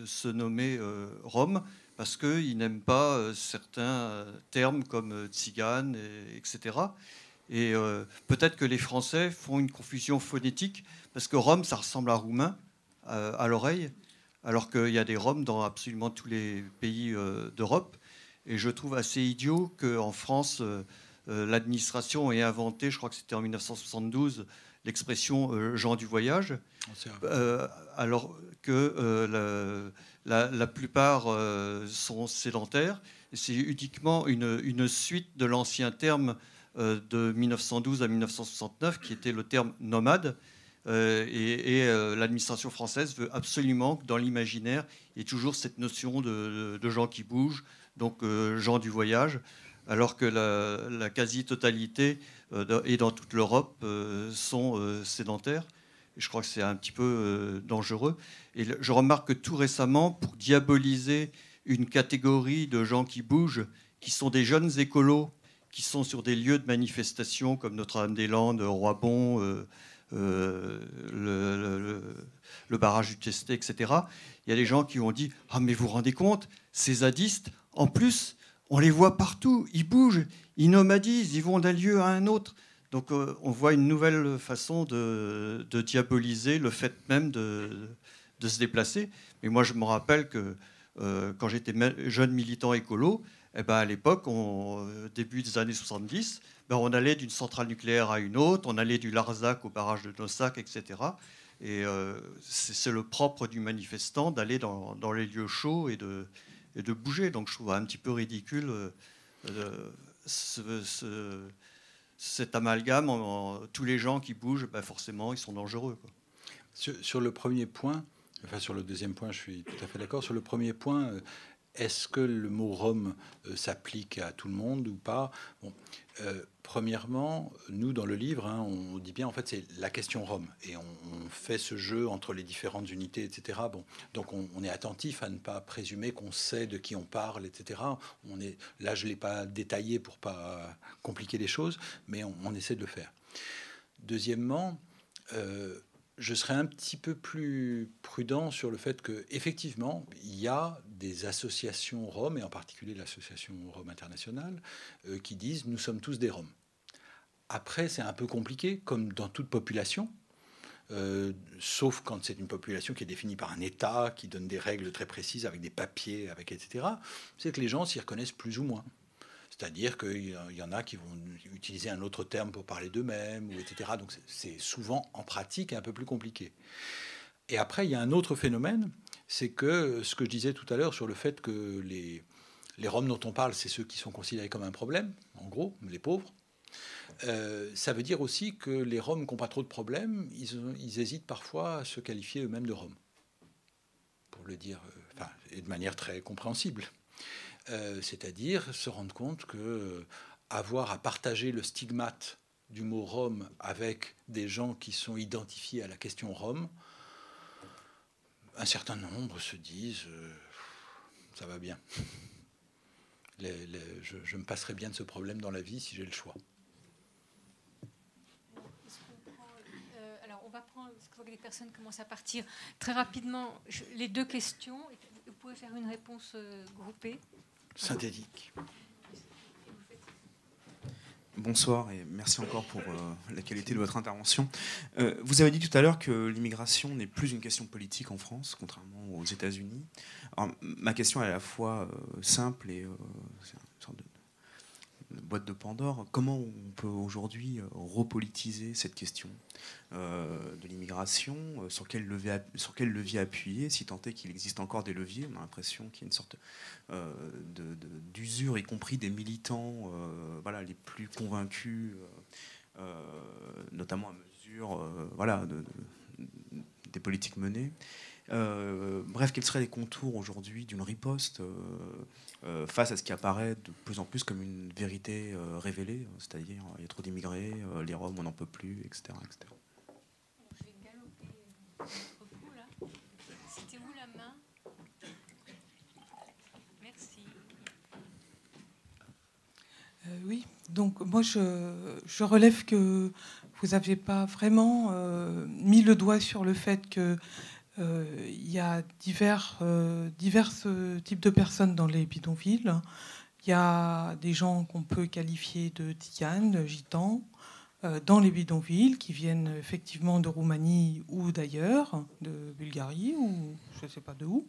se nommer Rome parce qu'ils n'aiment pas euh, certains euh, termes comme euh, tzigane, etc. Et peut-être que les Français font une confusion phonétique, parce que Rome, ça ressemble à roumain à l'oreille, alors qu'il y a des Roms dans absolument tous les pays d'Europe. Et je trouve assez idiot qu'en France, l'administration ait inventé, je crois que c'était en 1972, l'expression gens du voyage, alors que la, plupart euh, sont sédentaires. C'est uniquement une, suite de l'ancien terme euh, de 1912 à 1969, qui était le terme nomade. Euh, et, l'administration française veut absolument que dans l'imaginaire, il y ait toujours cette notion de, gens qui bougent, donc gens du voyage, alors que la, quasi-totalité, et dans toute l'Europe, sont sédentaires. je crois que c'est un petit peu dangereux. Et je remarque que tout récemment, pour diaboliser une catégorie de gens qui bougent, qui sont des jeunes écolos, qui sont sur des lieux de manifestation comme Notre-Dame-des-Landes, Roibon, euh, euh, le, barrage du Testé, etc. Il y a des gens qui ont dit Ah, mais vous vous rendez compte, ces zadistes, en plus, on les voit partout, ils bougent, ils nomadisent, ils vont d'un lieu à un autre. Donc euh, on voit une nouvelle façon de, diaboliser le fait même de, de se déplacer. Mais moi, je me rappelle que euh, quand j'étais jeune militant écolo, eh ben, à l'époque, euh, début des années 70, ben, on allait d'une centrale nucléaire à une autre, on allait du Larzac au barrage de Nossac, etc. Et euh, c'est le propre du manifestant d'aller dans, les lieux chauds et de, et de bouger. Donc je trouve un petit peu ridicule cet amalgame. tous les gens qui bougent, ben, forcément, ils sont dangereux. sur, le premier point, Enfin, sur le deuxième point, je suis tout à fait d'accord. Sur le premier point, euh, est-ce que le mot Rome euh, s'applique à tout le monde ou pas? Bon, euh, Premièrement, nous, dans le livre, hein, on dit bien, en fait, c'est la question Rome. Et on, fait ce jeu entre les différentes unités, etc. Bon, donc, on, est attentif à ne pas présumer qu'on sait de qui on parle, etc. On est, là, je ne l'ai pas détaillé pour pas compliquer les choses, mais on, essaie de le faire. Deuxièmement, je serais un petit peu plus prudent sur le fait que effectivement il y a des associations roms et en particulier l'association Rome internationale euh, qui disent nous sommes tous des roms. Après c'est un peu compliqué comme dans toute population. Euh, sauf quand c'est une population qui est définie par un État, qui donne des règles très précises avec des papiers, avec etc. C'est que les gens s'y reconnaissent plus ou moins. C'est-à-dire qu'il y en a qui vont utiliser un autre terme pour parler d'eux-mêmes, ou etc. Donc c'est souvent en pratique un peu plus compliqué. Et après, il y a un autre phénomène, c'est que ce que je disais tout à l'heure sur le fait que les, les Roms dont on parle, c'est ceux qui sont considérés comme un problème, en gros, les pauvres. Euh, ça veut dire aussi que les Roms qui n'ont pas trop de problèmes, ils, hésitent parfois à se qualifier eux-mêmes de Roms, pour le dire, euh, enfin, et de manière très compréhensible. Euh, c'est-à-dire se rendre compte que euh, avoir à partager le stigmate du mot Rome avec des gens qui sont identifiés à la question Rome, un certain nombre se disent euh, ça va bien. je, me passerai bien de ce problème dans la vie si j'ai le choix. alors on va prendre, parce que les personnes commencent à partir très rapidement, les deux questions. Vous pouvez faire une réponse groupée synthétique. Bonsoir et merci encore pour euh, la qualité de votre intervention. Euh, vous avez dit tout à l'heure que l'immigration n'est plus une question politique en France, contrairement aux États-Unis. Ma question est à la fois euh, simple et boîte de Pandore. Comment on peut aujourd'hui euh, repolitiser cette question euh, de l'immigration euh, sur, quel levier, sur quel levier appuyer, si tant est qu'il existe encore des leviers On a l'impression qu'il y a une sorte d'usure, y compris des militants voilà, les plus convaincus, notamment à mesure voilà, des politiques menées. bref, quels seraient les contours aujourd'hui d'une riposte face à ce qui apparaît de plus en plus comme une vérité révélée, c'est-à-dire il y a trop d'immigrés, les Roms on n'en peut plus, etc. etc. Euh, oui, donc moi je, relève que vous n'avez pas vraiment euh, mis le doigt sur le fait qu'il euh, y a divers, divers types de personnes dans les bidonvilles. Il y a des gens qu'on peut qualifier de tiganes, gitans, dans les bidonvilles, qui viennent effectivement de Roumanie ou d'ailleurs, de Bulgarie ou je ne sais pas de où.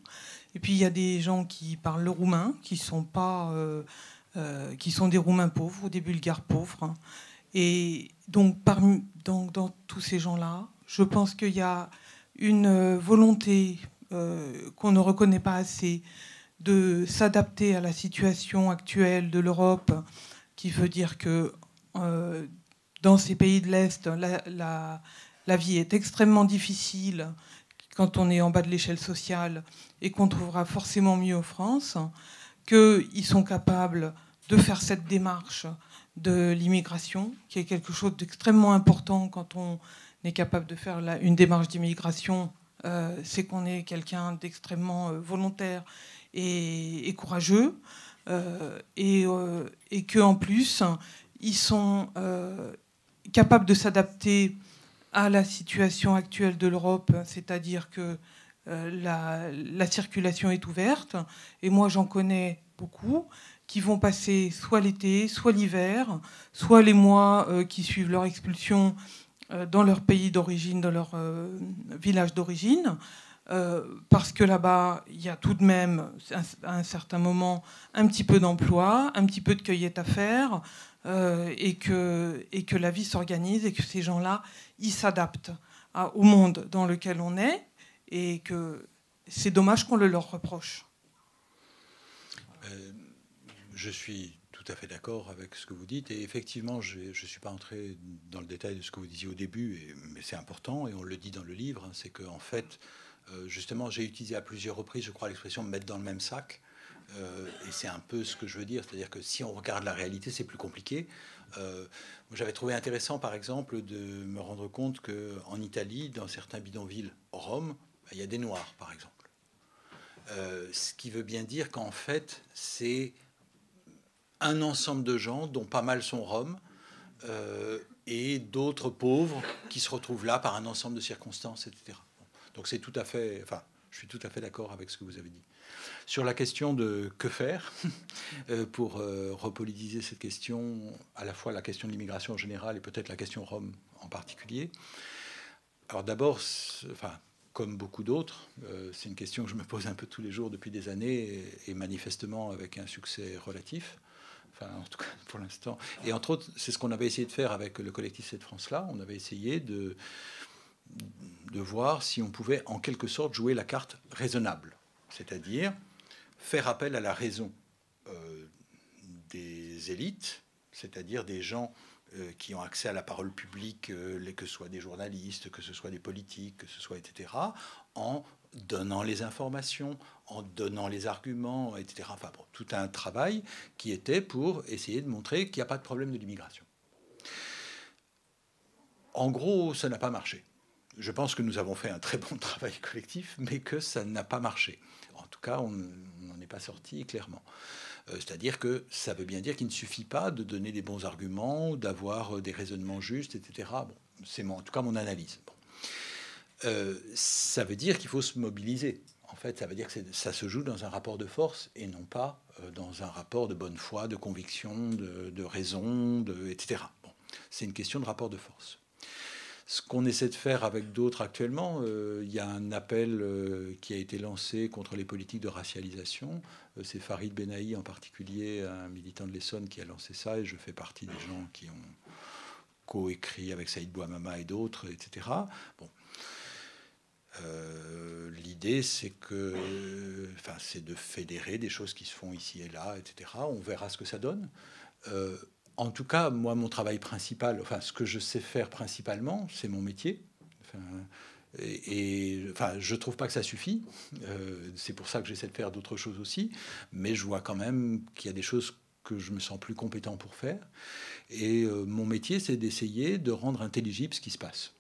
Et puis il y a des gens qui parlent le roumain, qui sont pas euh, qui sont des Roumains pauvres ou des Bulgares pauvres. Et donc, parmi, dans, tous ces gens-là, je pense qu'il y a une volonté euh, qu'on ne reconnaît pas assez de s'adapter à la situation actuelle de l'Europe, qui veut dire que euh, dans ces pays de l'Est, la, vie est extrêmement difficile quand on est en bas de l'échelle sociale et qu'on trouvera forcément mieux en France, qu'ils sont capables de faire cette démarche de l'immigration, qui est quelque chose d'extrêmement important quand on capable de faire une démarche d'immigration, euh, c'est qu'on est quelqu'un d'extrêmement euh, volontaire et, courageux, euh, et, qu'en plus, ils sont capables de s'adapter à la situation actuelle de l'Europe, c'est-à-dire que la, la, circulation est ouverte, et moi j'en connais beaucoup, qui vont passer soit l'été, soit l'hiver, soit les mois qui suivent leur expulsion dans leur pays d'origine, dans leur euh, village d'origine, parce que là-bas, il y a tout de même, à un certain moment, un petit peu d'emploi, un petit peu de cueillette à faire, et, que, et que la vie s'organise, et que ces gens-là, ils s'adaptent au monde dans lequel on est, et que c'est dommage qu'on le leur reproche. Je suis tout à fait d'accord avec ce que vous dites. Et effectivement, je ne suis pas entré dans le détail de ce que vous disiez au début, mais c'est important, et on le dit dans le livre, hein, c'est qu'en en fait, euh, justement, j'ai utilisé à plusieurs reprises, je crois, l'expression mettre dans le même sac. Euh, et c'est un peu ce que je veux dire, c'est-à-dire que si on regarde la réalité, c'est plus compliqué. Euh, j'avais trouvé intéressant, par exemple, de me rendre compte qu'en Italie, dans certains bidonvilles, Rome, il y a des Noirs, par exemple. ce qui veut bien dire qu'en fait, c'est un ensemble de gens, dont pas mal sont roms, euh, et d'autres pauvres qui se retrouvent là par un ensemble de circonstances, etc. Donc c'est tout à fait, enfin, je suis tout à fait d'accord avec ce que vous avez dit. Sur la question de que faire [LAUGHS] euh, pour euh, repolitiser cette question, à la fois la question de l'immigration en général et peut-être la question rome en particulier. Alors d'abord, enfin, comme beaucoup d'autres, c'est une question que je me pose un peu tous les jours depuis des années et manifestement avec un succès relatif en tout cas [LAUGHS] pour l'instant. Et entre autres, c'est ce qu'on avait essayé de faire avec le collectif Cette France-là. On avait essayé de, de voir si on pouvait en quelque sorte jouer la carte raisonnable, c'est-à-dire faire appel à la raison euh, des élites, c'est-à-dire des gens euh, qui ont accès à la parole publique, euh, que ce soit des journalistes, que ce soit des politiques, que ce soit etc., en donnant les informations, en donnant les arguments, etc. Enfin, tout un travail qui était pour essayer de montrer qu'il n'y a pas de problème de l'immigration. En gros, ça n'a pas marché. Je pense que nous avons fait un très bon [LAUGHS] travail collectif, mais que ça n'a pas marché. En tout cas, on n'en est pas sorti clairement. Euh, c'est-à-dire que ça veut bien dire qu'il ne suffit pas de donner des bons arguments, d'avoir euh, des raisonnements justes, etc. Bon, c'est en tout cas mon analyse. Euh, ça veut dire qu'il faut se mobiliser. Fait, ça veut dire que ça se joue dans un rapport de force et non pas euh, dans un rapport de bonne foi, de conviction, de, raison, etc. C'est une question de rapport de force. Ce qu'on essaie de faire avec d'autres actuellement, euh, il y a un appel qui a été lancé contre les politiques de racialisation. c'est Farid Benahi en particulier, un militant de l'Essonne, qui a lancé ça, et je fais partie des gens qui ont coécrit avec Saïd Bouamama et d'autres, etc. Bon, euh, l'idée, c'est que, enfin, c'est de fédérer des choses qui se font ici et là, etc. On verra ce que ça donne. Euh, en tout cas, moi, mon travail principal, enfin, ce que je sais faire principalement, c'est mon métier. Et, enfin, je trouve pas que ça suffit. Euh, c'est pour ça que j'essaie de faire d'autres choses aussi. Mais je vois quand même qu'il y a des choses que je me sens plus compétent pour faire. Et mon métier, c'est d'essayer de rendre intelligible ce qui se passe.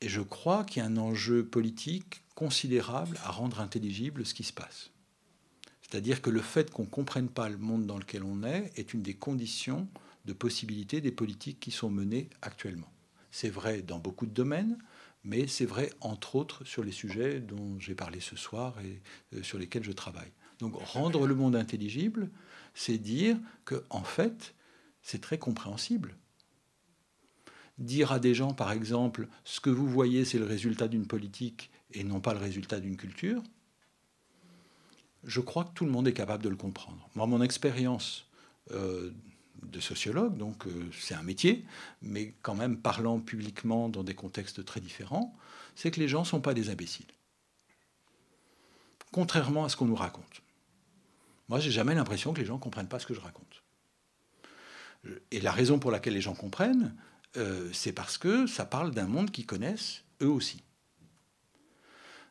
Et je crois qu'il y a un enjeu politique considérable à rendre intelligible ce qui se passe. C'est-à-dire que le fait qu'on ne comprenne pas le monde dans lequel on est est une des conditions de possibilité des politiques qui sont menées actuellement. C'est vrai dans beaucoup de domaines, mais c'est vrai entre autres sur les sujets dont j'ai parlé ce soir et euh, sur lesquels je travaille. Donc rendre le monde intelligible, c'est dire que en fait, c'est très compréhensible. Dire à des gens, par exemple, ce que vous voyez, c'est le résultat d'une politique et non pas le résultat d'une culture, je crois que tout le monde est capable de le comprendre. Moi, mon expérience euh, de sociologue, donc euh, c'est un métier, mais quand même parlant publiquement dans des contextes très différents, c'est que les gens ne sont pas des imbéciles. Contrairement à ce qu'on nous raconte. Moi, j'ai jamais l'impression que les gens ne comprennent pas ce que je raconte. Et la raison pour laquelle les gens comprennent, euh, c'est parce que ça parle d'un monde qu'ils connaissent eux aussi.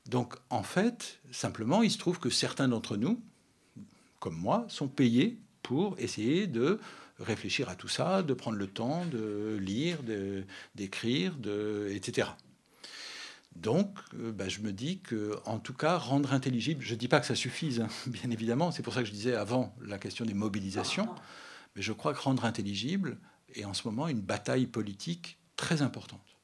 Donc, en fait, simplement, il se trouve que certains d'entre nous, comme moi, sont payés pour essayer de réfléchir à tout ça, de prendre le temps de lire, d'écrire, de, etc. Donc, euh, bah, je me dis que, en tout cas, rendre intelligible, je ne dis pas que ça suffise, hein, [LAUGHS] bien évidemment, c'est pour ça que je disais avant la question des mobilisations, mais je crois que rendre intelligible est en ce moment une bataille politique très importante.